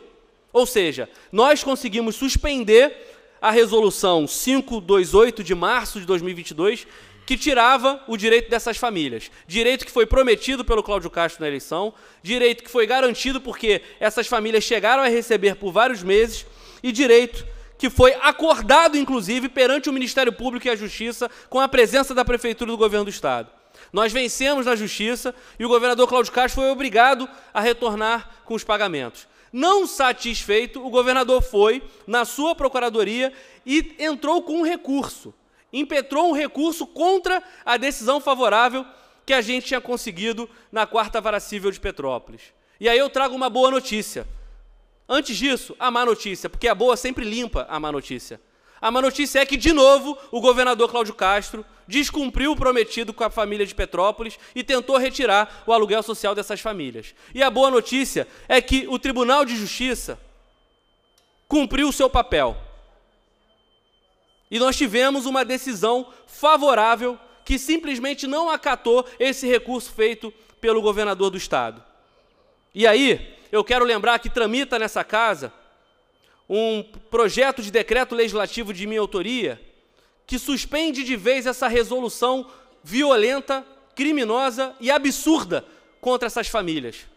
Ou seja, nós conseguimos suspender a resolução 528 de março de 2022, que tirava o direito dessas famílias. Direito que foi prometido pelo Cláudio Castro na eleição, direito que foi garantido porque essas famílias chegaram a receber por vários meses, e direito que foi acordado, inclusive, perante o Ministério Público e a Justiça, com a presença da Prefeitura do Governo do Estado. Nós vencemos na Justiça e o governador Cláudio Castro foi obrigado a retornar com os pagamentos. Não satisfeito, o governador foi na sua procuradoria e entrou com um recurso. Impetrou um recurso contra a decisão favorável que a gente tinha conseguido na quarta vara civil de Petrópolis. E aí eu trago uma boa notícia. Antes disso, a má notícia, porque a boa sempre limpa a má notícia. A má notícia é que, de novo, o governador Cláudio Castro descumpriu o prometido com a família de Petrópolis e tentou retirar o aluguel social dessas famílias. E a boa notícia é que o Tribunal de Justiça cumpriu o seu papel. E nós tivemos uma decisão favorável que simplesmente não acatou esse recurso feito pelo governador do estado. E aí, eu quero lembrar que tramita nessa casa um projeto de decreto legislativo de minha autoria que suspende de vez essa resolução violenta, criminosa e absurda contra essas famílias.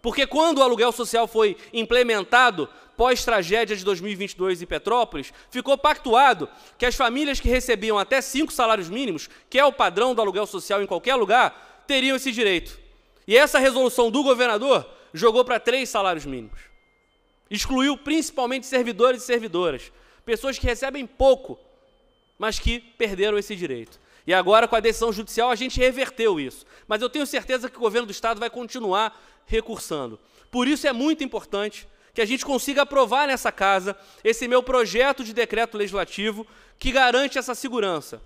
Porque quando o aluguel social foi implementado pós-tragédia de 2022 em Petrópolis, ficou pactuado que as famílias que recebiam até cinco salários mínimos, que é o padrão do aluguel social em qualquer lugar, teriam esse direito. E essa resolução do governador jogou para três salários mínimos. Excluiu principalmente servidores e servidoras, pessoas que recebem pouco, mas que perderam esse direito. E agora, com a decisão judicial, a gente reverteu isso. Mas eu tenho certeza que o governo do Estado vai continuar recursando. Por isso é muito importante que a gente consiga aprovar nessa casa esse meu projeto de decreto legislativo que garante essa segurança,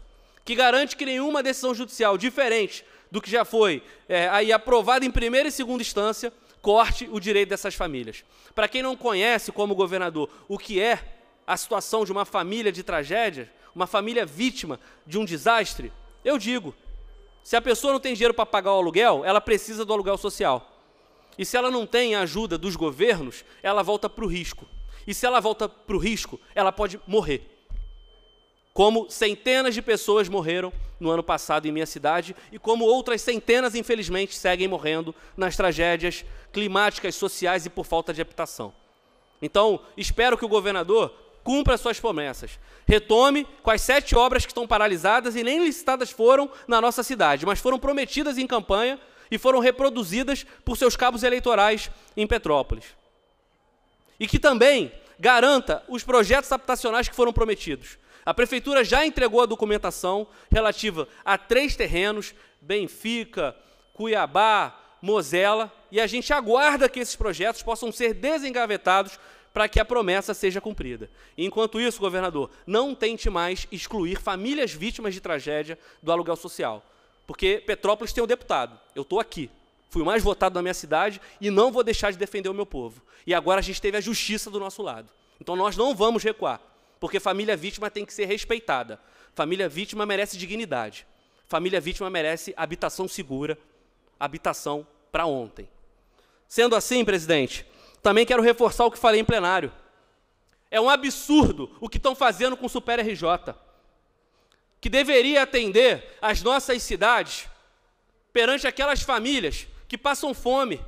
que garante que nenhuma decisão judicial diferente do que já foi é, aí aprovada em primeira e segunda instância corte o direito dessas famílias. Para quem não conhece, como governador, o que é a situação de uma família de tragédia, uma família vítima de um desastre, eu digo: se a pessoa não tem dinheiro para pagar o aluguel, ela precisa do aluguel social. E se ela não tem a ajuda dos governos, ela volta para o risco. E se ela volta para o risco, ela pode morrer como centenas de pessoas morreram no ano passado em minha cidade e como outras centenas, infelizmente, seguem morrendo nas tragédias climáticas, sociais e por falta de habitação. Então, espero que o governador cumpra suas promessas. Retome com as sete obras que estão paralisadas e nem licitadas foram na nossa cidade, mas foram prometidas em campanha e foram reproduzidas por seus cabos eleitorais em Petrópolis. E que também garanta os projetos habitacionais que foram prometidos A prefeitura já entregou a documentação relativa a três terrenos, Benfica, Cuiabá, Mozela, e a gente aguarda que esses projetos possam ser desengavetados para que a promessa seja cumprida. Enquanto isso, governador, não tente mais excluir famílias vítimas de tragédia do aluguel social. Porque Petrópolis tem um deputado, eu estou aqui, fui o mais votado na minha cidade e não vou deixar de defender o meu povo. E agora a gente teve a justiça do nosso lado. Então nós não vamos recuar, porque família vítima tem que ser respeitada. Família vítima merece dignidade. Família vítima merece habitação segura, habitação para ontem. Sendo assim, presidente, também quero reforçar o que falei em plenário. É um absurdo o que estão fazendo com o Super RJ, que deveria atender as nossas cidades perante aquelas famílias que passam fome,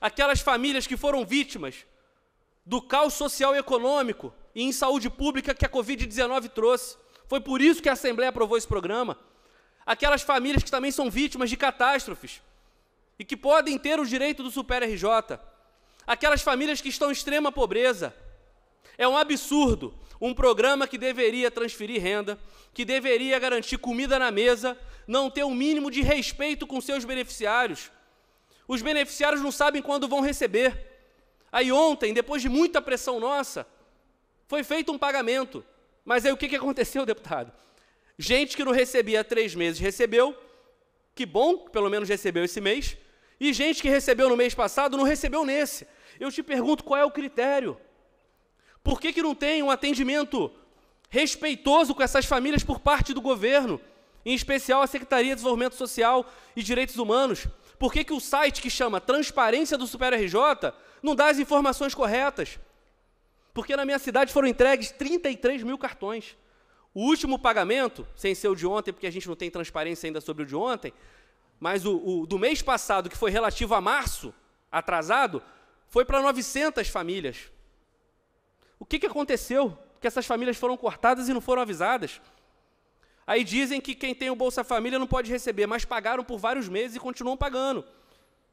aquelas famílias que foram vítimas do caos social e econômico e em saúde pública que a Covid-19 trouxe. Foi por isso que a Assembleia aprovou esse programa. Aquelas famílias que também são vítimas de catástrofes e que podem ter o direito do Super RJ aquelas famílias que estão em extrema pobreza. É um absurdo um programa que deveria transferir renda, que deveria garantir comida na mesa, não ter um mínimo de respeito com seus beneficiários. Os beneficiários não sabem quando vão receber. Aí ontem, depois de muita pressão nossa, foi feito um pagamento. Mas aí o que, que aconteceu, deputado? Gente que não recebia há três meses recebeu, que bom, pelo menos recebeu esse mês, e gente que recebeu no mês passado não recebeu nesse. Eu te pergunto qual é o critério. Por que, que não tem um atendimento respeitoso com essas famílias por parte do governo, em especial a Secretaria de Desenvolvimento Social e Direitos Humanos? Por que, que o site que chama Transparência do Super RJ não dá as informações corretas? Porque na minha cidade foram entregues 33 mil cartões. O último pagamento, sem ser o de ontem, porque a gente não tem transparência ainda sobre o de ontem, mas o, o do mês passado, que foi relativo a março, atrasado, foi para 900 famílias. O que, que aconteceu? Que essas famílias foram cortadas e não foram avisadas. Aí dizem que quem tem o Bolsa Família não pode receber, mas pagaram por vários meses e continuam pagando.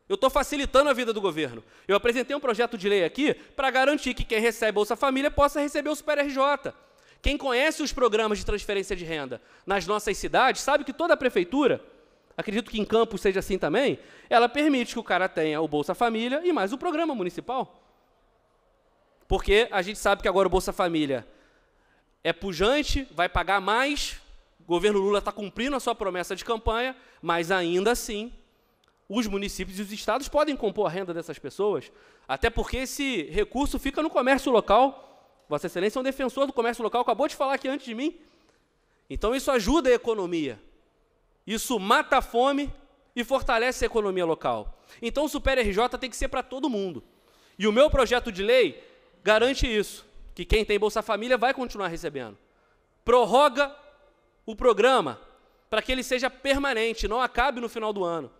Eu estou facilitando a vida do governo. Eu apresentei um projeto de lei aqui para garantir que quem recebe Bolsa Família possa receber o Super RJ. Quem conhece os programas de transferência de renda nas nossas cidades sabe que toda a prefeitura acredito que em Campos seja assim também, ela permite que o cara tenha o Bolsa Família e mais o programa municipal. Porque a gente sabe que agora o Bolsa Família é pujante, vai pagar mais, o governo Lula está cumprindo a sua promessa de campanha, mas ainda assim, os municípios e os estados podem compor a renda dessas pessoas, até porque esse recurso fica no comércio local. Vossa Excelência é um defensor do comércio local, acabou de falar aqui antes de mim. Então, isso ajuda a economia. Isso mata a fome e fortalece a economia local. Então o Super RJ tem que ser para todo mundo. E o meu projeto de lei garante isso, que quem tem Bolsa Família vai continuar recebendo. Prorroga o programa para que ele seja permanente, não acabe no final do ano.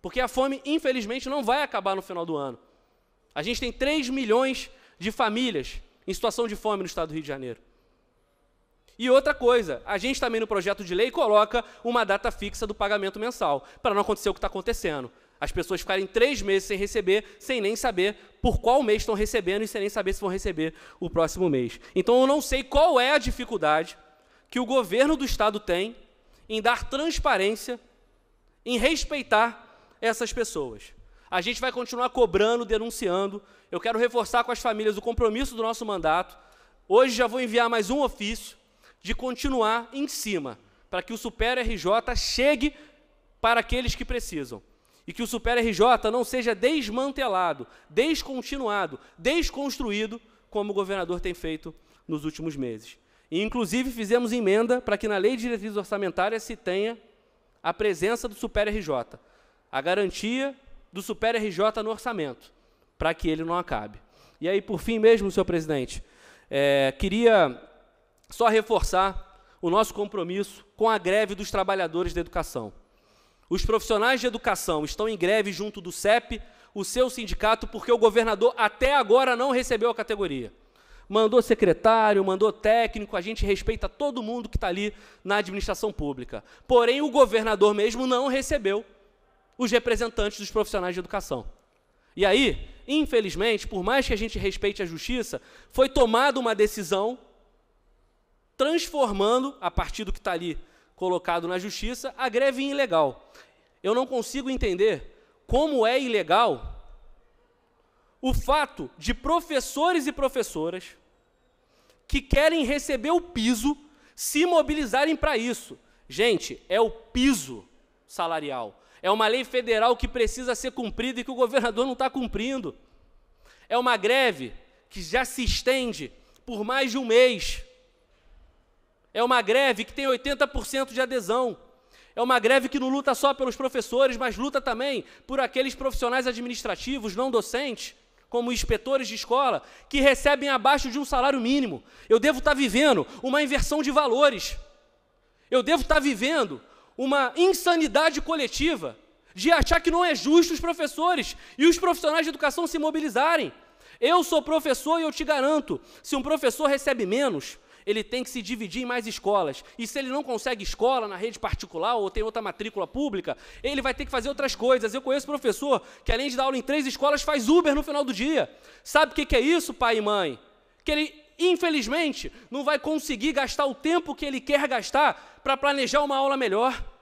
Porque a fome, infelizmente, não vai acabar no final do ano. A gente tem 3 milhões de famílias em situação de fome no estado do Rio de Janeiro. E outra coisa, a gente também no projeto de lei coloca uma data fixa do pagamento mensal, para não acontecer o que está acontecendo. As pessoas ficarem três meses sem receber, sem nem saber por qual mês estão recebendo e sem nem saber se vão receber o próximo mês. Então eu não sei qual é a dificuldade que o governo do Estado tem em dar transparência, em respeitar essas pessoas. A gente vai continuar cobrando, denunciando. Eu quero reforçar com as famílias o compromisso do nosso mandato. Hoje já vou enviar mais um ofício de continuar em cima, para que o Super RJ chegue para aqueles que precisam. E que o Super RJ não seja desmantelado, descontinuado, desconstruído, como o governador tem feito nos últimos meses. E, inclusive, fizemos emenda para que na Lei de Diretrizes Orçamentárias se tenha a presença do Super RJ, a garantia do Super RJ no orçamento, para que ele não acabe. E aí, por fim mesmo, senhor presidente, é, queria só reforçar o nosso compromisso com a greve dos trabalhadores da educação. Os profissionais de educação estão em greve junto do CEP, o seu sindicato, porque o governador até agora não recebeu a categoria. Mandou secretário, mandou técnico, a gente respeita todo mundo que está ali na administração pública. Porém, o governador mesmo não recebeu os representantes dos profissionais de educação. E aí, infelizmente, por mais que a gente respeite a justiça, foi tomada uma decisão transformando, a partir do que está ali colocado na justiça, a greve em ilegal. Eu não consigo entender como é ilegal o fato de professores e professoras que querem receber o piso se mobilizarem para isso. Gente, é o piso salarial. É uma lei federal que precisa ser cumprida e que o governador não está cumprindo. É uma greve que já se estende por mais de um mês. É uma greve que tem 80% de adesão. É uma greve que não luta só pelos professores, mas luta também por aqueles profissionais administrativos, não docentes, como inspetores de escola, que recebem abaixo de um salário mínimo. Eu devo estar vivendo uma inversão de valores. Eu devo estar vivendo uma insanidade coletiva de achar que não é justo os professores e os profissionais de educação se mobilizarem. Eu sou professor e eu te garanto, se um professor recebe menos, ele tem que se dividir em mais escolas. E se ele não consegue escola na rede particular ou tem outra matrícula pública, ele vai ter que fazer outras coisas. Eu conheço professor que, além de dar aula em três escolas, faz Uber no final do dia. Sabe o que é isso, pai e mãe? Que ele, infelizmente, não vai conseguir gastar o tempo que ele quer gastar para planejar uma aula melhor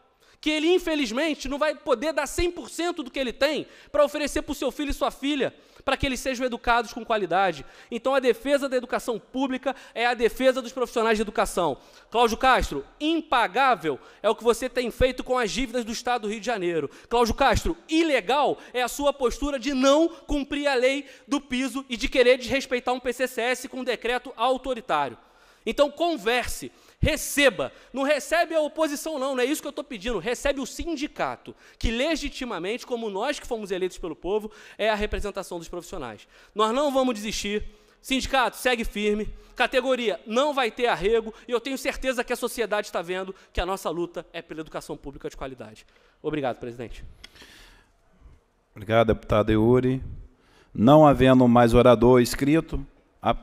que ele, infelizmente, não vai poder dar 100% do que ele tem para oferecer para o seu filho e sua filha, para que eles sejam educados com qualidade. Então, a defesa da educação pública é a defesa dos profissionais de educação. Cláudio Castro, impagável é o que você tem feito com as dívidas do Estado do Rio de Janeiro. Cláudio Castro, ilegal é a sua postura de não cumprir a lei do piso e de querer desrespeitar um PCCS com um decreto autoritário. Então, converse receba. Não recebe a oposição, não, não é isso que eu estou pedindo. Recebe o sindicato, que legitimamente, como nós que fomos eleitos pelo povo, é a representação dos profissionais. Nós não vamos desistir. Sindicato, segue firme. Categoria, não vai ter arrego. E eu tenho certeza que a sociedade está vendo que a nossa luta é pela educação pública de qualidade. Obrigado, presidente. Obrigado, deputado Euri. Não havendo mais orador inscrito, a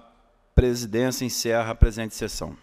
presidência encerra a presente sessão.